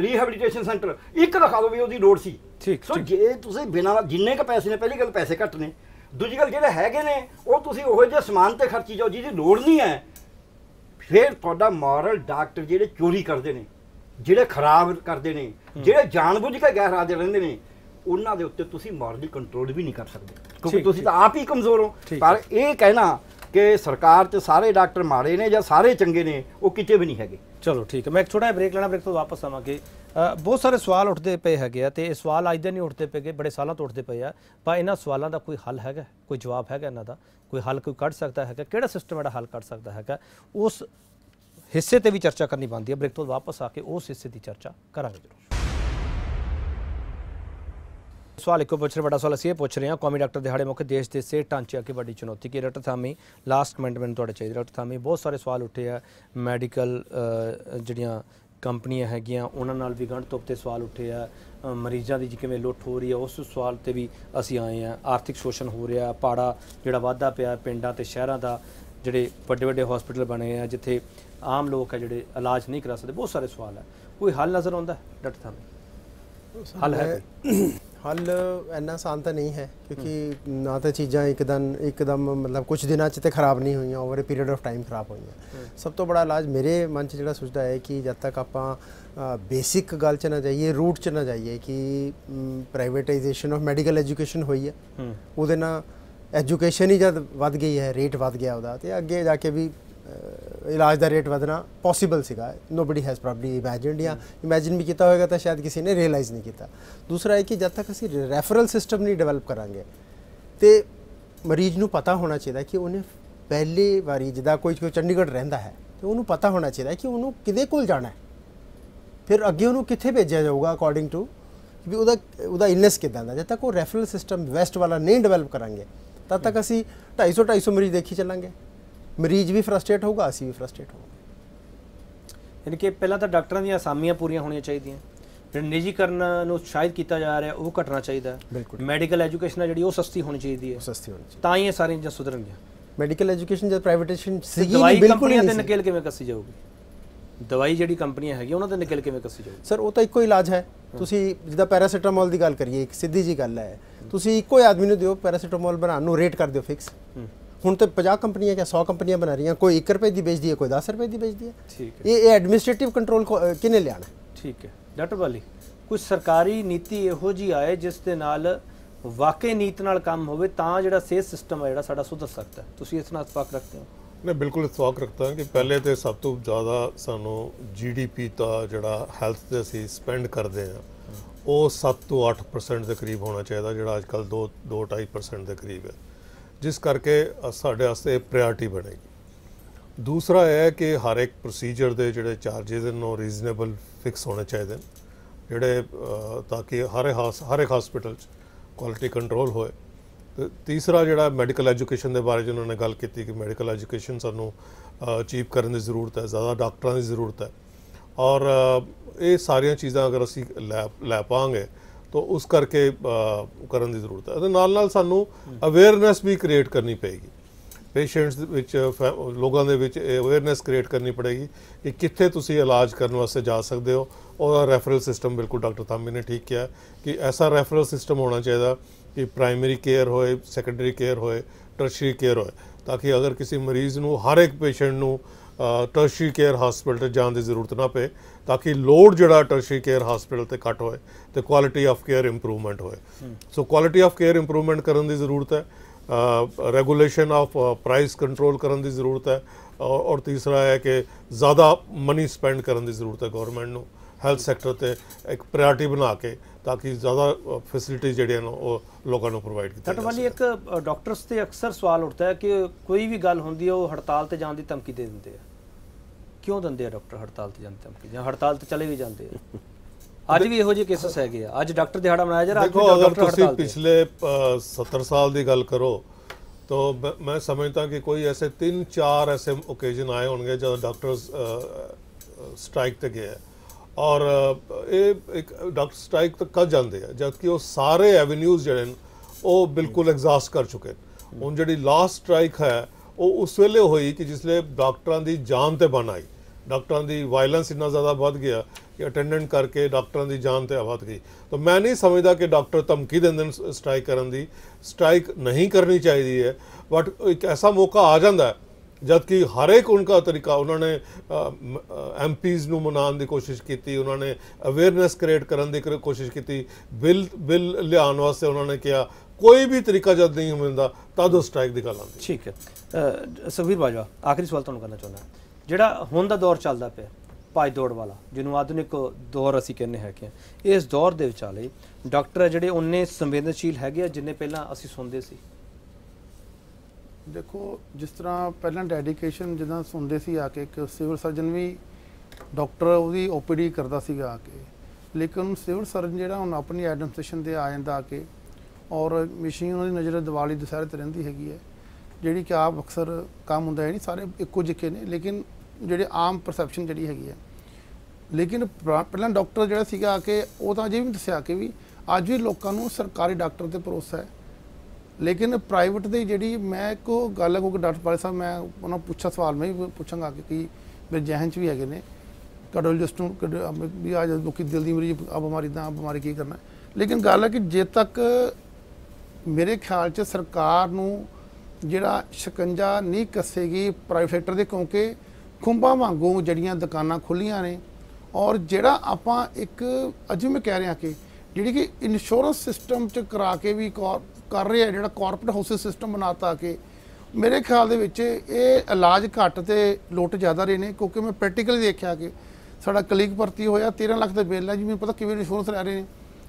ਰੀਹੈਬਿਲਿਟੇਸ਼ਨ ਸੈਂਟਰ ਇੱਕ ਦਿਖਾ ਦਿਓ ਵੀ ਉਹਦੀ ਲੋੜ ਸੀ। ਠੀਕ, ਸੋ। ਜੇ ਤੁਸੀਂ ਬਿਨਾਂ ਜਿੰਨੇ ਕ ਪੈਸੇ ਨੇ ਪਹਿਲੀ ਗੱਲ ਪੈਸੇ ਘੱਟ ਨੇ। ਦੂਜੀ ਗੱਲ ਜਿਹੜੇ ਹੈਗੇ ਨੇ ਉਹ ਤੁਸੀਂ ਉਹੋ ਜਿਹੇ ਸਮਾਨ ਤੇ ਖਰਚੀ ਜਾਓ ਜਿਹਦੀ ਲੋੜ ਨਹੀਂ ਹੈ। ਫਿਰ ਤੁਹਾਡਾ ਮੋਰਲ ਡਾਕਟਰ ਜਿਹੜੇ ਚੋਰੀ ਕਰਦੇ ਨੇ ਜਿਹੜੇ ਖਰਾਬ ਕਰਦੇ ਨੇ ਜਿਹੜੇ ਜਾਣਬੁੱਝ ਕੇ ਗੈਰ ਹਾਜ਼ਰ ਰਹਿੰਦੇ ਨੇ ਉਹਨਾਂ ਦੇ ਉੱਤੇ ਤੁਸੀਂ ਮੋਰਲੀ ਕੰਟਰੋਲ ਵੀ ਨਹੀਂ ਕਰ ਸਕਦੇ। ਕਿਉਂਕਿ ਤੁਸੀਂ ਤਾਂ ਆਪ ਹੀ ਕਮਜ਼ੋਰ ਹੋ। ਪਰ ਇਹ ਕਹਿਣਾ ਕਿ ਸਰਕਾਰ 'ਚ ਸਾਰੇ ਡਾਕਟਰ ਮਾੜੇ ਨੇ ਜਾਂ ਸਾਰੇ ਚੰਗੇ ਨੇ, ਉਹ ਕਿਤੇ ਵੀ ਨਹੀਂ ਹੈਗੇ। ਚਲੋ ਠੀਕ ਹੈ, ਮੈਂ ਇੱਕ ਛੋਟਾ ਜਿਹਾ ਬ੍ਰੇਕ ਲੈਣਾ ਬ੍ਰੇਕ ਤੋਂ ਵਾਪਸ ਆਵਾਂਗੇ। ਬਹੁਤ ਸਾਰੇ ਸਵਾਲ ਉੱਠਦੇ ਪਏ ਹੈਗੇ ਆ ਤੇ ਇਹ ਸਵਾਲ ਅੱਜ ਦੇ ਨਹੀਂ ਉੱਠਦੇ ਪਏਗੇ ਬੜੇ ਸਾਲਾਂ ਤੋਂ ਉੱਠਦੇ ਪਏ ਆ। ਪਰ ਇਹਨਾਂ ਸਵਾਲਾਂ ਦਾ ਕੋਈ ਹੱਲ ਹੈਗਾ? ਕੋਈ ਜਵਾਬ ਹੈਗਾ ਇਹਨਾਂ ਦਾ? ਕੋਈ ਹੱਲ ਕੋਈ ਕੱਢ ਸਕਦਾ ਹੈਗਾ? ਕਿਹੜਾ ਸਿਸਟਮ ਇਹਦਾ ਹੱਲ ਕੱਢ ਸਕਦਾ ਹੈਗਾ? ਉਸ ਹਿੱਸੇ ਤੇ ਵੀ ਚਰਚਾ ਕਰਨੀ ਬਣਦੀ ਹੈ। ਬ੍ਰੇਕ ਤੋਂ ਵਾਪਸ ਆ ਕੇ ਉਸ ਹਿੱਸੇ ਦੀ ਚਰਚਾ ਕਰਾਂਗੇ ਜ਼ਰੂਰ। ਸਵਾਲ ਇੱਕੋ ਪੁੱਛ ਰਹੇ ਬੜਾ ਸਵਾਲ ਅਸੀਂ ਇਹ ਪੁੱਛ ਰਹੇ ਹਾਂ ਕੌਮੀ ਡਾਕਟਰ ਦਿਹਾੜੇ ਮੌਕੇ ਦੇਸ਼ ਦੇ ਸਿਹਤ ਢਾਂਚੇ ਅੱਗੇ ਵੱਡੀ ਚੁਣੌਤੀ ਕੀ ਡਾਕਟਰ ਥਾਮੀ ਲਾਸਟ ਕਮੈਂਟ ਮੈਨੂੰ ਤੁਹਾਡੇ ਚਾਹੀਦਾ। ਡਾਕਟਰ ਥਾਮੀ ਬਹੁਤ ਸਾਰੇ ਸਵਾਲ ਉੱਠੇ ਆ ਮੈਡੀਕਲ ਜਿਹੜੀਆਂ ਕੰਪਨੀਆਂ ਹੈਗੀਆਂ ਉਹਨਾਂ ਨਾਲ ਵੀ ਗੰਢ ਤੁਪ ਤੇ ਸਵਾਲ ਉੱਠੇ ਆ। ਮਰੀਜ਼ਾਂ ਦੀ ਜੀ ਕਿਵੇਂ ਲੁੱਟ ਹੋ ਰਹੀ ਹੈ ਉਸ ਸਵਾਲ ਤੇ ਵੀ ਅਸੀਂ ਆਏ ਆ। ਆਰਥਿਕ ਸ਼ੋਸ਼ਣ ਹੋ ਰਿਹਾ ਪਾੜਾ ਜਿਹੜਾ ਵਾਧਾ ਪਿਆ ਪਿੰਡਾਂ ਤੇ ਸ਼ਹਿਰਾਂ ਦਾ ਜਿਹੜੇ ਵੱਡੇ ਵੱਡੇ ਹਸਪੀਟਲ ਬਣੇ ਆ ਜਿੱਥੇ ਆਮ ਲੋਕ ਹੈ ਜਿਹੜੇ ਇਲਾਜ ਨਹੀਂ ਕਰਾ ਸਕਦੇ ਬਹੁਤ ਸਾਰੇ ਸਵਾਲ ਹੈ ਕੋਈ ਹੱਲ ਨਜ਼ਰ ਆਉਂਦਾ ਡਾਕਟਰ ਥਾਮੀ? ਹੱਲ ਹੈ? ਹੱਲ ਇੰਨਾ ਆਸਾਨ ਤਾਂ ਨਹੀਂ ਹੈ ਕਿਉਂਕਿ ਨਾ ਤਾਂ ਚੀਜ਼ਾਂ ਇੱਕਦਮ ਇੱਕਦਮ ਮਤਲਬ ਕੁਝ ਦਿਨਾਂ 'ਚ ਤੇ ਖਰਾਬ ਨਹੀਂ ਹੋਈਆਂ over a period of time ਖਰਾਬ ਹੋਈਆਂ। ਸਭ ਤੋਂ ਬੜਾ ਇਲਾਜ ਮੇਰੇ ਮਨ 'ਚ ਜਿਹੜਾ ਸੁਝਦਾ ਹੈ ਕਿ ਜਦ ਤੱਕ ਆਪਾਂ ਬੇਸਿਕ ਗੱਲ 'ਚ ਨਾ ਜਾਈਏ ਰੂਟ 'ਚ ਨਾ ਜਾਈਏ ਕਿ ਪ੍ਰਾਈਵੇਟਾਈਜੇਸ਼ਨ ਆਫ ਮੈਡੀਕਲ ਐਜੂਕੇਸ਼ਨ ਹੋਈ ਹੈ ਉਹਦੇ ਨਾਲ ਐਜੂਕੇਸ਼ਨ ਹੀ ਜਦ ਵੱਧ ਗਈ ਹੈ ਰੇਟ ਵੱਧ ਗਿਆ ਉਹਦਾ ਤੇ ਅੱਗੇ ਜਾ ਕੇ ਵੀ ਇਲਾਜ ਦਾ ਰੇਟ ਵਧਣਾ ਪੋਸੀਬਲ ਸੀਗਾ। ਨੋਬਡੀ ਹੈਜ਼ ਪ੍ਰੋਬਬਲੀ ਇਮੇਜਿਨਡ ਜਾਂ ਇਮੇਜਿਨ ਵੀ ਕੀਤਾ ਹੋਵੇਗਾ ਤਾਂ ਸ਼ਾਇਦ ਕਿਸੇ ਨੇ ਰਿਅਲਾਈਜ਼ ਨਹੀਂ ਕੀਤਾ। ਦੂਸਰਾ ਹੈ ਕਿ ਜਦ ਤੱਕ ਅਸੀਂ ਰੈਫਰਲ ਸਿਸਟਮ ਨਹੀਂ ਡਿਵੈਲਪ ਕਰਾਂਗੇ ਤੇ ਮਰੀਜ਼ ਨੂੰ ਪਤਾ ਹੋਣਾ ਚਾਹੀਦਾ ਕਿ ਉਹਨੇ ਪਹਿਲੀ ਵਾਰੀ ਜਿੱਦਾਂ ਕੋਈ ਕੋਈ ਚੰਡੀਗੜ੍ਹ ਰਹਿੰਦਾ ਹੈ ਤੇ ਉਹਨੂੰ ਪਤਾ ਹੋਣਾ ਚਾਹੀਦਾ ਕਿ ਉਹਨੂੰ ਕਿਹਦੇ ਕੋਲ ਜਾਣਾ ਹੈ। ਫਿਰ ਅੱਗੇ ਉਹਨੂੰ ਕਿੱਥੇ ਭੇਜਿਆ ਜਾਊਗਾ ਅਕੋਰਡਿੰਗ ਟੂ ਵੀ ਉਹਦਾ ਉਹਦਾ ਇਲਨੈਸ ਕਿਦਾਂ ਦਾ। ਜਦ ਤੱਕ ਉਹ ਰੈਫਰਲ ਸਿਸਟਮ ਵੈਸਟ ਵਾਲਾ ਨਹੀਂ ਡਿਵੈਲਪ ਕਰਾਂਗੇ ਤਦ ਤੱਕ ਅਸੀਂ 250 250 ਮਰੀਜ਼ ਦੇਖੀ ਚੱਲਾਂਗੇ। ਮਰੀਜ਼ ਵੀ ਫਰਸਟ੍ਰੇਟ ਹੋਊਗਾ ਅਸੀਂ ਵੀ ਫਰਸਟ੍ਰੇਟ ਹੋਵਾਂਗੇ ਯਾਨੀ ਕਿ ਪਹਿਲਾਂ ਤਾਂ ਡਾਕਟਰਾਂ ਦੀਆਂ ਅਸਾਮੀਆਂ ਪੂਰੀਆਂ ਹੋਣੀਆਂ ਚਾਹੀਦੀਆਂ। ਜਿਹੜਾ ਨਿੱਜੀਕਰਨ ਨੂੰ ਸ਼ਾਇਦ ਕੀਤਾ ਜਾ ਰਿਹਾ ਉਹ ਘਟਣਾ ਚਾਹੀਦਾ। ਬਿਲਕੁਲ। ਮੈਡੀਕਲ ਐਜੂਕੇਸ਼ਨ ਜਿਹੜੀ ਉਹ ਸਸਤੀ ਹੋਣੀ ਚਾਹੀਦੀ ਹੈ। ਸਸਤੀ ਹੋਣੀ ਚਾਹੀਦੀ। ਤਾਂ ਹੀ ਇਹ ਸਾਰੀਆਂ ਚੀਜ਼ਾਂ ਸੁਧਰਨਗੀਆਂ। ਮੈਡੀਕਲ ਐਜੂਕੇਸ਼ਨ ਜਦ ਪ੍ਰਾਈਵੇਟਾਈਜੇਸ਼ਨ ਤੇ ਸੀਗੀ ਨਹੀਂ, ਬਿਲਕੁਲ ਤੇ ਨਹੀਂ ਸੀ। ਨਕੇਲ ਕਿਵੇਂ ਕੱਸੀ ਜਾਊਗੀ? ਦਵਾਈ ਜਿਹੜੀ ਕੰਪਨੀਆਂ ਹੈਗੀਆਂ ਉਹਨਾਂ ਤੇ ਨਕੇਲ ਕਿਵੇਂ ਕੱਸੀ ਜਾਊਗੀ? ਸਰ ਉਹ ਤਾਂ ਇੱਕੋ ਇਲਾਜ ਹੈ। ਤੁਸੀਂ ਜਿੱਦਾਂ ਪੈਰਾਸੀਟਾਮੋਲ ਦੀ ਗੱਲ ਕਰੀਏ ਇੱਕ ਸਿੱਧੀ ਜੀ ਗੱਲ ਹੈ। ਤੁਸੀਂ ਇੱਕੋ ਆਦਮੀ ਨੂੰ ਦਿਓ ਪੈਰਾਸੀਟਾਮੋਲ ਬਣਾਉਣ ਨੂੰ ਰੇਟ ਕਰ ਦਿਓ ਫਿਕਸ ਹੁਣ ਤੇ 50 ਕੰਪਨੀਆਂ ਜਾਂ 100 ਕੰਪਨੀਆਂ ਬਣਾ ਰਹੀਆਂ ਕੋਈ 1 ਰੁਪਏ ਦੀ ਵੇਚਦੀ ਹੈ ਕੋਈ 10 ਰੁਪਏ ਦੀ ਵੇਚਦੀ ਹੈ। ਠੀਕ ਹੈ। ਇਹ ਇਹ ਐਡਮਿਨਿਸਟ੍ਰੇਟਿਵ ਕੰਟਰੋਲ ਕਿਨੇ ਲਿਆਣਾ? ਠੀਕ ਹੈ। ਡਾਕਟਰ ਵਾਲੀ ਕੋਈ ਸਰਕਾਰੀ ਨੀਤੀ ਇਹੋ ਜੀ ਆਏ ਜਿਸ ਦੇ ਨਾਲ ਵਾਕਈ ਨੀਤ ਨਾਲ ਕੰਮ ਹੋਵੇ ਤਾਂ ਜਿਹੜਾ ਸਿਹਤ ਸਿਸਟਮ ਹੈ ਜਿਹੜਾ ਸਾਡਾ ਸੁਧਰ ਸਕਦਾ ਤੁਸੀਂ ਇਸ ਨਾਲ ਇਤਫਾਕ ਰੱਖਦੇ ਹੋ? ਮੈਂ ਬਿਲਕੁਲ ਇਤਫਾਕ ਰੱਖਦਾ ਹਾਂ ਕਿ ਪਹਿਲੇ ਤੇ ਸਭ ਤੋਂ ਜ਼ਿਆਦਾ ਸਾਨੂੰ ਜੀਡੀਪੀ ਦਾ ਜਿਹੜਾ ਹੈਲਥ ਤੇ ਅਸੀਂ ਸਪੈਂਡ ਕਰਦੇ ਹਾਂ ਉਹ 7 ਤੋਂ 8% ਦੇ ਕਰੀਬ ਹੋਣਾ ਚਾਹੀਦਾ ਜਿਹੜਾ ਅੱਜ ਕੱਲ 2 2.5% ਦੇ ਕਰੀਬ ਹੈ। ਜਿਸ ਕਰਕੇ ਸਾਡੇ ਵਾਸਤੇ ਪ੍ਰਾਇੋਰਟੀ ਬਣੇਗੀ। ਦੂਸਰਾ ਇਹ ਹੈ ਕਿ ਹਰ ਇੱਕ ਪ੍ਰੋਸੀਜਰ ਦੇ ਜਿਹੜੇ ਚਾਰजेस ਨੇ, ਉਹ ਰੀਜ਼ਨੇਬਲ ਫਿਕਸ ਹੋਣੇ ਚਾਹੀਦੇ ਨੇ। ਜਿਹੜੇ ਤਾਂ ਕਿ ਹਰ ਹਾਸ, ਹਰ ਇੱਕ ਹਸਪੀਟਲ 'ਚ ਕੁਆਲਿਟੀ ਕੰਟਰੋਲ ਹੋਏ। ਤੇ ਤੀਸਰਾ ਜਿਹੜਾ ਮੈਡੀਕਲ ਐਜੂਕੇਸ਼ਨ ਦੇ ਬਾਰੇ ਜਿਹਨਾਂ ਨੇ ਗੱਲ ਕੀਤੀ ਕਿ ਮੈਡੀਕਲ ਐਜੂਕੇਸ਼ਨ ਸਾਨੂੰ ਅਚੀਵ ਕਰਨ ਦੀ ਜ਼ਰੂਰਤ ਹੈ, ਜ਼ਿਆਦਾ ਡਾਕਟਰਾਂ ਦੀ ਜ਼ਰੂਰਤ ਹੈ। ਔਰ ਇਹ ਸਾਰੀਆਂ ਚੀਜ਼ਾਂ ਅਗਰ ਅਸੀਂ ਲੈ ਲੈ ਪਾਵਾਂਗੇ ਤਾਂ ਉਸ ਕਰਕੇ ਕਰਨ ਦੀ ਜ਼ਰੂਰਤ ਹੈ। ਅਤੇ ਨਾਲ ਨਾਲ ਸਾਨੂੰ ਅਵੇਅਰਨੈਸ ਵੀ ਕ੍ਰੀਏਟ ਕਰਨੀ ਪਏਗੀ। ਪੇਸ਼ੈਂਟਸ ਦੇ ਵਿੱਚ, ਫੈ- ਲੋਕਾਂ ਦੇ ਵਿੱਚ ਅਵੇਅਰਨੈਸ ਕ੍ਰੀਏਟ ਕਰਨੀ ਪੜੇਗੀ ਕਿ ਕਿੱਥੇ ਤੁਸੀਂ ਇਲਾਜ ਕਰਨ ਵਾਸਤੇ ਜਾ ਸਕਦੇ ਹੋ। ਉਹਦਾ ਰੈਫਰਲ ਸਿਸਟਮ ਬਿਲਕੁਲ ਡਾਕਟਰ ਥਾਮੀ ਨੇ ਠੀਕ ਕਿਹਾ ਕਿ ਐਸਾ ਰੈਫਰਲ ਸਿਸਟਮ ਹੋਣਾ ਚਾਹੀਦਾ ਕਿ ਪ੍ਰਾਇਮਰੀ ਕੇਅਰ ਹੋਏ ਸੈਕੰਡਰੀ ਕੇਅਰ ਹੋਏ ਟਰਸ਼ਰੀ ਕੇਅਰ ਹੋਏ, ਤਾਂ ਕਿ ਅਗਰ ਕਿਸੇ ਮਰੀਜ਼ ਨੂੰ, ਹਰ ਇੱਕ ਪੇਸ਼ੈਂਟ ਨੂੰ ਟਰਸ਼ਰੀ ਕੇਅਰ ਹਸਪੀਟਲ ਜਾਣ ਦੀ ਜ਼ਰੂਰਤ ਨਾ ਪਏ ਤਾਂ ਕਿ ਲੋਡ ਜਿਹੜਾ ਟਰਸ਼ਰੀ ਕੇਅਰ ਹਸਪੀਟਲ ਤੇ ਘੱਟ ਹੋਏ ਤੇ ਕੁਆਲਿਟੀ ਆਫ ਕੇਅਰ ਇੰਪਰੂਵਮੈਂਟ ਹੋਏ so quality of care improvement ਕਰਨ ਦੀ ਜ਼ਰੂਰਤ ਹੈ ਰੈਗੂਲੇਸ਼ਨ ਆਫ ਪ੍ਰਾਈਸ ਕੰਟਰੋਲ ਕਰਨ ਦੀ ਜ਼ਰੂਰਤ ਹੈ ਔਰ ਤੀਸਰਾ ਹੈ ਕਿ ਜ਼ਿਆਦਾ ਮਨੀ ਸਪੈਂਡ ਕਰਨ ਦੀ ਜ਼ਰੂਰਤ ਹੈ ਗਵਰਨਮੈਂਟ ਨੂੰ ਹੈਲਥ ਸੈਕਟਰ ਤੇ ਇੱਕ ਪ੍ਰਾਇੋਰਟੀ ਬਣਾ ਕੇ ਤਾਂ ਕਿ ਜ਼ਿਆਦਾ ਫੈਸਿਲਿਟੀ ਜਿਹੜੀਆਂ ਨੇ ਉਹ ਲੋਕਾਂ ਨੂੰ ਪ੍ਰੋਵਾਈਡ ਕੀਤੀਆਂ ਜਾ ਟਟਵਾਲੀ ਇੱਕ ਡਾਕਟਰਸ ਤੇ ਅਕਸਰ ਸਵਾਲ ਉੱਠਦਾ ਹੈ ਕਿ ਕੋਈ ਵੀ ਗੱਲ ਹੁੰਦੀ ਹੈ ਉਹ ਹੜਤਾਲ ਤੇ ਜਾਣ ਦੀ ਧਮਕੀ ਦੇ ਦਿੰਦੇ ਆ ਕਿਉਂ ਦਿੰਦੇ ਆ ਡਾਕਟਰ ਹੜਤਾਲ ਤੇ ਜਾਂਦੇ ਧਮਕੀ? ਜਾਂ ਹੜਤਾਲ ਤੇ ਚਲੇ ਵੀ ਜਾਂਦੇ ਆ? ਅੱਜ ਵੀ ਇਹੋ ਜਿਹੇ ਕੇਸਸ ਹੈਗੇ ਆ। ਅੱਜ ਡਾਕਟਰ ਦਿਹਾੜਾ ਮਨਾਇਆ ਜਾ ਰਿਹਾ ਅੱਜ ਦੇਖੋ ਅਗਰ ਤੁਸੀਂ ਪਿਛਲੇ 70 ਸਾਲ ਦੀ ਗੱਲ ਕਰੋ ਤਾਂ ਮੈਂ ਸਮਝਦਾ ਕਿ ਕੋਈ ਐਸੇ 3-4 ਐਸੇ ਓਕੇਜ਼ਨ ਆਏ ਹੋਣਗੇ ਜਦੋਂ ਡਾਕਟਰਸ ਸਟ੍ਰਾਈਕ ਤੇ ਗਏ ਔਰ ਇਹ ਇੱਕ ਡਾਕਟਰ ਸਟ੍ਰਾਈਕ ਤੱਕ ਕਰ ਜਾਂਦੇ ਆ ਜਦਕਿ ਉਹ ਸਾਰੇ ਐਵੇਨਿਊਜ਼ ਜਿਹੜੇ ਨੇ ਉਹ ਬਿਲਕੁਲ ਐਗਜ਼ਾਸਟ ਕਰ ਚੁੱਕੇ ਹੁਣ ਜਿਹੜੀ ਲਾਸਟ ਸਟ੍ਰਾਈਕ ਹੈ ਉਹ ਉਸ ਵੇਲੇ ਹੋਈ ਕਿ ਜਿਸ ਡਾਕਟਰਾਂ ਦੀ ਜਾਨ ਤੇ ਬਣ ਆਈ। ਡਾਕਟਰਾਂ ਦੀ ਵਾਇਲੈਂਸ ਇੰਨਾ ਜ਼ਿਆਦਾ ਵੱਧ ਗਿਆ ਕਿ ਅਟੈਂਡੈਂਟ ਕਰਕੇ ਡਾਕਟਰਾਂ ਦੀ ਜਾਨ ਤੇ ਵੱਧ ਗਈ। ਤਾਂ ਮੈਂ ਨਹੀਂ ਸਮਝਦਾ ਕਿ ਡਾਕਟਰ ਧਮਕੀ ਦਿੰਦੇ ਨੇ ਸਟ੍ਰਾਈਕ ਕਰਨ ਦੀ। ਸਟ੍ਰਾਈਕ ਨਹੀਂ ਕਰਨੀ ਚਾਹੀਦੀ ਹੈ। ਬਟ ਇੱਕ ਐਸਾ ਮੌਕਾ ਆ ਜਾਂਦਾ ਹੈ ਜਦਕਿ ਹਰ ਇੱਕ ਉਨ੍ਹਾਂ ਤਰੀਕਾ ਉਹਨਾਂ ਨੇ ਐਮਪੀਜ਼ ਨੂੰ ਮਨਾਉਣ ਦੀ ਕੋਸ਼ਿਸ਼ ਕੀਤੀ ਉਹਨਾਂ ਨੇ ਅਵੇਅਰਨੈਸ ਕ੍ਰੀਏਟ ਕਰਨ ਦੀ ਕਰ- ਕੋਸ਼ਿਸ਼ ਕੀਤੀ ਬਿੱਲ ਬਿੱਲ ਲਿਆਉਣ ਵਾਸਤੇ ਉਹਨਾਂ ਨੇ ਕਿਹਾ ਕੋਈ ਵੀ ਤਰੀਕਾ ਜਦ ਨਹੀਂ ਮਿਲਦਾ ਤਦ ਉਹ ਸਟ੍ਰਾਈਕ ਦੀ ਗੱਲ ਆਉਂਦੀ ਠੀਕ ਹੈ। ਅ, ਸੁਖਬੀਰ ਬਾਜਵਾ ਆਖਰੀ ਸਵਾਲ ਤੁਹਾਨੂੰ ਕਰਨਾ ਚਾਹੁੰਦਾ। ਜਿਹੜਾ ਹੁਣ ਦਾ ਦੌਰ ਚੱਲਦਾ ਪਿਆ ਭਾਈ ਦੌੜ ਵਾਲਾ, ਜਿਹਨੂੰ ਆਧੁਨਿਕ ਦੌਰ ਅਸੀਂ ਕਹਿੰਦੇ ਹੈਗੇ ਆ ਇਸ ਦੌਰ ਦੇ ਵਿਚਾਲੇ ਡਾਕਟਰ ਆ ਜਿਹੜੇ ਉਹਨੇ ਸੰਵੇਦਨਸ਼ੀਲ ਹੈਗੇ ਆ, ਜਿੰਨੇ ਪਹਿਲਾਂ ਅਸੀਂ ਸੁਣਦੇ ਸੀ। ਦੇਖੋ, ਜਿਸ ਤਰ੍ਹਾਂ ਪਹਿਲਾਂ ਡੈਡੀਕੇਸ਼ਨ ਜਿੱਦਾਂ ਸੁਣਦੇ ਸੀ ਆ ਕੇ, ਇੱਕ ਸਿਵਲ ਸਰਜਨ ਵੀ ਡਾਕਟਰ ਉਹਦੀ ਓਪੀਡੀ ਕਰਦਾ ਸੀਗਾ ਆ ਕੇ, ਲੇਕਿਨ ਸਿਵਲ ਸਰਜਨ ਜਿਹੜਾ ਹੁਣ ਆਪਣੀ ਐਡਮਿਨਿਸਟ੍ਰੇਸ਼ਨ ਤੇ ਆ ਜਾਂਦਾ ਆ ਕੇ, ਔਰ ਮਸ਼ੀਨ ਉਹਦੀ ਨਜ਼ਰ ਦੀਵਾਲੀ ਦੁਸਹਿਰੇ ਤੇ ਰਹਿੰਦੀ ਹੈਗੀ ਹੈ, ਜਿਹੜੀ ਕਿ ਆਪ ਅਕਸਰ ਕੰਮ ਹੁੰਦਾ ਹੈ ਨਹੀਂ ਸਾਰੇ ਇੱਕੋ ਜਿਹੇ ਨੇ, ਲੇਕਿਨ ਜਿਹੜੇ ਆਮ ਪਰਸੈਪਸ਼ਨ ਜਿਹੜੀ ਹੈਗੀ ਹੈ। ਲੇਕਿਨ ਪਹਿਲਾਂ ਡਾਕਟਰ ਜਿਹੜਾ ਸੀਗਾ ਆ ਕੇ ਉਹ ਤਾਂ ਅਜੇ ਵੀ ਦੱਸਿਆ ਕਿ ਵੀ ਅੱਜ ਵੀ ਲੋਕਾਂ ਨੂੰ ਸਰਕਾਰੀ ਡਾਕਟਰ ਤੇ ਭਰੋਸਾ ਹੈ। ਲੇਕਿਨ ਪ੍ਰਾਈਵੇਟ ਦੀ ਜਿਹੜੀ ਮੈਂ ਕੋ ਗੱਲ ਹੈ, ਕਿਉਂਕਿ ਡਾਕਟਰ ਪਾਲੇ ਸਾਹਿਬ ਮੈਂ ਉਹਨਾਂ ਨੂੰ ਪੁੱਛਾ ਸਵਾਲ, ਮੈਂ ਵੀ ਪੁੱਛਾਂਗਾ ਕਿ ਕੀ ਮੇਰੇ ਜਹਨ ਚ ਵੀ ਹੈਗੇ ਨੇ। ਕਾਰਡੀਓਲੋਜਿਸਟ ਨੂੰ ਕਾਰਡੀ- ਵੀ ਆ ਲੋਕੀ ਦਿਲ ਦੀ ਮਰੀਜ਼, ਆ ਬਿਮਾਰੀ ਦਾ ਆਹ ਬਿਮਾਰੀ ਕੀ ਕਰਨਾ। ਲੇਕਿਨ ਗੱਲ ਹੈ ਕਿ ਜੇ ਤੱਕ ਮੇਰੇ ਖਿਆਲ ਚ ਸਰਕਾਰ ਨੂੰ ਜਿਹੜਾ ਸ਼ਿਕੰਜਾ ਨਹੀਂ ਕੱਸੇਗੀ ਪ੍ਰਾਈਵੇਟ ਸੈਕਟਰ ਦੇ, ਕਿਉਂਕਿ ਖੁੰਬਾਂ ਵਾਂਗੂ ਜਿਹੜੀਆਂ ਦੁਕਾਨਾਂ ਖੁੱਲੀਆਂ ਨੇ। ਔਰ ਜਿਹੜਾ ਆਪਾਂ ਇੱਕ, ਅਜੇ ਮੈਂ ਕਹਿ ਰਿਹਾ ਕਿ ਜਿਹੜੀ ਕਿ ਇੰਸ਼ੋਰੈਂਸ ਸਿਸਟਮ ਚ ਕਰਾ ਕੇ ਵੀ ਕੌਰ- ਕਰ ਰਿਹਾ ਜਿਹੜਾ ਕਾਰਪੋਰੇਟ ਹਾਊਸਿਸ ਸਿਸਟਮ ਬਣਾਤਾ ਕਿ, ਮੇਰੇ ਖਿਆਲ ਦੇ ਵਿੱਚ ਇਹ ਇਲਾਜ ਘੱਟ ਤੇ ਲੁੱਟ ਜ਼ਿਆਦਾ ਰਹੇ ਨੇ, ਕਿਉਂਕਿ ਮੈਂ ਪ੍ਰੈਕਟੀਕਲੀ ਦੇਖਿਆ ਕਿ ਸਾਡਾ ਕਲੀਗ ਭਰਤੀ ਹੋਇਆ 13 ਲੱਖ ਦਾ ਬਿੱਲ ਹੈ ਜੀ ਮੈਨੂੰ ਪਤਾ ਕਿਵੇਂ ਇੰਸ਼ੋਰੈਂਸ ਲੈ ਰਹੇ ਨੇ,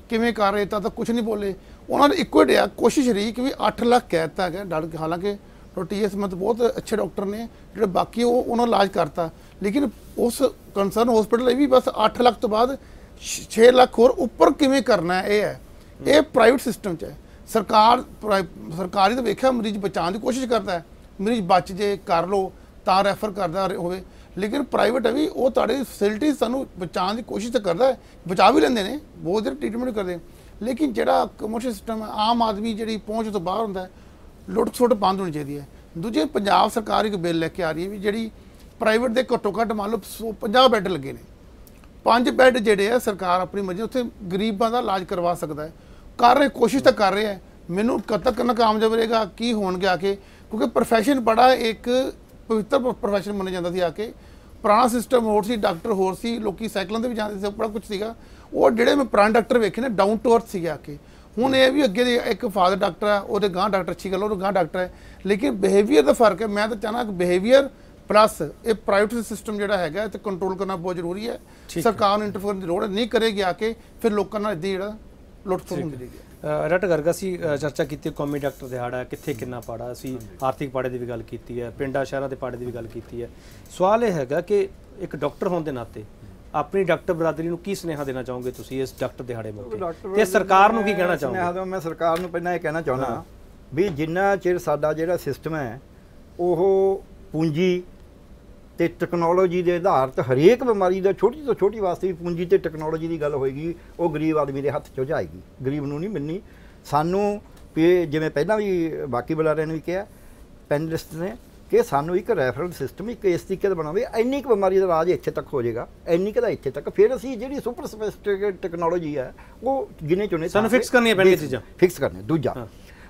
ਕਿਵੇਂ ਕਰ ਰਹੇ, ਤਾਂ ਤਾਂ ਕੁਝ ਨਹੀਂ ਬੋਲੇ। ਉਹਨਾਂ ਨੇ ਇੱਕੋ ਹੀ ਡਿਆ, ਕੋਸ਼ਿਸ਼ ਰਹੀ ਕਿ ਵੀ 8 ਲੱਖ ਕਹਿਤਾ ਗਿਆ, ਡਰ, ਹਾਲਾਂਕਿ ਟੀਐਸ ਮਤ ਬਹੁਤ ਅੱਛੇ ਡਾਕਟਰ ਨੇ ਜਿਹੜੇ ਬਾਕੀ ਉਹ ਉਹਨਾਂ ਇਲਾਜ ਕਰਤਾ। ਲੇਕਿਨ ਉਸ ਕੰਸਰਨ ਹਸਪੀਟਲ ਇਹ ਵੀ ਬਸ 8 ਲੱਖ ਤੋਂ ਬਾਅਦ 6 ਲੱਖ ਹੋਰ ਉੱਪਰ ਕਿਵੇਂ ਕਰਨਾ ਇਹ ਹੈ। ਇਹ ਪ੍ਰਾਈਵੇਟ ਸਿਸਟਮ 'ਚ ਹੈ। ਸਰਕਾਰ ਸਰਕਾਰੀ ਤਾਂ ਵੇਖਿਆ ਮਰੀਜ਼ ਬਚਾਉਣ ਦੀ ਕੋਸ਼ਿਸ਼ ਕਰਦਾ ਹੈ। ਮਰੀਜ਼ ਬਚ ਜੇ ਕਰ ਲੋ ਤਾਂ ਰੈਫਰ ਕਰਦਾ ਹੋਵੇ। ਲੇਕਿਨ ਪ੍ਰਾਈਵੇਟ ਹੈ ਵੀ ਉਹ ਤੁਹਾਡੇ ਫੈਸਿਲਿਟੀ ਸਾਨੂੰ ਬਚਾਉਣ ਦੀ ਕੋਸ਼ਿਸ਼ ਤਾਂ ਕਰਦਾ ਹੈ। ਬਚਾ ਵੀ ਲੈਂਦੇ ਨੇ ਬਹੁਤ ਦੇਰ ਟ੍ਰੀਟਮੈਂਟ ਕਰਦੇ। ਲੇਕਿਨ ਜਿਹੜਾ ਕਮਰਸ਼ੀਅਲ ਸਿਸਟਮ ਹੈ ਆਮ ਆਦਮੀ ਜਿਹੜੀ ਪਹੁੰਚ ਤੋਂ ਬਾਹਰ ਹੁੰਦਾ ਹੈ ਲੁੱਟ ਸੁੱਟ ਬੰਦ ਹੋਣੀ ਚਾਹੀਦੀ ਹੈ। ਦੂਜੇ ਪੰਜਾਬ ਸਰਕਾਰ ਇੱਕ ਬਿੱਲ ਲੈ ਕੇ ਆ ਰਹੀ ਹੈ ਵੀ ਜਿਹੜੀ ਪ੍ਰਾਈਵੇਟ ਦੇ ਘੱਟੋ ਘੱਟ ਮੰਨ ਲਓ 50 ਬੈੱਡ ਲੱਗੇ ਨੇ। ਪੰਜ ਬੈੱਡ ਜਿਹੜੇ ਆ ਸਰਕਾਰ ਆਪਣੀ ਮਰਜ਼ੀ ਉੱਥੇ ਗਰੀਬਾਂ ਦਾ ਇਲਾਜ ਕਰਵਾ ਸਕਦਾ ਹੈ। ਕਰ ਰਹੇ, ਕੋਸ਼ਿਸ਼ ਤਾਂ ਕਰ ਰਿਹਾ ਹੈ। ਮੈਨੂੰ ਕਦ ਤੱਕ ਨਾ ਕਾਮਯਾਬ ਰਹੇਗਾ, ਕੀ ਹੋਣਗੇ ਆ ਕੇ? ਕਿਉਂਕਿ ਪ੍ਰੋਫੈਸ਼ਨ ਬੜਾ ਇੱਕ ਪਵਿੱਤਰ ਪ੍ਰੋਫੈਸ਼ਨ ਮੰਨਿਆ ਜਾਂਦਾ ਸੀ ਆ ਕੇ। ਪੁਰਾਣਾ ਸਿਸਟਮ ਹੋਰ ਸੀ ਡਾਕਟਰ ਹੋਰ ਸੀ, ਲੋਕੀ ਸਾਈਕਲਾਂ ਤੇ ਵੀ ਜਾਂਦੇ ਸੀ ਬੜਾ ਕੁਝ ਸੀਗਾ। ਉਹ ਜਿਹੜੇ ਮੈਂ ਪੁਰਾਣੇ ਡਾਕਟਰ ਵੇਖੇ ਨੇ ਡਾਊਨ ਟੂ ਅਰਥ ਸੀਗੇ ਆ ਕੇ। ਹੁਣ ਇਹ ਵੀ ਅੱਗੇ ਦੇ ਇੱਕ ਫਾਦਰ ਡਾਕਟਰ ਹੈ ਉਹਦੇ ਗਾਂ ਡਾਕਟਰ ਅੱਛੀ ਗੱਲ ਉਹਦੇ ਗਾਂ ਡਾਕਟਰ ਹੈ ਲੇਕਿਨ ਬਿਹੇਵੀਅਰ ਦਾ ਫ਼ਰਕ ਹੈ ਮੈਂ ਤਾਂ ਚਾਹਨਾ ਕਿ ਬਿਹੇਵੀਅਰ ਪਲੱਸ ਇਹ ਪ੍ਰਾਈਵੇਟ ਸਿਸਟਮ ਜਿਹੜਾ ਹੈਗਾ ਇਹ ਤੇ ਕੰਟਰੋਲ ਕਰਨਾ ਬਹੁਤ ਜ਼ਰੂਰੀ ਹੈ। ਸਰਕਾਰ ਨੂੰ ਇੰਟਰਫੇਅਰ ਦੀ ਲੋੜ ਨਹੀਂ ਕਰੇਗੀ ਆ ਕੇ ਫਿਰ ਲੋਕਾਂ ਨਾਲ ਇਦਾਂ ਜਿਹੜਾ ਲੁੱਟ ਖੋਹ ਹੁੰਦੀ ਰਹੇਗੀ ਰਟ ਗਰਗ ਅ, ਚਰਚਾ ਕੀਤੀ ਕੌਮੀ ਡਾਕਟਰ ਦਿਹਾੜਾ ਕਿੱਥੇ ਕਿੰਨਾ ਪਾੜਾ ਅਸੀਂ ਆਰਥਿਕ ਪਾੜੇ ਦੀ ਵੀ ਗੱਲ ਕੀਤੀ ਹੈ ਪਿੰਡਾਂ ਸ਼ਹਿਰਾਂ ਦੇ ਪਾੜੇ ਦੀ ਵੀ ਗੱਲ ਕੀਤੀ ਹੈ। ਸਵਾਲ ਇਹ ਹੈਗਾ ਕਿ ਇੱਕ ਡਾਕਟਰ ਹੋਣ ਦੇ ਨਾਤੇ ਆਪਣੀ ਡਾਕਟਰ ਬਰਾਦਰੀ ਨੂੰ ਕੀ ਸੁਨੇਹਾ ਦੇਣਾ ਚਾਹੋਗੇ ਤੁਸੀਂ ਇਸ ਡਾਕਟਰ ਦਿਹਾੜੇ ਮੌਕੇ? ਤੇ ਸਰਕਾਰ ਨੂੰ ਕੀ ਕਹਿਣਾ ਚਾਹੋਗੇ? ਸੁਨੇਹਾ ਮੈਂ ਸਰਕਾਰ ਨੂੰ ਪਹਿਲਾਂ ਇਹ ਕਹਿਣਾ ਚਾਹੁੰਦਾ ਵੀ ਜਿੰਨਾ ਚਿਰ ਸਾਡਾ ਜਿਹੜਾ ਸਿਸਟਮ ਹੈ ਉਹ ਪੂੰਜੀ ਤੇ ਟੈਕਨੋਲੋਜੀ ਦੇ ਆਧਾਰਿਤ ਹਰੇਕ ਬਿਮਾਰੀ ਦਾ ਛੋਟੀ ਤੋਂ ਛੋਟੀ ਵਾਸਤੇ ਵੀ ਪੂੰਜੀ ਤੇ ਟੈਕਨੋਲੋਜੀ ਦੀ ਗੱਲ ਹੋਏਗੀ ਉਹ ਗਰੀਬ ਆਦਮੀ ਦੇ ਹੱਥ 'ਚੋਂ ਜਾਏਗੀ। ਗਰੀਬ ਨੂੰ ਨਹੀਂ ਮਿਲਣੀ। ਸਾਨੂੰ ਜਿਵੇਂ ਪਹਿਲਾਂ ਵੀ ਬਾਕੀ ਬੁਲਾਰਿਆਂ ਨੇ ਵੀ ਕਿਹਾ ਪੈਨਲਿਸਟ ਨੇ ਕਿ ਸਾਨੂੰ ਇੱਕ ਰੈਫਰਲ ਸਿਸਟਮ ਇੱਕ ਇਸ ਤਰੀਕੇ ਦਾ ਬਣਾਵੇ ਇੰਨੀ ਕੁ ਬਿਮਾਰੀ ਦਾ ਇਲਾਜ ਇੱਥੇ ਤੱਕ ਹੋ ਜਾਏਗਾ ਇੰਨੀ ਕੁ ਦਾ ਇੱਥੇ ਤੱਕ। ਫਿਰ ਅਸੀਂ ਜਿਹੜੀ ਸੁਪਰ ਸਫਿਸਟੀਕੇਟਡ ਟੈਕਨੋਲੋਜੀ ਹੈ ਉਹ ਗਿਨੇ ਚੁਣੇ ਸਾਨੂੰ fix ਕਰਨੀਆਂ ਪੈਣਗੀਆਂ ਚੀਜ਼ਾਂ। ਫਿਕਸ ਕਰਨੇ ਦੂਜਾ।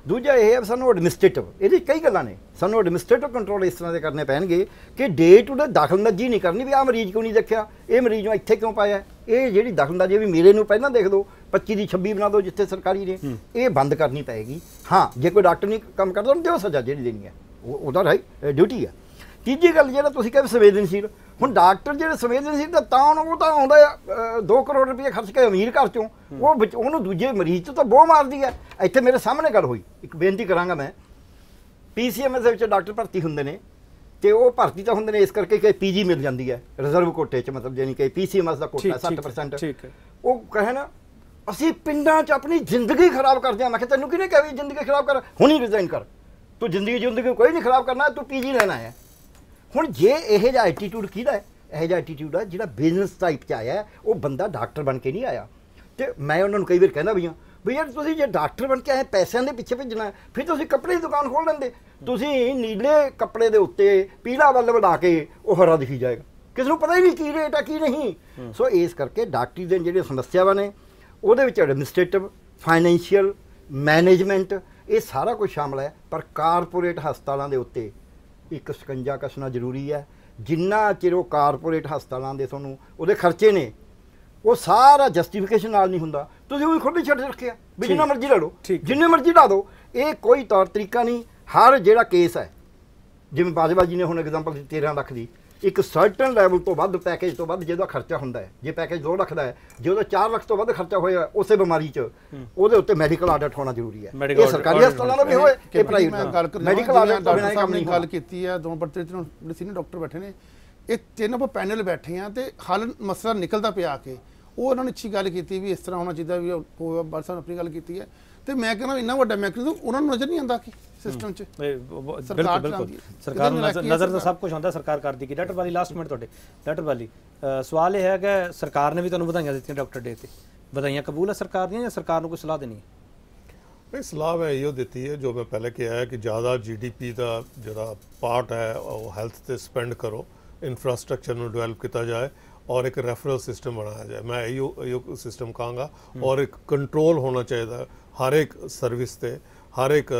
ਦੂਜਾ ਇਹ ਹੈ ਸਾਨੂੰ ਐਡਮਿਨਿਸਟ੍ਰੇਟਿਵ ਇਹਦੀ ਕਈ ਗੱਲਾਂ ਨੇ। ਸਾਨੂੰ ਐਡਮਿਨਿਸਟ੍ਰੇਟਿਵ ਕੰਟਰੋਲ ਇਸ ਤਰ੍ਹਾਂ ਦੇ ਕਰਨੇ ਪੈਣਗੇ ਕਿ ਡੇ ਟੂ ਡੇ ਦਖਲਅੰਦਾਜ਼ੀ ਨਹੀਂ ਕਰਨੀ ਵੀ ਆ ਮਰੀਜ਼ ਕਿਉਂ ਨਹੀਂ ਦੇਖਿਆ ਇਹ ਮਰੀਜ਼ ਨੂੰ ਇੱਥੇ ਕਿਉਂ ਪਾਇਆ ਇਹ ਜਿਹੜੀ ਦਖਲਅੰਦਾਜ਼ੀ ਵੀ ਮੇਰੇ ਨੂੰ ਪਹਿਲਾਂ ਦੇਖ ਦਿਓ 25 ਦੀ 26 ਬਣਾ ਦਿਓ ਜਿੱਥੇ ਸਰਕਾਰੀ ਨੇ। ਇਹ ਬੰਦ ਕਰਨੀ ਪਏਗੀ। ਹਾਂ ਜੇ ਕੋਈ ਡਾਕਟਰ ਨਹੀਂ ਕੰਮ ਕਰਦਾ ਉਹਨੂੰ ਦਿਓ ਸਜ਼ਾ ਜਿਹੜੀ ਦੇਣੀ ਹੈ। ਉਹਦਾ ਰਾਈਟ ਡਿਊਟੀ ਹੈ ਤੀਜੀ ਗੱਲ ਜਿਹੜਾ ਤੁਸੀਂ ਕਹਿੰਦੇ ਸੰਵੇਦਨਸ਼ੀਲ ਹੁਣ ਡਾਕਟਰ ਜਿਹੜੇ ਸੰਵੇਦਨਸ਼ੀਲ ਤਾਂ ਤਾਂ ਉਹ ਤਾਂ ਆਉਂਦਾ 2 ਕਰੋੜ ਰੁਪਏ ਖਰਚ ਕੇ ਅਮੀਰ ਘਰ ਚੋਂ। ਉਹ ਉਹਨੂੰ ਦੂਜੇ ਮਰੀਜ਼ ਤੋਂ ਤਾਂ ਬਹੁਤ ਮਾਰਦੀ ਹੈ ਇੱਥੇ ਮੇਰੇ ਸਾਹਮਣੇ ਗੱਲ ਹੋਈ। ਇੱਕ ਬੇਨਤੀ ਕਰਾਂਗਾ ਮੈਂ। ਪੀਸੀਐਮਐਸ ਦੇ ਵਿੱਚ ਡਾਕਟਰ ਭਰਤੀ ਹੁੰਦੇ ਨੇ। ਤੇ ਉਹ ਭਰਤੀ ਤਾਂ ਹੁੰਦੇ ਨੇ ਇਸ ਕਰਕੇ ਕਿ ਪੀਜੀ ਮਿਲ ਜਾਂਦੀ ਹੈ ਰਿਜ਼ਰਵ ਕੋਟੇ 'ਚ ਮਤਲਬ ਯਾਨੀ ਕਿ ਪੀਸੀਐਮਐਸ ਦਾ ਕੋਟਾ ਠੀਕ, ਠੀਕ ਹੈ, 60% ਠੀਕ ਹੈ। ਉਹ ਕਹਿਣ ਅਸੀਂ ਪਿੰਡਾਂ 'ਚ ਆਪਣੀ ਜ਼ਿੰਦਗੀ ਖਰਾਬ ਕਰਦੇ ਹਾਂ ਮੈਂ ਕਿਹਾ ਤੈਨੂੰ ਕਿਹਨੇ ਕਿਹਾ ਵੀ ਜ਼ਿੰਦਗੀ ਖਰਾਬ ਕਰ? ਹੁਣੀ ਰਿਜ਼ਾਈਨ ਕਰ। ਤੂੰ ਜ਼ਿੰਦਗੀ ਜ਼ਿੰਦਗੀ ਕੋਈ ਨਹੀਂ ਖਰਾਬ ਕਰਨਾ ਤੂੰ ਪੀਜੀ ਲੈਣਾ ਹੈ ਹੁਣ ਜੇ ਇਹ ਜਿਹਾ ਐਟੀਟਿਊਡ ਕਿਹਦਾ ਹੈ? ਇਹ ਜਿਹਾ ਐਟੀਟਿਊਡ ਹੈ ਜਿਹੜਾ ਬਿਜ਼ਨਸ ਟਾਈਪ 'ਚ ਆਇਆ ਉਹ ਬੰਦਾ ਡਾਕਟਰ ਬਣ ਕੇ ਨਹੀਂ ਆਇਆ। ਤੇ ਮੈਂ ਉਹਨਾਂ ਨੂੰ ਕਈ ਵਾਰ ਕਹਿੰਦਾ ਵੀ ਹਾਂ ਵੀ ਯਾਰ ਤੁਸੀਂ ਜੇ ਡਾਕਟਰ ਬਣ ਕੇ ਆਏ ਪੈਸਿਆਂ ਦੇ ਪਿੱਛੇ ਭੇਜਣਾ ਫਿਰ ਤੁਸੀਂ ਕੱਪੜੇ ਦੀ ਦੁਕਾਨ ਖੋਲ ਲੈਂਦੇ। ਤੁਸੀਂ ਨੀਲੇ ਕੱਪੜੇ ਦੇ ਉੱਤੇ ਪੀਲਾ ਬੱਲਬ ਲਾ ਕੇ ਉਹ ਹਰਾ ਦਿਖੀ ਜਾਏਗਾ। ਕਿਸ ਨੂੰ ਪਤਾ ਹੀ ਨਹੀਂ ਕੀ ਰੇਟ ਆ ਕੀ ਨਹੀਂ। ਸੋ ਇਸ ਕਰਕੇ ਡਾਕਟਰੀ ਦੇ ਜਿਹੜੀਆਂ ਸਮੱਸਿਆਵਾਂ ਨੇ ਉਹਦੇ ਵਿੱਚ ਐਡਮਿਨਿਸਟ੍ਰੇਟਿਵ ਫਾਈਨੈਂਸ਼ੀਅਲ ਮੈਨੇਜਮੈਂਟ ਇਹ ਸਾਰਾ ਕੁਝ ਸ਼ਾਮਲ ਹੈ ਪਰ ਕਾਰਪੋਰੇਟ ਹਸਪਤਾਲਾਂ ਦੇ ਉੱਤੇ ਇੱਕ ਸਕੰਜਾ ਕੱਸਣਾ ਜ਼ਰੂਰੀ ਹੈ। ਜਿੰਨਾ ਚਿਰ ਉਹ ਕਾਰਪੋਰੇਟ ਹਸਪਤਾਲਾਂ ਦੇ ਤੁਹਾਨੂੰ ਉਹਦੇ ਖਰਚੇ ਨੇ ਉਹ ਸਾਰਾ ਜਸਟੀਫਿਕੇਸ਼ਨ ਨਾਲ ਨਹੀਂ ਹੁੰਦਾ। ਤੁਸੀਂ ਉਹ ਖੁੱਲ੍ਹ ਛੱਡ ਰੱਖਿਆ। ਵੀ ਜਿੰਨਾ ਮਰਜ਼ੀ ਲਾ ਲਓ ਹੈ। ਜਿੰਨੇ ਮਰਜ਼ੀ ਲਾ ਦਿਓ ਇਹ ਕੋਈ ਤੌਰ ਤਰੀਕਾ ਨਹੀਂ। ਹਰ ਜਿਹੜਾ ਕੇਸ ਹੈ ਜਿਵੇਂ ਬਾਜਵਾ ਜੀ ਨੇ ਹੁਣ ਐਗਜ਼ਾਮਪਲ ਦਿੱਤੀ 13 ਲੱਖ ਦੀ। ਇੱਕ ਸਰਟਨ ਲੈਵਲ ਤੋਂ ਵੱਧ ਪੈਕੇਜ ਤੋਂ ਵੱਧ ਜਿਹਦਾ ਖਰਚਾ ਹੁੰਦਾ ਹੈ। ਜੇ ਪੈਕੇਜ 2 ਲੱਖ ਦਾ ਹੈ ਜੇ ਉਹਦਾ 4 ਲੱਖ ਤੋਂ ਵੱਧ ਖਰਚਾ ਹੋਇਆ ਉਸੇ ਬਿਮਾਰੀ 'ਚ ਉਹਦੇ ਉੱਤੇ ਮੈਡੀਕਲ ਆਡਿਟ ਹੋਣਾ ਜ਼ਰੂਰੀ ਹੈ। ਇਹ ਸਰਕਾਰੀ ਹਸਪਤਾਲਾਂ ਦਾ ਵੀ ਹੋਏ ਕਿ ਇਹ ਪ੍ਰਾਈਵੇਟ ਮੈਂ ਗੱਲ ਕਰ ਮੈਡੀਕਲ ਆਡਿਟ ਤੋਂ ਬਿਨਾਂ ਕੰਮ ਨਹੀਂ ਗੱਲ ਕੀਤੀ ਹੈ ਦੋ ਬੜੇ ਤਿੰਨ ਸੀਨੀਅਰ ਡਾਕਟਰ ਬੈਠੇ ਨੇ ਇਹ ਤਿੰਨ ਆਪਾਂ ਪੈਨਲ ਬੈਠੇ ਆ ਤੇ ਹੱਲ ਮਸਲਾ ਨਿਕਲਦਾ ਪਿਆ ਕੇ। ਉਹ ਉਹਨਾਂ ਨੇ ਅੱਛੀ ਗੱਲ ਕੀਤੀ ਵੀ ਇਸ ਤਰ੍ਹਾਂ ਹੋਣਾ ਚਾਹੀਦਾ ਵੀ ਉਹ ਬਰ ਸਾਹਿਬ ਆਪਣੀ ਗੱਲ ਕੀਤੀ ਹੈ। ਤੇ ਮੈਂ ਕਹਿੰਦਾ ਇੰਨਾ ਵੱਡਾ ਮੈਕਨਿਜ਼ਮ ਉਹਨਾਂ ਨੂੰ ਨਜ਼ਰ ਨਹੀਂ ਆਉਂਦਾ ਕਿ। ਸਿਸਟਮ 'ਚ। ਇਹ ਬਿਲਕੁਲ ਬਿਲਕੁਲ। ਸਰਕਾਰ ਨੂੰ ਨਜ਼ਰ ਤਾਂ ਸਭ ਕੁਝ ਹੁੰਦਾ ਸਰਕਾਰ ਕਰਦੀ ਕੀ ਡਾਕਟਰ ਵਾਲੀ ਲਾਸਟ ਮਿੰਟ ਤੁਹਾਡੇ। ਡਾਕਟਰ ਵਾਲੀ ਸਵਾਲ ਇਹ ਹੈ ਕਿ ਸਰਕਾਰ ਨੇ ਵੀ ਤੁਹਾਨੂੰ ਵਧਾਈਆਂ ਦਿੱਤੀਆਂ ਡਾਕਟਰ ਡੇ ਤੇ। ਵਧਾਈਆਂ ਕਬੂਲ ਹੈ ਸਰਕਾਰ ਦੀਆਂ ਜਾਂ ਸਰਕਾਰ ਨੂੰ ਕੋਈ ਸਲਾਹ ਦੇਣੀ ਹੈ? ਨਹੀਂ ਸਲਾਹ ਮੈਂ ਇਹੋ ਦਿੱਤੀ ਹੈ ਜੋ ਮੈਂ ਪਹਿਲੇ ਕਿਹਾ ਹੈ ਕਿ ਜ਼ਿਆਦਾ ਜੀਡੀਪੀ ਦਾ ਜਿਹੜਾ ਪਾਰਟ ਹੈ ਉਹ ਹੈਲਥ ਤੇ ਸਪੈਂਡ ਕਰੋ। ਇਨਫਰਾਸਟ੍ਰਕਚਰ ਨੂੰ ਡਿਵੈਲਪ ਕੀਤਾ ਜਾਏ ਔਰ ਇੱਕ ਰੈਫਰਲ ਸਿਸਟਮ ਬਣਾਇਆ ਜਾਏ। ਮੈਂ ਇਹੋ ਇਹੋ ਸਿਸਟਮ ਕਹਾਂਗਾ। ਔਰ ਇੱਕ ਕੰਟਰੋਲ ਹੋਣਾ ਚਾਹੀਦਾ ਹਰ ਇੱਕ ਸਰਵਿਸ ਤੇ। ਹਰ ਇੱਕ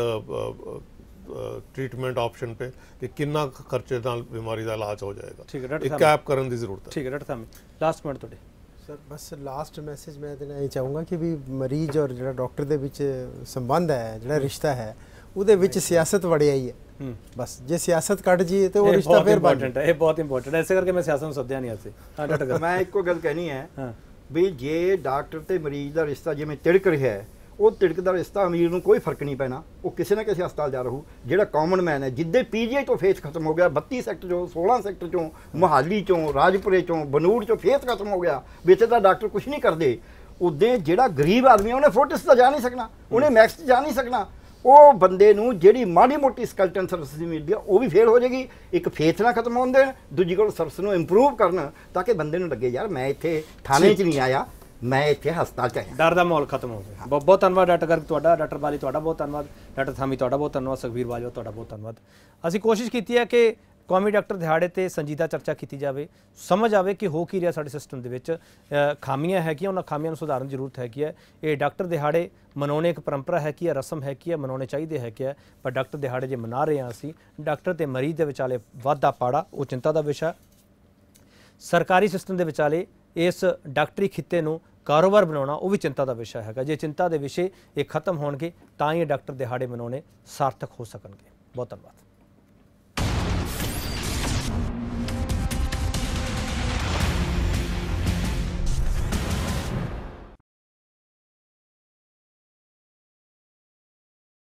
ਟ੍ਰੀਟਮੈਂਟ ਆਪਸ਼ਨ ਤੇ ਕਿ ਕਿੰਨਾ ਖਰਚੇ ਨਾਲ ਬਿਮਾਰੀ ਦਾ ਇਲਾਜ ਹੋ ਜਾਏਗਾ। ਠੀਕ ਹੈ, ਡਾਕਟਰ ਇੱਕ ਸਾਹਿਬ। ਕੈਪ ਕਰਨ ਦੀ ਜ਼ਰੂਰਤ ਹੈ। ਠੀਕ ਹੈ ਡਾਕਟਰ ਸਾਹਿਬ ਲਾਸਟ ਮਿੰਟ ਤੁਹਾਡੇ। ਸਰ ਬਸ ਲਾਸਟ ਮੈਸੇਜ ਮੈਂ ਦੇਣਾ ਇਹ ਚਾਹੂੰਗਾ ਕਿ ਵੀ ਮਰੀਜ਼ ਔਰ ਜਿਹੜਾ ਡਾਕਟਰ ਦੇ ਵਿੱਚ ਸੰਬੰਧ ਹੈ ਜਿਹੜਾ ਰਿਸ਼ਤਾ ਹੈ ਉਹਦੇ ਵਿੱਚ ਸਿਆਸਤ ਵੜਿਆ ਹੀ ਹੈ। ਹੂੰ। ਬਸ ਜੇ ਸਿਆਸਤ ਕੱਢ ਜੀਏ ਤੇ ਉਹ ਰਿਸ਼ਤਾ ਬਹੁਤ ਫਿਰ ਬਣ ਇੰਪੋਰਟੈਂਟ ਹੈ ਇਹ ਬਹੁਤ ਇੰਪੋਰਟੈਂਟ ਹੈ। ਇਸੇ ਕਰਕੇ ਮੈਂ ਸਿਆਸਤ ਨੂੰ ਸੱਦਿਆ ਨਹੀਂ ਅੱਜ। ਹਾਂ ਡਾਕਟਰ ਮੈਂ ਇੱਕੋ ਗੱਲ ਕਹਿਣੀ ਹੈ ਹਾਂ। ਵੀ ਜੇ ਡਾਕਟਰ ਤੇ ਮਰੀਜ਼ ਦਾ ਰਿਸ਼ਤਾ ਜਿਵੇਂ ਤਿੜਕ ਰਿਹਾ ਹੈ ਉਹ ਤਿੜਕ ਦਾ ਰਿਸ਼ਤਾ ਅਮੀਰ ਨੂੰ ਕੋਈ ਫ਼ਰਕ ਨਹੀਂ ਪੈਣਾ। ਉਹ ਕਿਸੇ ਨਾ ਕਿਸੇ ਹਸਪਤਾਲ ਜਾ ਰਹੂ ਜਿਹੜਾ ਕਾਮਨ ਮੈਨ ਹੈ ਜਿੱਦੇ ਪੀਜੀਆਈ ਤੋਂ ਫੇਸ ਖਤਮ ਹੋ ਗਿਆ 32 ਸੈਕਟਰ ਚੋਂ 16 ਸੈਕਟਰ ਚੋਂ ਮੁਹਾਲੀ ਚੋਂ ਰਾਜਪੁਰੇ ਚੋਂ ਬਨੂੜ ਚੋਂ ਫੇਸ ਖਤਮ ਹੋ ਗਿਆ। ਵਿੱਚ ਤਾਂ ਡਾਕਟਰ ਕੁਝ ਨਹੀਂ ਕਰਦੇ। ਉਦੋਂ ਜਿਹੜਾ ਗਰੀਬ ਆਦਮੀ ਉਹਨੇ ਫੋਰਟਿਸ ਤਾਂ ਜਾ ਨਹੀਂ ਸਕਣਾ। ਉਹਨੇ ਮੈਕਸ 'ਚ ਜਾ ਨਹੀਂ ਸਕਣਾ। ਉਹ ਬੰਦੇ ਨੂੰ ਜਿਹੜੀ ਮਾੜੀ ਮੋਟੀ ਸਕਲਟਨ ਸਰਵਿਸ ਮਿਲਦੀ ਆ ਉਹ ਵੀ ਫੇਲ ਹੋ ਜਾਏਗੀ। ਇੱਕ ਫੇਥ ਨਾ ਖਤਮ ਹੋਣ ਦੇਣ ਦੂਜੀ ਕੋਲ ਸਰਵਿਸ ਨੂੰ ਇੰਪਰੂਵ ਕਰਨ ਤਾਂ ਕਿ ਬੰਦੇ ਨੂੰ ਲੱਗੇ ਯਾਰ ਮੈਂ ਇੱਥੇ ਥਾਣੇ 'ਚ ਨਹੀਂ ਆਇਆ ਮੈਂ ਇੱਥੇ ਹਸਪਤਾਲ 'ਚ ਆਇਆ। ਡਰ ਦਾ ਮਾਹੌਲ ਖਤਮ ਹੋ ਗਿਆ। ਬਹੁਤ ਬਹੁਤ ਧੰਨਵਾਦ ਡਾਕਟਰ ਗਰਗ ਤੁਹਾਡਾ ਡਾਕਟਰ ਬਾਲੀ ਤੁਹਾਡਾ ਬਹੁਤ ਧੰਨਵਾਦ। ਡਾਕਟਰ ਥਾਮੀ ਤੁਹਾਡਾ ਬਹੁਤ ਧੰਨਵਾਦ। ਸੁਖਵੀਰ ਬਾਜਵਾ ਤੁਹਾਡਾ ਬਹੁਤ ਧੰਨਵਾਦ। ਅਸੀਂ ਕੋਸ਼ਿਸ਼ ਕੀਤੀ ਹੈ ਕਿ ਕੌਮੀ ਡਾਕਟਰ ਦਿਹਾੜੇ ਤੇ ਸੰਜੀਦਾ ਚਰਚਾ ਕੀਤੀ ਜਾਵੇ। ਸਮਝ ਆਵੇ ਕਿ ਹੋ ਕੀ ਰਿਹਾ ਸਾਡੇ ਸਿਸਟਮ ਦੇ ਵਿੱਚ। ਖਾਮੀਆਂ ਹੈ ਕਿ ਉਹਨਾਂ ਖਾਮੀਆਂ ਨੂੰ ਸੁਧਾਰਨ ਦੀ ਜ਼ਰੂਰਤ ਹੈਗੀ ਹੈ। ਇਹ ਡਾਕਟਰ ਦਿਹਾੜੇ ਮਨਾਉਣੇ ਇੱਕ ਪਰੰਪਰਾ ਹੈ ਕਿ ਹੈ ਰਸਮ ਹੈ ਕਿ ਹੈ ਮਨਾਉਣੇ ਚਾਹੀਦੇ ਹੈ ਕਿ ਹੈ। ਪਰ ਡਾਕਟਰ ਦਿਹਾੜੇ ਜੇ ਮਨਾ ਰਹੇ ਹਾਂ ਅਸੀਂ ਡਾਕਟਰ ਤੇ ਮਰੀਜ਼ ਦੇ ਵਿਚਾਲੇ ਵਾਧਾ ਪਾੜਾ ਉਹ ਚਿੰਤਾ ਦਾ ਵਿਸ਼ਾ ਸਰਕਾਰੀ ਸਿਸਟਮ ਦੇ ਵਿਚਾਲੇ ਇਸ ਡਾਕਟਰੀ ਖਿੱਤੇ ਨੂੰ ਕਾਰੋਬਾਰ ਬਣਾਉਣਾ ਉਹ ਵੀ ਚਿੰਤਾ ਦਾ ਵਿਸ਼ਾ ਹੈਗਾ। ਜੇ ਚਿੰਤਾ ਦੇ ਵਿਸ਼ੇ ਇਹ ਖਤਮ ਹੋਣਗੇ, ਤਾਂ ਹੀ ਇਹ ਡਾਕਟਰ ਦਿਹਾੜੇ ਮਨਾਉਣੇ ਸਾਰਥਕ ਹੋ ਸਕਣਗੇ। ਬਹੁਤ ਧੰਨਵਾਦ।